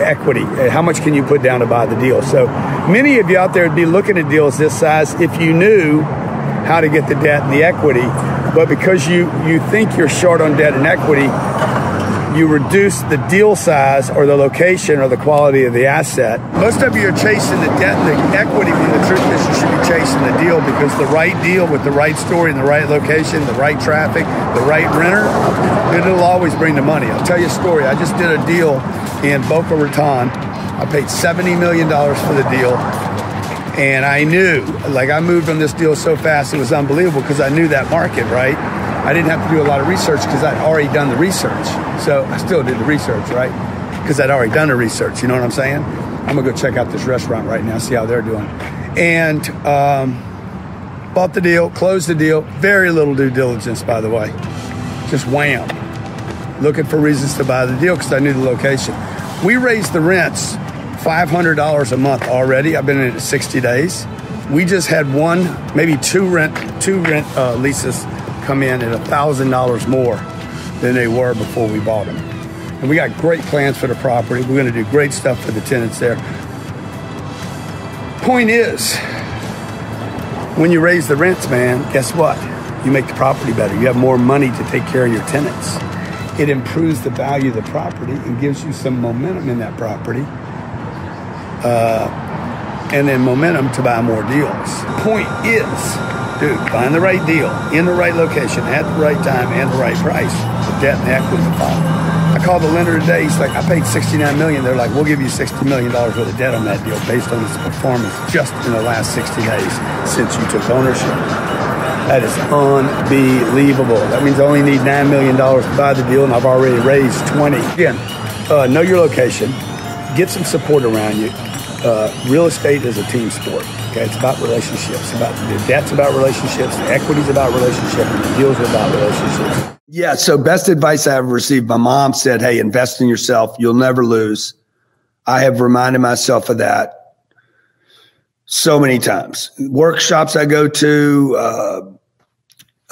equity. Uh, How much can you put down to buy the deal? So many of you out there would be looking at deals this size if you knew how to get the debt and the equity, but because you you think you're short on debt and equity, you reduce the deal size or the location or the quality of the asset. Most of you are chasing the debt and the equity when the truth is you should be chasing the deal because the right deal with the right story in the right location, the right traffic, the right renter, it'll always bring the money. I'll tell you a story. I just did a deal in Boca Raton. I paid $70 million for the deal. And I knew, like I moved on this deal so fast, it was unbelievable because I knew that market, right? I didn't have to do a lot of research because I'd already done the research. So I still did the research, right? Because I'd already done the research. You know what I'm saying? I'm gonna go check out this restaurant right now, see how they're doing. And um, bought the deal, closed the deal. Very little due diligence, by the way. Just wham. Looking for reasons to buy the deal because I knew the location. We raised the rents $500 a month already. I've been in it 60 days. We just had one, maybe two rent, two rent uh, leases come in at thousand dollars more than they were before we bought them. And we got great plans for the property. We're going to do great stuff for the tenants there. Point is, when you raise the rents, man, guess what? You make the property better. You have more money to take care of your tenants. It improves the value of the property and gives you some momentum in that property. Uh, and then momentum to buy more deals. Point is, dude, find the right deal in the right location at the right time and the right price. Debt and the equity follow. I called the lender today. He's like, I paid $69 million. They're like, we'll give you 60 million dollars worth of debt on that deal based on its performance just in the last 60 days since you took ownership. That is unbelievable. That means I only need $9 million to buy the deal, and I've already raised 20. Again, uh, know your location, get some support around you. Uh, real estate is a team sport. Okay, it's about relationships. About the debt's about relationships, the equity's about relationships, the deals are about relationships. Yeah. So, best advice I ever received. My mom said, "Hey, invest in yourself. You'll never lose." I have reminded myself of that so many times. Workshops I go to, uh,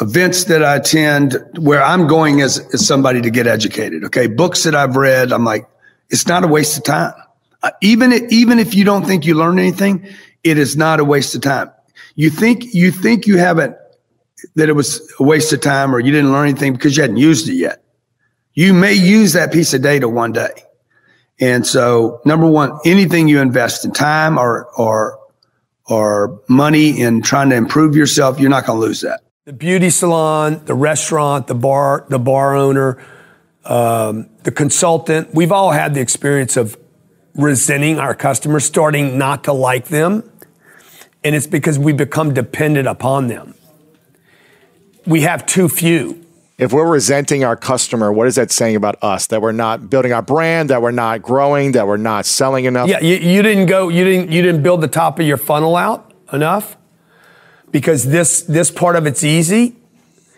events that I attend, where I'm going as, as somebody to get educated. Okay, books that I've read, I'm like, it's not a waste of time. Uh, even even if you don't think you learned anything, it is not a waste of time. You think you think you haven't that it was a waste of time or you didn't learn anything because you hadn't used it yet. You may use that piece of data one day. And so, number one, anything you invest in time or or or money in trying to improve yourself, you're not going to lose that. The beauty salon, the restaurant, the bar, the bar owner, um, the consultant. We've all had the experience of resenting our customers, starting not to like them. And it's because we become dependent upon them. We have too few. If we're resenting our customer, what is that saying about us? That we're not building our brand, that we're not growing, that we're not selling enough? Yeah, you, you didn't go, you didn't, you didn't build the top of your funnel out enough because this, this part of it's easy.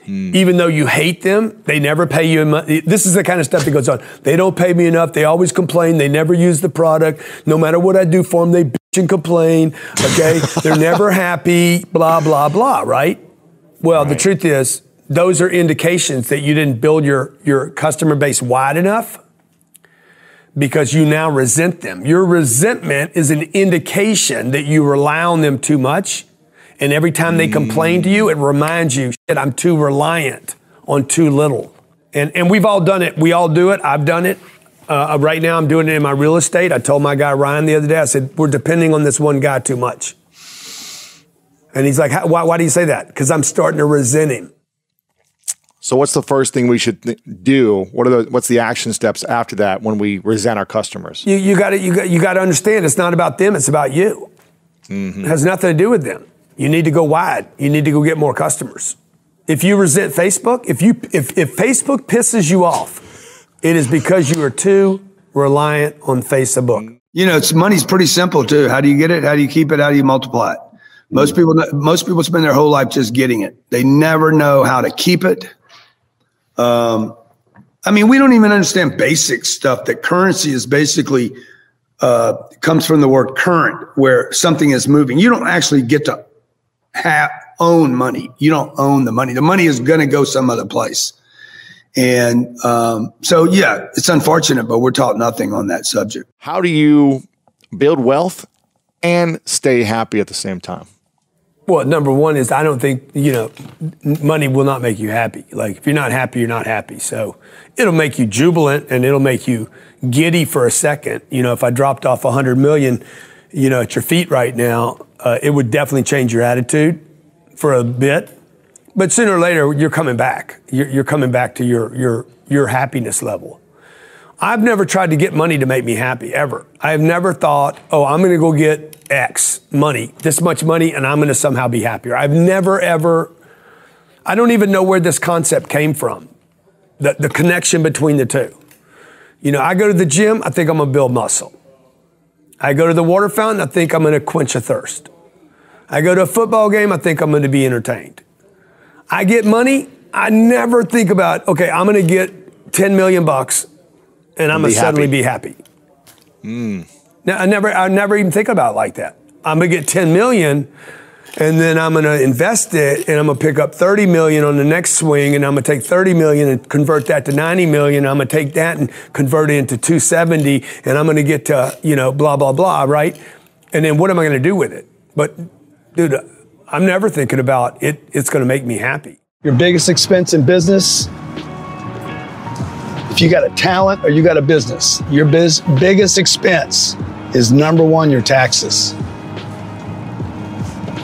Hmm. Even though you hate them, they never pay you. Money. This is the kind of stuff that goes on. They don't pay me enough. They always complain. They never use the product. No matter what I do for them, they and complain. Okay, they're never happy. Blah blah blah. Right? Well, the truth is, those are indications that you didn't build your your customer base wide enough because you now resent them. Your resentment is an indication that you rely on them too much. And every time they complain to you, it reminds you, shit, I'm too reliant on too little. And, and we've all done it. We all do it. I've done it. Uh, right now, I'm doing it in my real estate. I told my guy Ryan the other day, I said, we're depending on this one guy too much. And he's like, why, why do you say that? Because I'm starting to resent him. So, what's the first thing we should th- do? What are the what's the action steps after that when we resent our customers? You, you got to you got, you got to understand it's not about them. It's about you. It has nothing to do with them. You need to go wide. You need to go get more customers. If you resent Facebook, if you if, if Facebook pisses you off, it is because you are too reliant on Facebook. You know, it's money's pretty simple too. How do you get it? How do you keep it? How do you multiply it? Most people, most people spend their whole life just getting it. They never know how to keep it. Um, I mean, we don't even understand basic stuff. That currency is basically uh, comes from the word current, where something is moving. You don't actually get to have own money. You don't own the money. The money is going to go some other place. And um, so, yeah, it's unfortunate, but we're taught nothing on that subject. How do you build wealth and stay happy at the same time? Well, number one is I don't think, you know, money will not make you happy. Like if you're not happy, you're not happy. So it'll make you jubilant and it'll make you giddy for a second. You know, if I dropped off a hundred million, you know, at your feet right now, uh, it would definitely change your attitude for a bit. But sooner or later, you're coming back. You're, you're coming back to your, your, your happiness level. I've never tried to get money to make me happy ever. I have never thought, oh, I'm going to go get X money, this much money, and I'm going to somehow be happier. I've never, ever, I don't even know where this concept came from, the, the connection between the two. You know, I go to the gym, I think I'm going to build muscle. I go to the water fountain, I think I'm going to quench a thirst. I go to a football game, I think I'm going to be entertained. I get money, I never think about, okay, I'm going to get 10 million bucks and I'm going to suddenly be happy. Mm. Now, I never, I never even think about it like that. I'm gonna get 10 million, and then I'm gonna invest it, and I'm gonna pick up 30 million on the next swing, and I'm gonna take 30 million and convert that to 90 million. I'm gonna take that and convert it into 270, and I'm gonna get to you know blah blah blah, right? And then what am I gonna do with it? But dude, I'm never thinking about it. It's gonna make me happy. Your biggest expense in business if you got a talent or you got a business, your biz, biggest expense is number one, your taxes.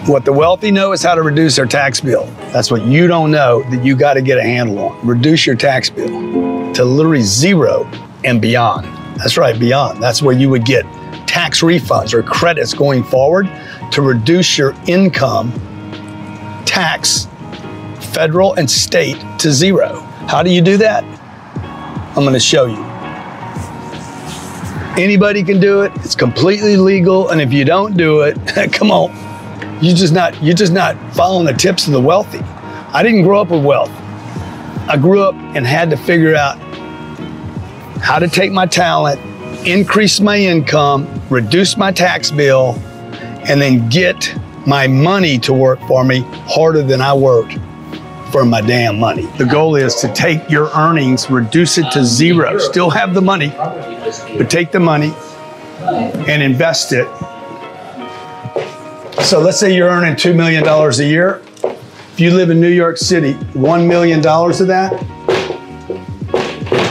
What the wealthy know is how to reduce their tax bill. That's what you don't know that you got to get a handle on. Reduce your tax bill to literally zero and beyond. That's right, beyond. That's where you would get tax refunds or credits going forward to reduce your income tax, federal and state, to zero. How do you do that? I'm going to show you. Anybody can do it. It's completely legal, and if you don't do it, come on, you just not you're just not following the tips of the wealthy. I didn't grow up with wealth. I grew up and had to figure out how to take my talent, increase my income, reduce my tax bill, and then get my money to work for me harder than I worked for my damn money. The goal is to take your earnings, reduce it to zero, still have the money, but take the money and invest it. So let's say you're earning $2 million a year. If you live in New York City, $1 million of that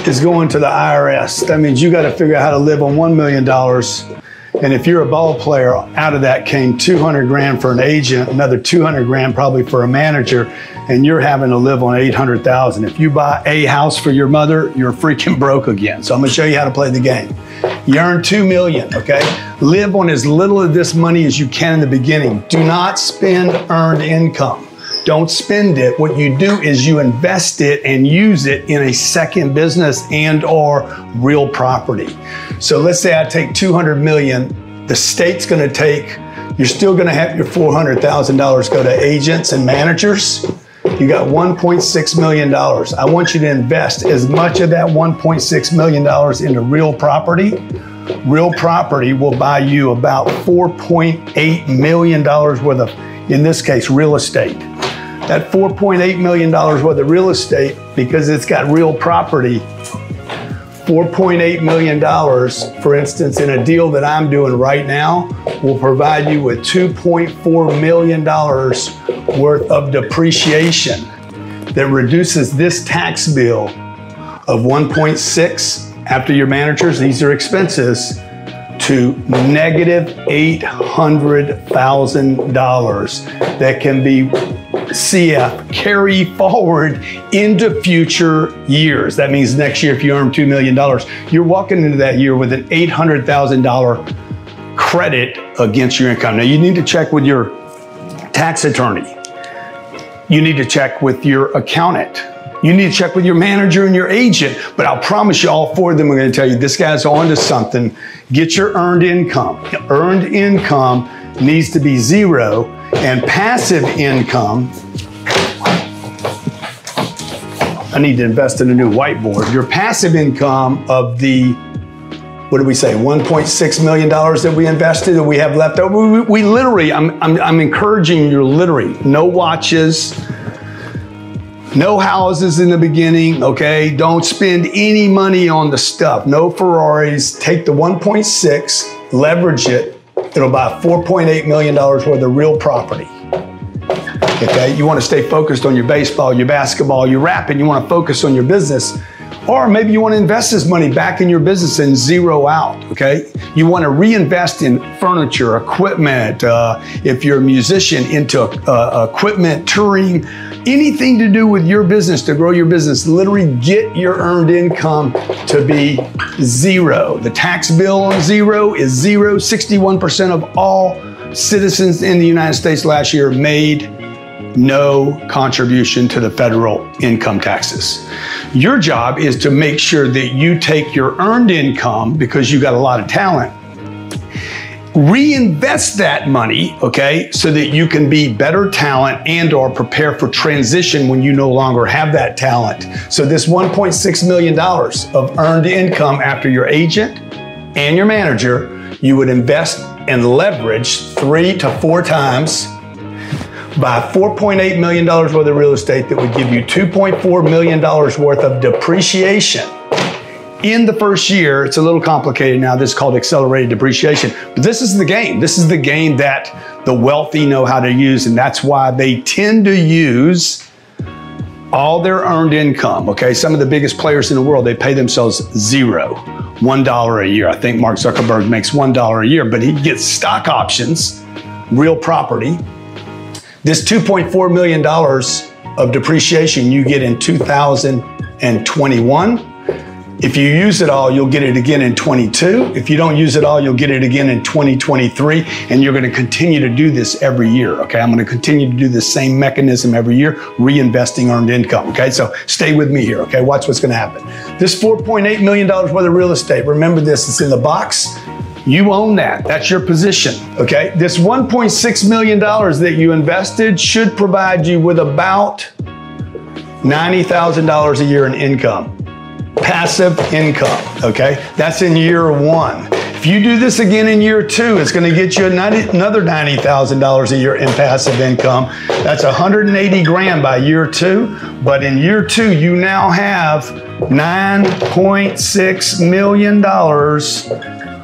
is going to the IRS. That means you got to figure out how to live on $1 million. And if you're a ball player, out of that came 200 grand for an agent, another 200 grand probably for a manager, and you're having to live on 800,000. If you buy a house for your mother, you're freaking broke again. So I'm to show you how to play the game. You earn 2 million, okay? Live on as little of this money as you can in the beginning. Do not spend earned income. Don't spend it. What you do is you invest it and use it in a second business and or real property. So let's say I take 200 million, the state's going to take you're still going to have your $400,000 go to agents and managers. You got $1.6 million. I want you to invest as much of that $1.6 million into real property. Real property will buy you about $4.8 million worth of, in this case, real estate. That $4.8 million worth of real estate, because it's got real property, $4.8 million, for instance, in a deal that I'm doing right now, will provide you with $2.4 million worth of depreciation that reduces this tax bill of 1.6 after your managers, these are expenses, to negative $800,000 that can be CF carry forward into future years. That means next year, if you earn $2 million, you're walking into that year with an $800,000 credit against your income. Now, you need to check with your tax attorney. You need to check with your accountant. You need to check with your manager and your agent. But I'll promise you, all four of them are going to tell you this guy's on to something. Get your earned income. Earned income needs to be zero, and passive income. I need to invest in a new whiteboard. Your passive income of the what did we say, $1.6 million that we invested that we have left over. We, we literally, I'm, I'm, I'm encouraging you literally, no watches, no houses in the beginning, okay? Don't spend any money on the stuff. No Ferraris. Take the 1.6, leverage it. It'll buy $4.8 million worth of real property. Okay, you want to stay focused on your baseball, your basketball, your rap, and you want to focus on your business. Or maybe you want to invest this money back in your business and zero out, okay? You want to reinvest in furniture, equipment, uh, if you're a musician, into uh, equipment, touring, anything to do with your business to grow your business. Literally get your earned income to be zero. The tax bill on zero is zero. 61% of all citizens in the United States last year made no contribution to the federal income taxes. Your job is to make sure that you take your earned income because you got a lot of talent reinvest that money okay so that you can be better talent and or prepare for transition when you no longer have that talent. So this 1.6 million dollars of earned income after your agent and your manager you would invest and leverage three to four times buy $4.8 million worth of real estate that would give you $2.4 million worth of depreciation in the first year. It's a little complicated now. This is called accelerated depreciation. But this is the game. This is the game that the wealthy know how to use. And that's why they tend to use all their earned income. Okay. Some of the biggest players in the world, they pay themselves zero, $1 a year. I think Mark Zuckerberg makes $1 a year, but he gets stock options, real property. This $2.4 million of depreciation you get in 2021 if you use it all, you'll get it again in 22. If you don't use it all, you'll get it again in 2023. And you're going to continue to do this every year. Okay. I'm going to continue to do the same mechanism every year, reinvesting earned income. Okay. So stay with me here. Okay. Watch what's going to happen. This $4.8 million worth of real estate, remember this, it's in the box. You own that. That's your position. Okay. This $1.6 million that you invested should provide you with about $90,000 a year in income passive income. Okay, that's in year one. If you do this again in year two, it's going to get you another $90,000 a year in passive income. That's 180 grand by year two. But in year two, you now have $9.6 million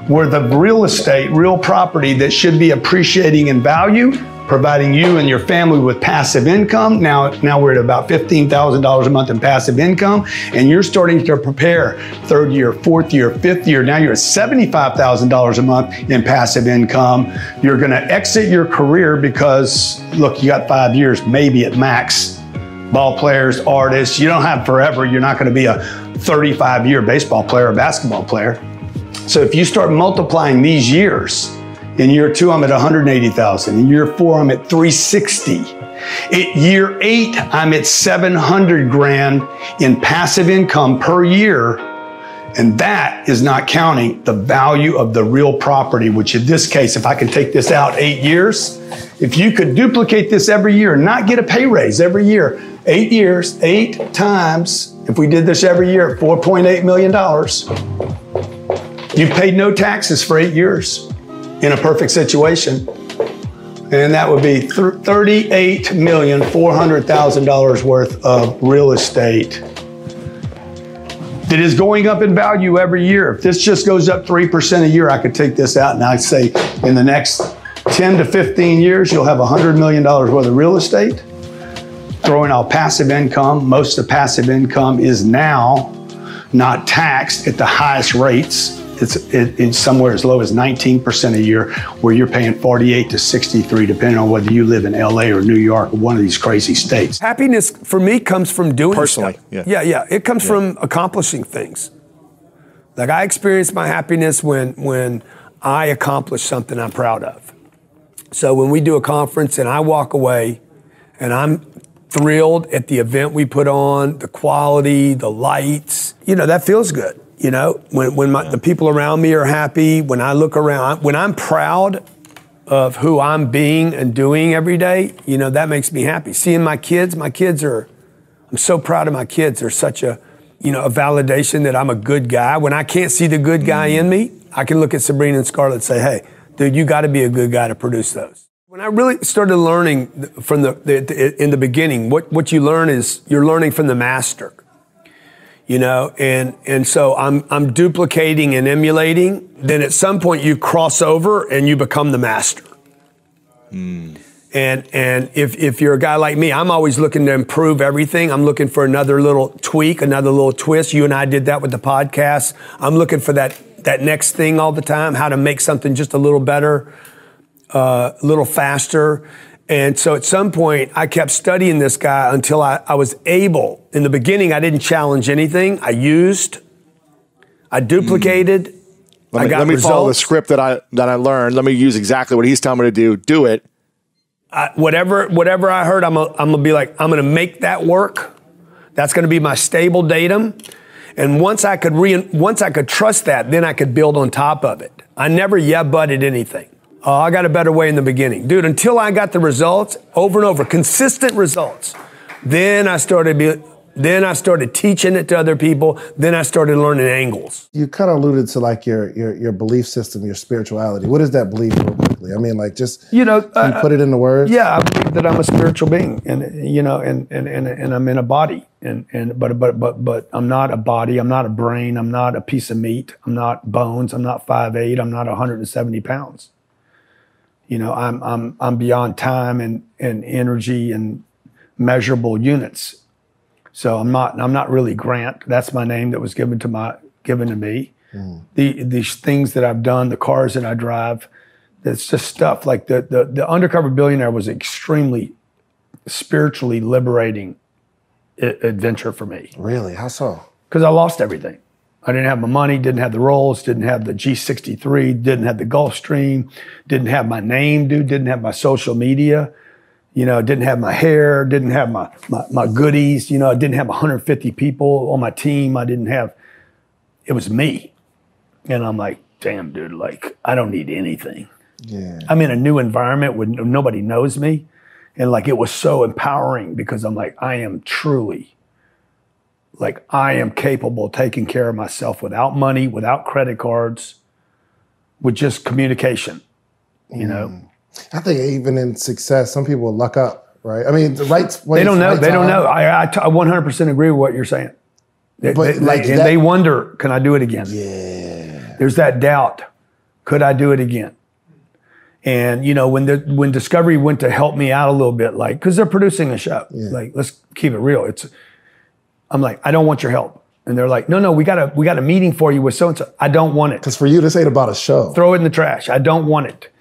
worth of real estate, real property that should be appreciating in value providing you and your family with passive income. Now, now we're at about $15,000 a month in passive income, and you're starting to prepare third year, fourth year, fifth year. Now you're at $75,000 a month in passive income. You're going to exit your career because, look, you got five years, maybe at max ball players, artists. You don't have forever. You're not going to be a 35 year baseball player or basketball player. So if you start multiplying these years, in year two, I'm at 180,000. In year four, I'm at 360. At year eight, I'm at 700 grand in passive income per year. And that is not counting the value of the real property, which in this case, if I can take this out eight years, if you could duplicate this every year, and not get a pay raise every year, eight years, eight times, if we did this every year, $4.8 million, you've paid no taxes for eight years in a perfect situation. And that would be $38,400,000 worth of real estate that is going up in value every year. If this just goes up 3% a year, I could take this out and I'd say in the next 10 to 15 years, you'll have $100 million worth of real estate. Throwing out passive income, most of the passive income is now not taxed at the highest rates. It's, it, it's somewhere as low as 19% a year, where you're paying 48 to 63, depending on whether you live in LA or New York or one of these crazy states. Happiness for me comes from doing Personally, stuff. yeah. yeah, yeah. It comes from accomplishing things. Like I experience my happiness when when I accomplish something I'm proud of. So when we do a conference and I walk away and I'm thrilled at the event we put on, the quality, the lights, you know, that feels good. You know, when, when my, the people around me are happy, when I look around, when I'm proud of who I'm being and doing every day, you know, that makes me happy. Seeing my kids, my kids are, I'm so proud of my kids. They're such a, you know, a validation that I'm a good guy. When I can't see the good guy in me, I can look at Sabrina and Scarlett and say, hey, dude, you got to be a good guy to produce those. When I really started learning from the, the, the in the beginning, what, what you learn is you're learning from the master you know and and so i'm i'm duplicating and emulating. Then at some point you cross over and you become the master. And and if if you're a guy like me i'm always looking to improve everything. I'm looking for another little tweak another little twist. You and i did that with the podcast. I'm looking for that that next thing all the time how to make something just a little better uh, a little faster and so at some point, I kept studying this guy until I, I was able. In the beginning, I didn't challenge anything. I used, I hmm. duplicated, Let I me, got let me follow the script that I that I learned. Let me use exactly what he's telling me to do. Do it. I, whatever, whatever I heard, I'm, a, I'm gonna be like, I'm gonna make that work. That's gonna be my stable datum. And once I could re, once I could trust that, then I could build on top of it. I never yeah butted anything. Oh, I got a better way in the beginning, dude. Until I got the results over and over, consistent results. Then I started be, then I started teaching it to other people. Then I started learning angles. You kind of alluded to like your your your belief system, your spirituality. What is that belief real quickly? I mean, like just You know, can you uh, put it into words. Yeah, I believe that I'm a spiritual being, and you know, and and and, and I'm in a body, and and but but but but I'm not a body. I'm not a brain. I'm not a piece of meat. I'm not bones. I'm not five eight. I'm not 170 pounds. You know, I'm I'm I'm beyond time and and energy and measurable units. So I'm not I'm not really Grant. That's my name that was given to my given to me. Hmm. The these things that I've done, the cars that I drive, it's just stuff like the the, the undercover billionaire was an extremely spiritually liberating adventure for me Really? How so? because I lost everything. I didn't have my money, didn't have the rolls, didn't have the G63, didn't have the Gulfstream, didn't have my name, dude, didn't have my social media, you know, didn't have my hair, didn't have my, my, my goodies, you know, I didn't have 150 people on my team. I didn't have, it was me. And I'm like, damn, dude, like, I don't need anything. Yeah. I'm in a new environment where nobody knows me. And like it was so empowering because I'm like, I am truly, like, I am capable of taking care of myself without money, without credit cards, with just communication, you know? Mm. I think even in success, some people luck up, right? I mean, the right. they don't know. right They don't time. know. I, I, t- I 100% agree with what you're saying. They, But, they- like, and that- they wonder, can I do it again? Yeah. There's that doubt. Could I do it again? And you know, when the when Discovery went to help me out a little bit, like because they're producing a show, like let's keep it real. It's, I'm like, I don't want your help, and they're like, No, no, we got a we got a meeting for you with so and so. I don't want it. Because for you, this ain't about a show. Throw it in the trash. I don't want it.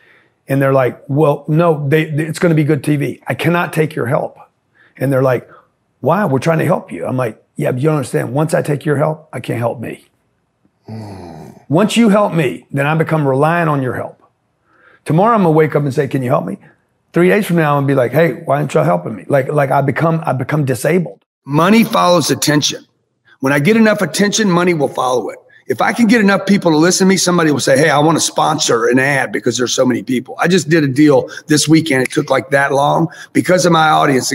And they're like, Well, no, they, it's going to be good TV. I cannot take your help. And they're like, Why? We're trying to help you. I'm like, yeah, but you don't understand. Once I take your help, I can't help me. Hmm. Once you help me, then I become reliant on your help. Tomorrow I'm gonna wake up and say, Can you help me? Three days from now, I'm gonna be like, Hey, why aren't you helping me? Like, like I become, I become disabled. Money follows attention. When I get enough attention, money will follow it. If I can get enough people to listen to me, somebody will say, Hey, I want to sponsor an ad because there's so many people. I just did a deal this weekend. It took like that long because of my audience.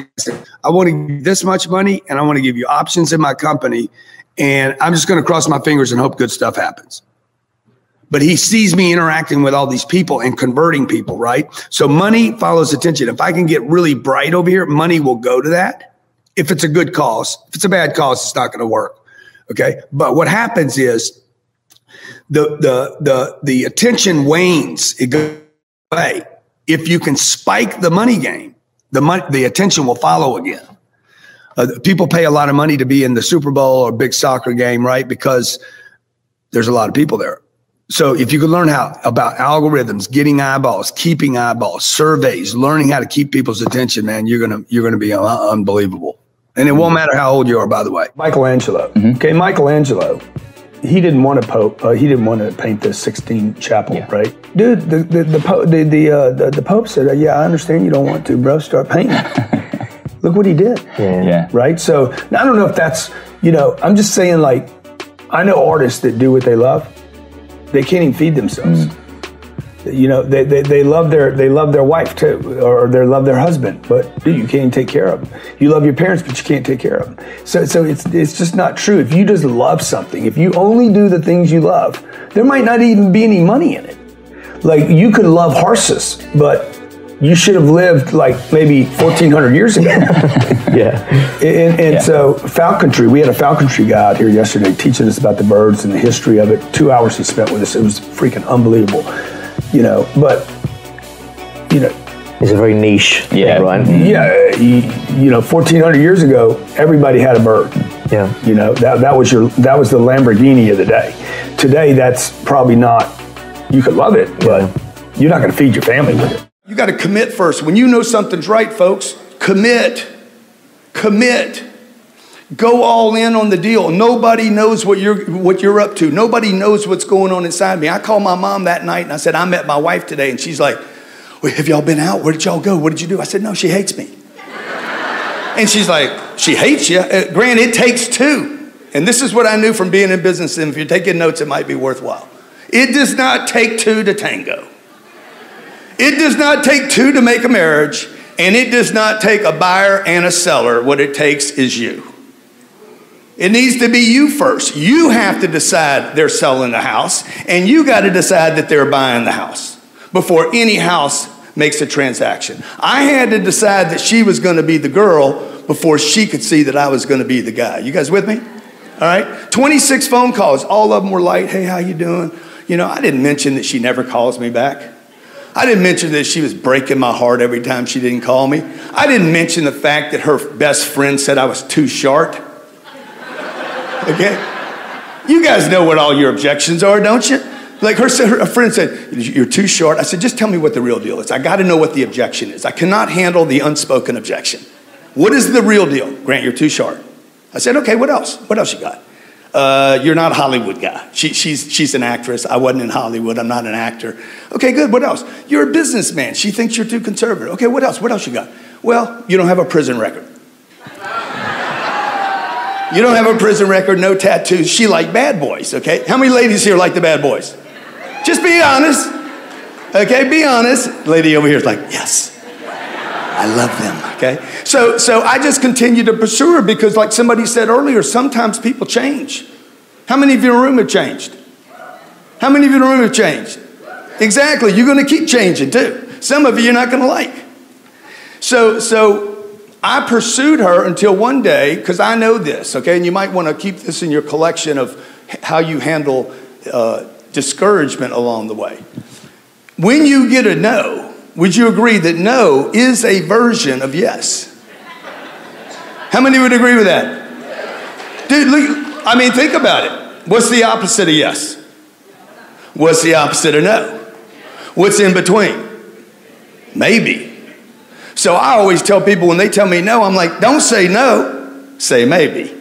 I want to give this much money and I want to give you options in my company. And I'm just going to cross my fingers and hope good stuff happens. But he sees me interacting with all these people and converting people, right? So money follows attention. If I can get really bright over here, money will go to that. If it's a good cause, if it's a bad cause, it's not going to work. Okay. But what happens is the, the, the, the attention wanes. It goes away. If you can spike the money game, the money, the attention will follow again. Uh, people pay a lot of money to be in the Super Bowl or big soccer game, right? Because there's a lot of people there. So if you could learn how about algorithms, getting eyeballs, keeping eyeballs, surveys, learning how to keep people's attention, man, you're gonna you're gonna be uh, unbelievable. And it won't matter how old you are, by the way. Michelangelo. Mm-hmm. Okay, Michelangelo. He didn't want to pope. Uh, he didn't want to paint the Sixtine Chapel, right? Dude, the the the po- the the, uh, the, the Pope said, "Yeah, I understand you don't want to, bro. Start painting." Look what he did. Yeah. Right. So now, I don't know if that's you know. I'm just saying, like, I know artists that do what they love. They can't even feed themselves. You know, they, they, they love their they love their wife too, or they love their husband, but dude, you can't take care of them. You love your parents, but you can't take care of them. So so it's it's just not true. If you just love something, if you only do the things you love, there might not even be any money in it. Like you could love horses, but you should have lived like maybe 1400 years ago. yeah. And, and so falconry, we had a falconry guy out here yesterday teaching us about the birds and the history of it. Two hours he spent with us. It was freaking unbelievable, you know. But you know, It's a very niche Yeah. thing, right? yeah, you, you know, 1400 years ago, everybody had a bird. Yeah. You know, that that was your that was the Lamborghini of the day. Today, that's probably not. You could love it, but you're not going to feed your family with it. You got to commit first. When you know something's right, folks, commit. Commit. Go all in on the deal. Nobody knows what you're what you're up to. Nobody knows what's going on inside me. I called my mom that night and I said, I met my wife today, and she's like, well, have y'all been out? Where did y'all go? What did you do? I said, No, she hates me. and she's like, She hates you? Uh, Grant, it takes two. And this is what I knew from being in business, and if you're taking notes, it might be worthwhile. It does not take two to tango. It does not take two to make a marriage, and it does not take a buyer and a seller. What it takes is you. It needs to be you first. You have to decide they're selling the house, and you got to decide that they're buying the house before any house makes a transaction. I had to decide that she was going to be the girl before she could see that I was going to be the guy. You guys with me? All right. 26 phone calls. All of them were light. Hey, how you doing? You know, I didn't mention that she never calls me back. I didn't mention that she was breaking my heart every time she didn't call me. I didn't mention the fact that her best friend said I was too short. Okay? You guys know what all your objections are, don't you? Like her, her friend said, You're too short. I said, Just tell me what the real deal is. I got to know what the objection is. I cannot handle the unspoken objection. What is the real deal? Grant, you're too short. I said, Okay, what else? What else you got? Uh, you're not a Hollywood guy. She, she's, she's an actress. I wasn't in Hollywood. I'm not an actor. Okay, good. What else? You're a businessman. She thinks you're too conservative. Okay, what else? What else you got? Well, you don't have a prison record. You don't have a prison record, no tattoos. She like bad boys, okay? How many ladies here like the bad boys? Just be honest. Okay, be honest. Lady over here is like, yes. I love them, okay? So so I just continue to pursue her because like somebody said earlier, sometimes people change. How many of you in the room have changed? How many of you in the room have changed? Exactly. You're going to keep changing too. Some of you you're not going to like. So so I pursued her until one day, because I know this, okay? And you might want to keep this in your collection of how you handle uh, discouragement along the way. When you get a no, would you agree that no is a version of yes? How many would agree with that? Dude, look, I mean, think about it. What's the opposite of yes? What's the opposite of no? What's in between? Maybe. So I always tell people when they tell me no, I'm like, don't say no. say maybe.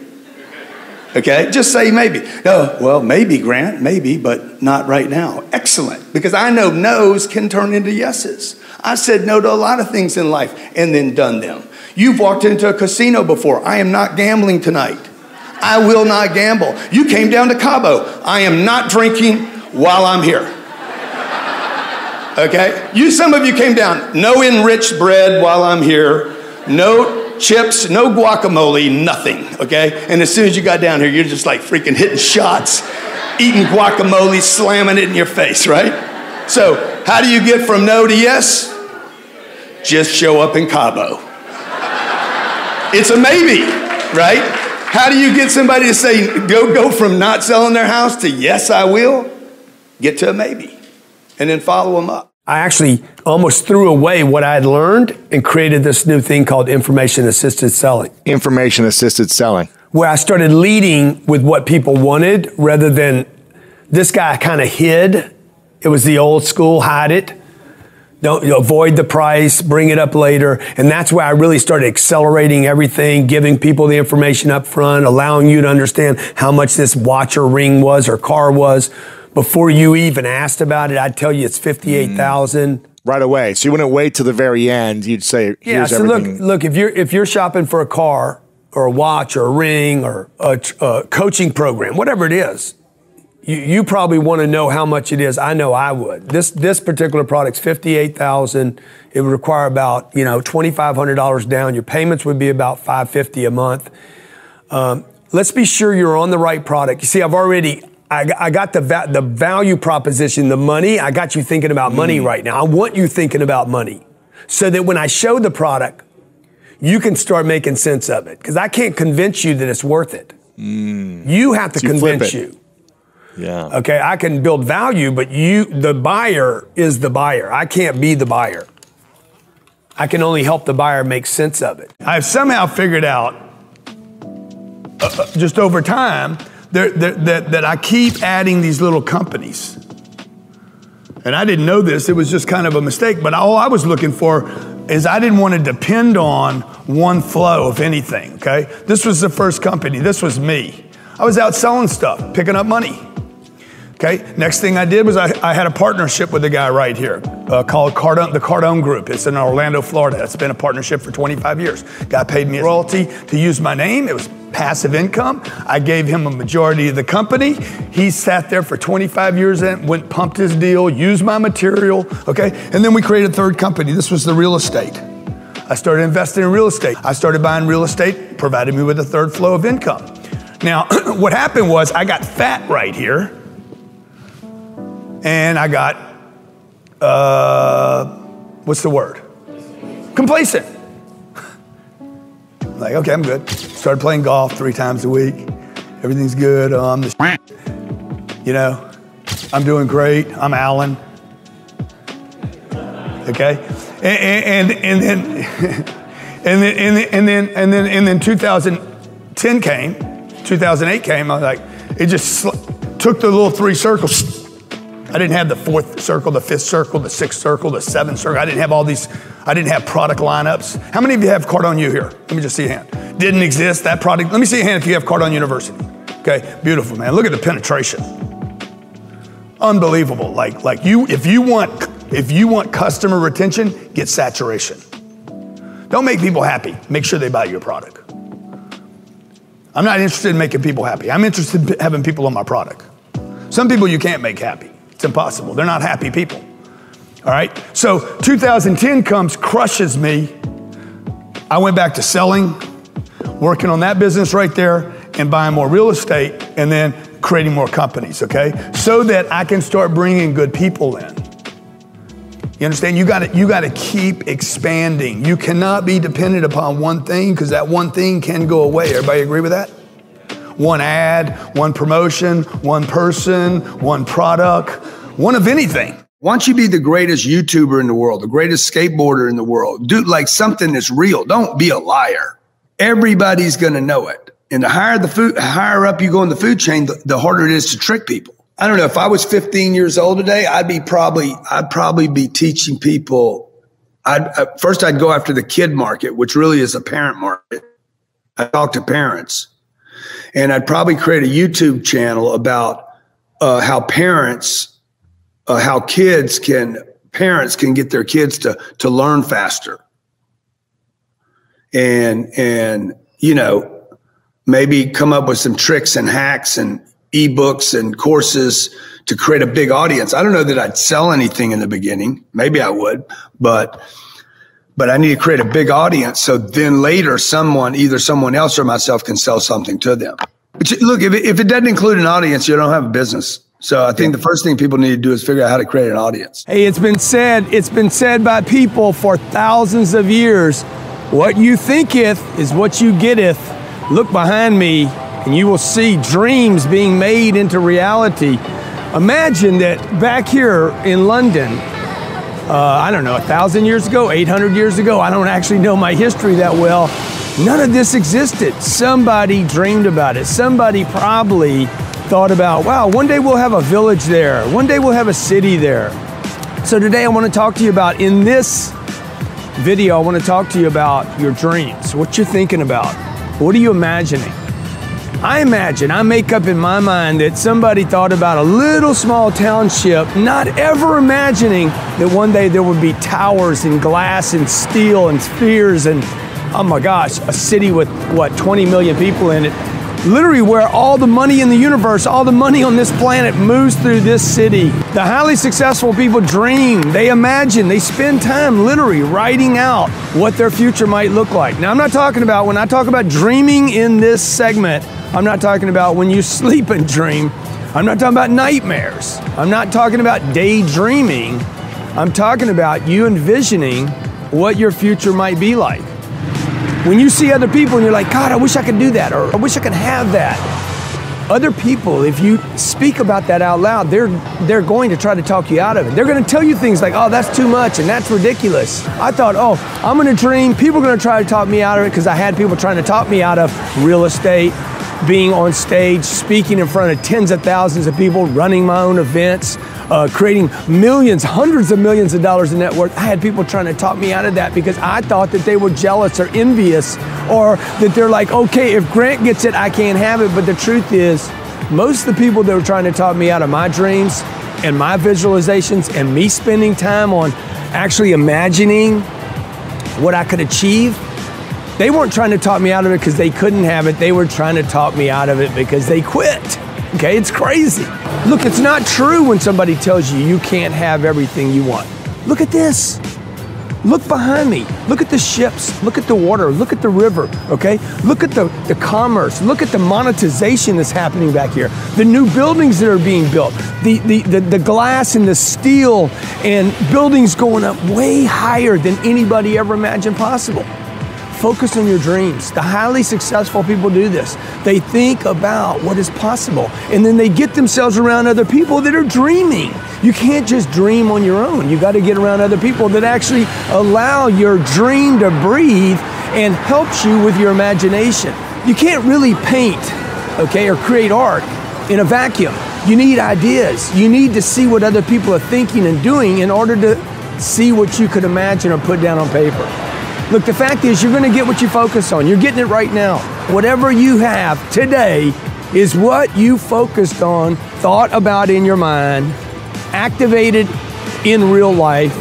Okay, just say maybe. No, well, maybe, Grant, maybe, but not right now. Excellent, because I know no's can turn into yeses. I said no to a lot of things in life and then done them. You've walked into a casino before. I am not gambling tonight. I will not gamble. You came down to Cabo. I am not drinking while I'm here. Okay? You, some of you came down. No enriched bread while I'm here. No chips, no guacamole, nothing. Okay? And as soon as you got down here, you're just like freaking hitting shots, eating guacamole, slamming it in your face, right? So, how do you get from no to yes? Just show up in Cabo. It's a maybe, right? How do you get somebody to say, go, go from not selling their house to yes, I will? Get to a maybe. And then follow them up. I actually almost threw away what I had learned and created this new thing called information assisted selling. Information assisted selling. Where I started leading with what people wanted rather than this guy kind of hid. It was the old school, hide it. Don't you know, avoid the price, bring it up later. And that's where I really started accelerating everything, giving people the information up front, allowing you to understand how much this watch or ring was or car was. Before you even asked about it, I'd tell you it's 58,000. Right away. So you wouldn't wait till the very end. You'd say, here's Yeah, so everything. look, look, if you're if you're shopping for a car or a watch or a ring or a, a coaching program, whatever it is, you, you probably want to know how much it is. I know I would. This this particular product's fifty eight thousand. It would require about you know twenty five hundred dollars down. Your payments would be about five fifty a month. Um, let's be sure you're on the right product. You see, I've already. I, I got the va- the value proposition, the money. I got you thinking about money right now. I want you thinking about money, so that when I show the product, you can start making sense of it. Because I can't convince you that it's worth it. You have to So convince you. Yeah. Okay, I can build value, but you, the buyer, is the buyer. I can't be the buyer. I can only help the buyer make sense of it. I've somehow figured out, uh, uh, just over time, that, that, that, that I keep adding these little companies. And I didn't know this, it was just kind of a mistake, but all I was looking for is I didn't want to depend on one flow of anything, okay? This was the first company, this was me. I was out selling stuff, picking up money. Okay, next thing I did was I, I had a partnership with a guy right here uh, called Cardone, the Cardone Group. It's in Orlando, Florida. It's been a partnership for 25 years. Guy paid me a royalty to use my name. It was passive income. I gave him a majority of the company. He sat there for 25 years and went pumped his deal, used my material. Okay, and then we created a third company. This was the real estate. I started investing in real estate. I started buying real estate, provided me with a third flow of income. Now, what happened was I got fat right here and I got, uh, what's the word? Complacent. Like, okay, I'm good. Started playing golf three times a week. Everything's good. Oh, the you know, I'm doing great. I'm Alan. Okay, and and, and then and then and then and then and then and then 2010 came, 2008 came. I was like, it just took the little three circles. I didn't have the fourth circle, the fifth circle, the sixth circle, the seventh circle. I didn't have all these. I didn't have product lineups. How many of you have Cardone U here? Let me just see a hand. Didn't exist that product. Let me see a hand if you have Cardone University. Okay, beautiful man. Look at the penetration. Unbelievable. Like like you if you want if you want customer retention, get saturation. Don't make people happy. Make sure they buy your product. I'm not interested in making people happy. I'm interested in having people on my product. Some people you can't make happy. It's impossible. They're not happy people. All right? So 2010 comes, crushes me. I went back to selling, working on that business right there, and buying more real estate, and then creating more companies, okay? So that I can start bringing good people in. You understand? You got you got to keep expanding. You cannot be dependent upon one thing because that one thing can go away. Everybody agree with that? One ad, one promotion, one person, one product, one of anything. Why don't you be the greatest YouTuber in the world, the greatest skateboarder in the world? Do like something that's real. Don't be a liar. Everybody's going to know it. And the higher the food, higher up you go in the food chain, the, the harder it is to trick people. I don't know. If I was 15 years old today, I'd be probably, I'd probably be teaching people. I'd uh, first I'd go after the kid market, which really is a parent market. I talk to parents, and I'd probably create a YouTube channel about uh, how parents, uh, how kids can parents can get their kids to to learn faster, and and you know maybe come up with some tricks and hacks and ebooks and courses to create a big audience. I don't know that I'd sell anything in the beginning. Maybe I would, but but I need to create a big audience so then later someone, either someone else or myself, can sell something to them. But look, if it, if it doesn't include an audience, you don't have a business. So I think the first thing people need to do is figure out how to create an audience. Hey, it's been said, it's been said by people for thousands of years. What you thinketh is what you getteth. Look behind me, and you will see dreams being made into reality. Imagine that back here in London, uh, I don't know, a thousand years ago, 800 years ago, I don't actually know my history that well. None of this existed. Somebody dreamed about it. Somebody probably thought about, wow, one day we'll have a village there. One day we'll have a city there. So today I want to talk to you about, in this video, I want to talk to you about your dreams, what you're thinking about. What are you imagining? I imagine, I make up in my mind that somebody thought about a little small township, not ever imagining that one day there would be towers and glass and steel and spheres and, oh my gosh, a city with what, 20 million people in it. Literally, where all the money in the universe, all the money on this planet moves through this city. The highly successful people dream, they imagine, they spend time literally writing out what their future might look like. Now, I'm not talking about, when I talk about dreaming in this segment, I'm not talking about when you sleep and dream. I'm not talking about nightmares. I'm not talking about daydreaming. I'm talking about you envisioning what your future might be like. When you see other people and you're like, God, I wish I could do that, or I wish I could have that. Other people, if you speak about that out loud, they're they're going to try to talk you out of it. They're going to tell you things like, "Oh, that's too much and that's ridiculous." I thought, "Oh, I'm going to dream. People are going to try to talk me out of it because I had people trying to talk me out of real estate, being on stage, speaking in front of tens of thousands of people, running my own events, uh, creating millions, hundreds of millions of dollars in net worth. I had people trying to talk me out of that because I thought that they were jealous or envious or that they're like, okay, if Grant gets it, I can't have it. But the truth is, most of the people that were trying to talk me out of my dreams and my visualizations and me spending time on actually imagining what I could achieve, they weren't trying to talk me out of it because they couldn't have it. They were trying to talk me out of it because they quit. Okay, it's crazy. Look, it's not true when somebody tells you you can't have everything you want. Look at this. Look behind me. Look at the ships. Look at the water. Look at the river. Okay? Look at the, the commerce. Look at the monetization that's happening back here. The new buildings that are being built. The, the, the, the glass and the steel and buildings going up way higher than anybody ever imagined possible. Focus on your dreams. The highly successful people do this. They think about what is possible and then they get themselves around other people that are dreaming. You can't just dream on your own. You got to get around other people that actually allow your dream to breathe and helps you with your imagination. You can't really paint, okay, or create art in a vacuum. You need ideas. You need to see what other people are thinking and doing in order to see what you could imagine or put down on paper. Look, the fact is, you're going to get what you focus on. You're getting it right now. Whatever you have today is what you focused on, thought about in your mind, activated in real life,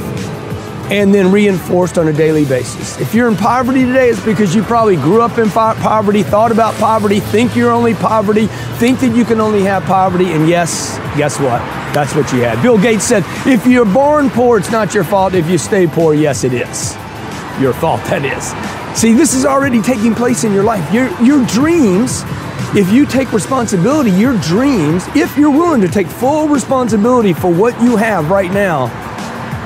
and then reinforced on a daily basis. If you're in poverty today, it's because you probably grew up in po- poverty, thought about poverty, think you're only poverty, think that you can only have poverty, and yes, guess what? That's what you had. Bill Gates said, if you're born poor, it's not your fault. If you stay poor, yes, it is your fault, that is. See, this is already taking place in your life. Your, your dreams, if you take responsibility, your dreams, if you're willing to take full responsibility for what you have right now,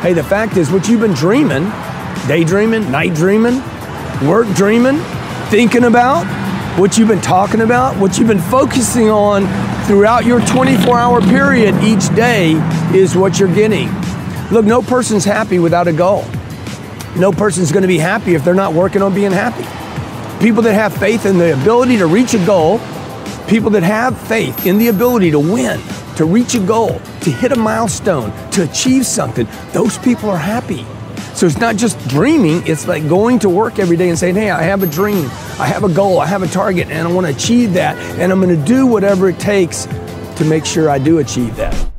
hey, the fact is, what you've been dreaming, daydreaming, night dreaming, work dreaming, thinking about, what you've been talking about, what you've been focusing on throughout your 24 hour period each day is what you're getting. Look, no person's happy without a goal. No person's going to be happy if they're not working on being happy. People that have faith in the ability to reach a goal, people that have faith in the ability to win, to reach a goal, to hit a milestone, to achieve something, those people are happy. So it's not just dreaming, it's like going to work every day and saying, hey, I have a dream, I have a goal, I have a target, and I want to achieve that, and I'm going to do whatever it takes to make sure I do achieve that.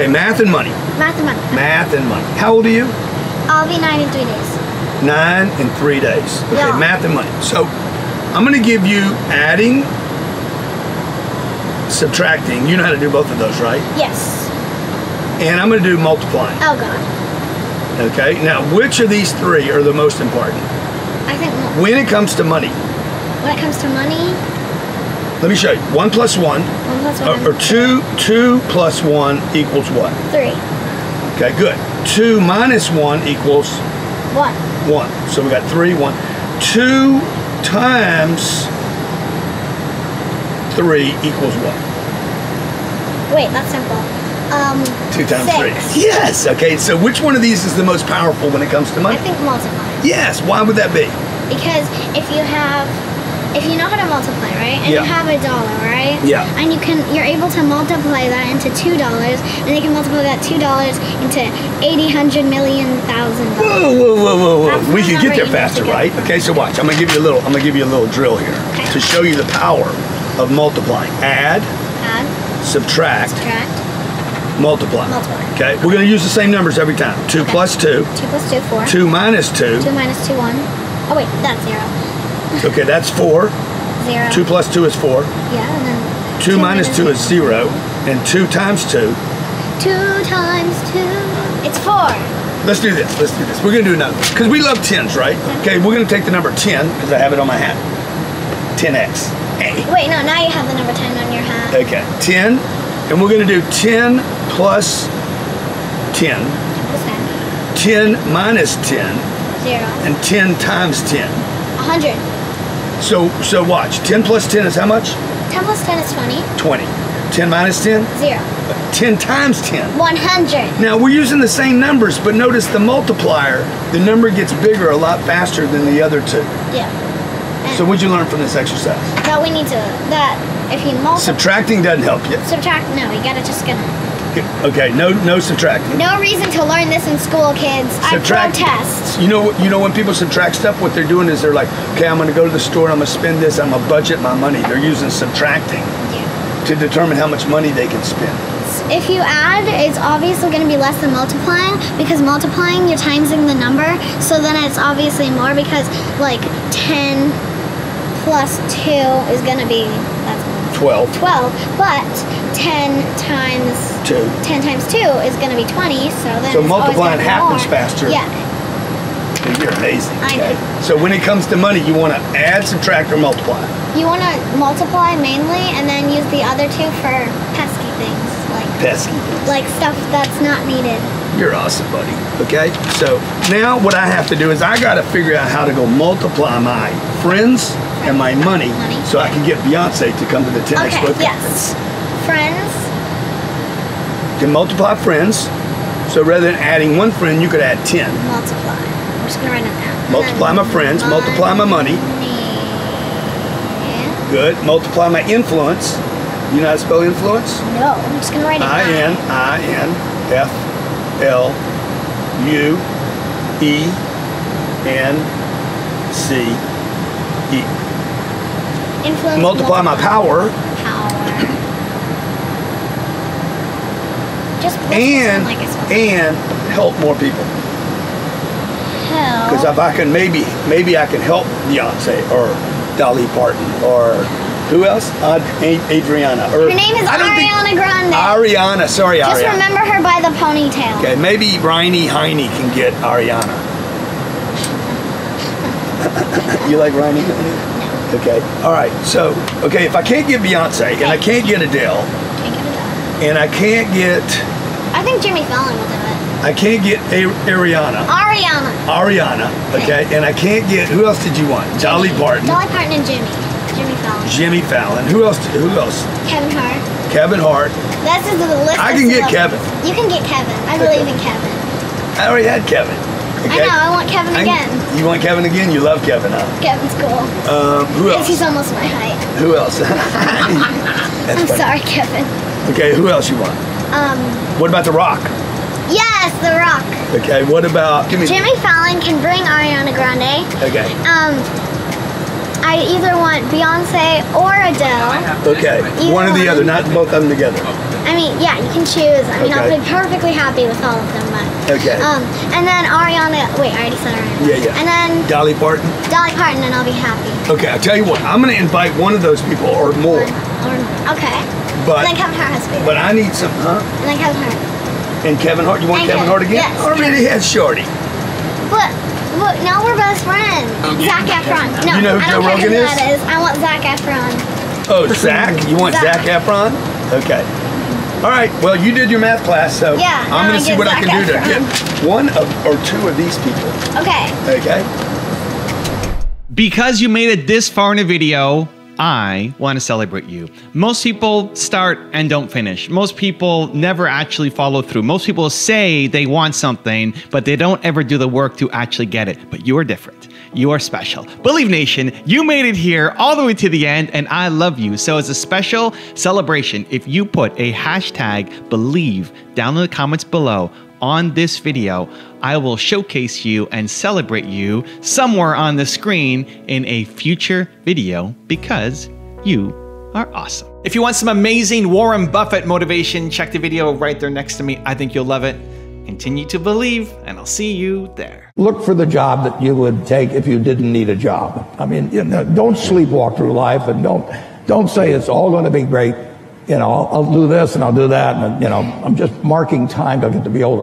Okay, math and money. Math and money. Math and money. How old are you? I'll be nine in three days. Nine in three days. Okay, Yeah. math and money. So I'm going to give you adding, subtracting. You know how to do both of those, right? Yes. And I'm going to do multiplying. Oh God. Okay. Now, which of these three are the most important? I think When it comes to money, when it comes to money, let me show you. One plus one, one plus one, or, or two. Two plus one equals what? three, Okay, good. Two minus one equals one. one. So we got three, one. Two times three equals what? Wait, that's simple. Um, Two times six. three. Yes. Okay. So which one of these is the most powerful when it comes to money? I think multiply. Yes. Why would that be? Because if you have, if you know how to multiply, right, and Yeah. you have a dollar, right, Yeah. and you can, you're able to multiply that into two dollars, and you can multiply that two dollars into eighty, hundred million, thousand Whoa, dollars. whoa, whoa, whoa, whoa. We can get there faster, to get. right? Okay. So watch. I'm gonna give you a little. I'm gonna give you a little drill here to show you the power of multiplying. Add, Add, subtract, subtract, multiply. Multiply. Okay. We're gonna use the same numbers every time. Two plus two. two plus two, four. Two minus two. Two minus two, one. Oh wait, that's zero. Okay, that's four. Zero. Two plus two is four. Yeah, and then Two minus two is zero, and two times two. two times two. It's four. Let's do this. Let's do this. We're gonna do another because we love tens, right? Okay, we're gonna take the number ten because I have it on my hat. 10x. Hey. Wait, no, now you have the number ten on your hat. Okay, ten, and we're gonna do ten plus ten. What's that? 10 minus 10 Zero. and 10 times 10. A hundred. So so watch. 10 plus 10 is how much? Ten plus ten is twenty. 20. 10 minus 10? Zero. 10 times 10. One hundred. Now we're using the same numbers, but notice the multiplier, the number gets bigger a lot faster than the other two. Yeah. So what'd you learn from this exercise? That we need to. That if you multiply. Subtracting doesn't help you. Subtract. No, you gotta just gonna. Okay, no no subtracting. No reason to learn this in school, kids. I Subtract- protest. You know you know when people subtract stuff, what they're doing is they're like, okay, I'm gonna go to the store I'm gonna spend this, I'm gonna budget my money. They're using subtracting to determine how much money they can spend. If you add, it's obviously going to be less than multiplying because multiplying you're timesing the number, so then it's obviously more because like 10 plus 2 is going to be 12. 12, but 10 times Two. 10 times 2 is going to be 20, so then So multiplying happens more. faster. Yeah. You're amazing. I okay? So when it comes to money, you want to add, subtract, or multiply. You want to multiply mainly and then use the other two for pesky things like Pesky. like stuff that's not needed. You're awesome, buddy. Okay? So now what I have to do is I got to figure out how to go multiply my friends and my money, so I can get Beyonce to come to the 10 Okay, yes. Friends, Can multiply friends. So rather than adding one friend, you could add 10. multiply. We're just gonna write it down. Multiply my friends, multiply my money. Good. Multiply my influence. You know how to spell influence? No, I'm just gonna write it I down. N I N F L U E N C E. Influence. Multiply my power power. Just and like and help more people. Because if I can maybe maybe I can help Beyonce or Dolly Parton or who else? Adriana. Or Her name is I don't think- Ariana Grande. Ariana. Sorry, Just Ariana. remember her by the ponytail. Okay, maybe Bryony Heine can get Ariana. you like Bryony Heine? Okay. All right. So, okay, if I can't get Beyonce and I can't get Adele can't get Adele, and I can't get I think Jimmy Fallon will do it. I can't get A- Ariana. Ariana. Ariana, okay, and I can't get who else did you want? Dolly Parton, Dolly Parton and Jimmy. Jimmy Fallon. Jimmy Fallon. Who else? Who else? Kevin Hart. Kevin Hart. That's the list. I can get. Kevin. You can get Kevin. I believe in Kevin. I already had Kevin. I know. I want Kevin I- again. You want Kevin again? You love Kevin, huh? Kevin's cool. Um, who Because else? he's almost my height. Who else? I'm funny. sorry, Kevin. Okay, who else you want? Um, What about The Rock? Yes, The Rock. Okay, what about? Give me. Jimmy Fallon can bring Ariana Grande. Okay. Um, I either want Beyonce or Adele. Okay, one or the other, not both of them together. I mean, yeah, you can choose. I mean, I'll be perfectly happy with all of them, but. Okay. Um, and then Ariana. Wait, I already said Ariana. Yeah, yeah. And then Dolly Parton. Dolly Parton, and I'll be happy. Okay, I'll tell you what. I'm going to invite one of those people or more. Or, okay. But- and then Kevin Hart has to be. But I need some, huh? And then Kevin Hart. And Kevin Hart. You want Kevin Kevin- Hart again? yes. I already had Shorty. But, but now we're best friends. Zac Efron. No, You know who I don't Joe care Rogan who is? that is. I want Zac Efron. Oh, Zac. You want Zach, Zac. Efron? Okay. All right. Well, you did your math class, so Yeah, I'm going to see what I can do to Efron. get one of or two of these people. Okay. Okay. Because you made it this far in a video, I want to celebrate you. Most people start and don't finish. Most people never actually follow through. Most people say they want something, but they don't ever do the work to actually get it. But you are different. You are special. Believe Nation, you made it here all the way to the end, and I love you. So, as a special celebration, if you put a hashtag believe down in the comments below on this video, I will showcase you and celebrate you somewhere on the screen in a future video because you are awesome. If you want some amazing Warren Buffett motivation, check the video right there next to me. I think you'll love it. Continue to believe, and I'll see you there. Look for the job that you would take if you didn't need a job. I mean, you know, don't sleepwalk through life and don't don't say it's all going to be great. You know, I'll, I'll do this and I'll do that, and you know, I'm just marking time to get to be older.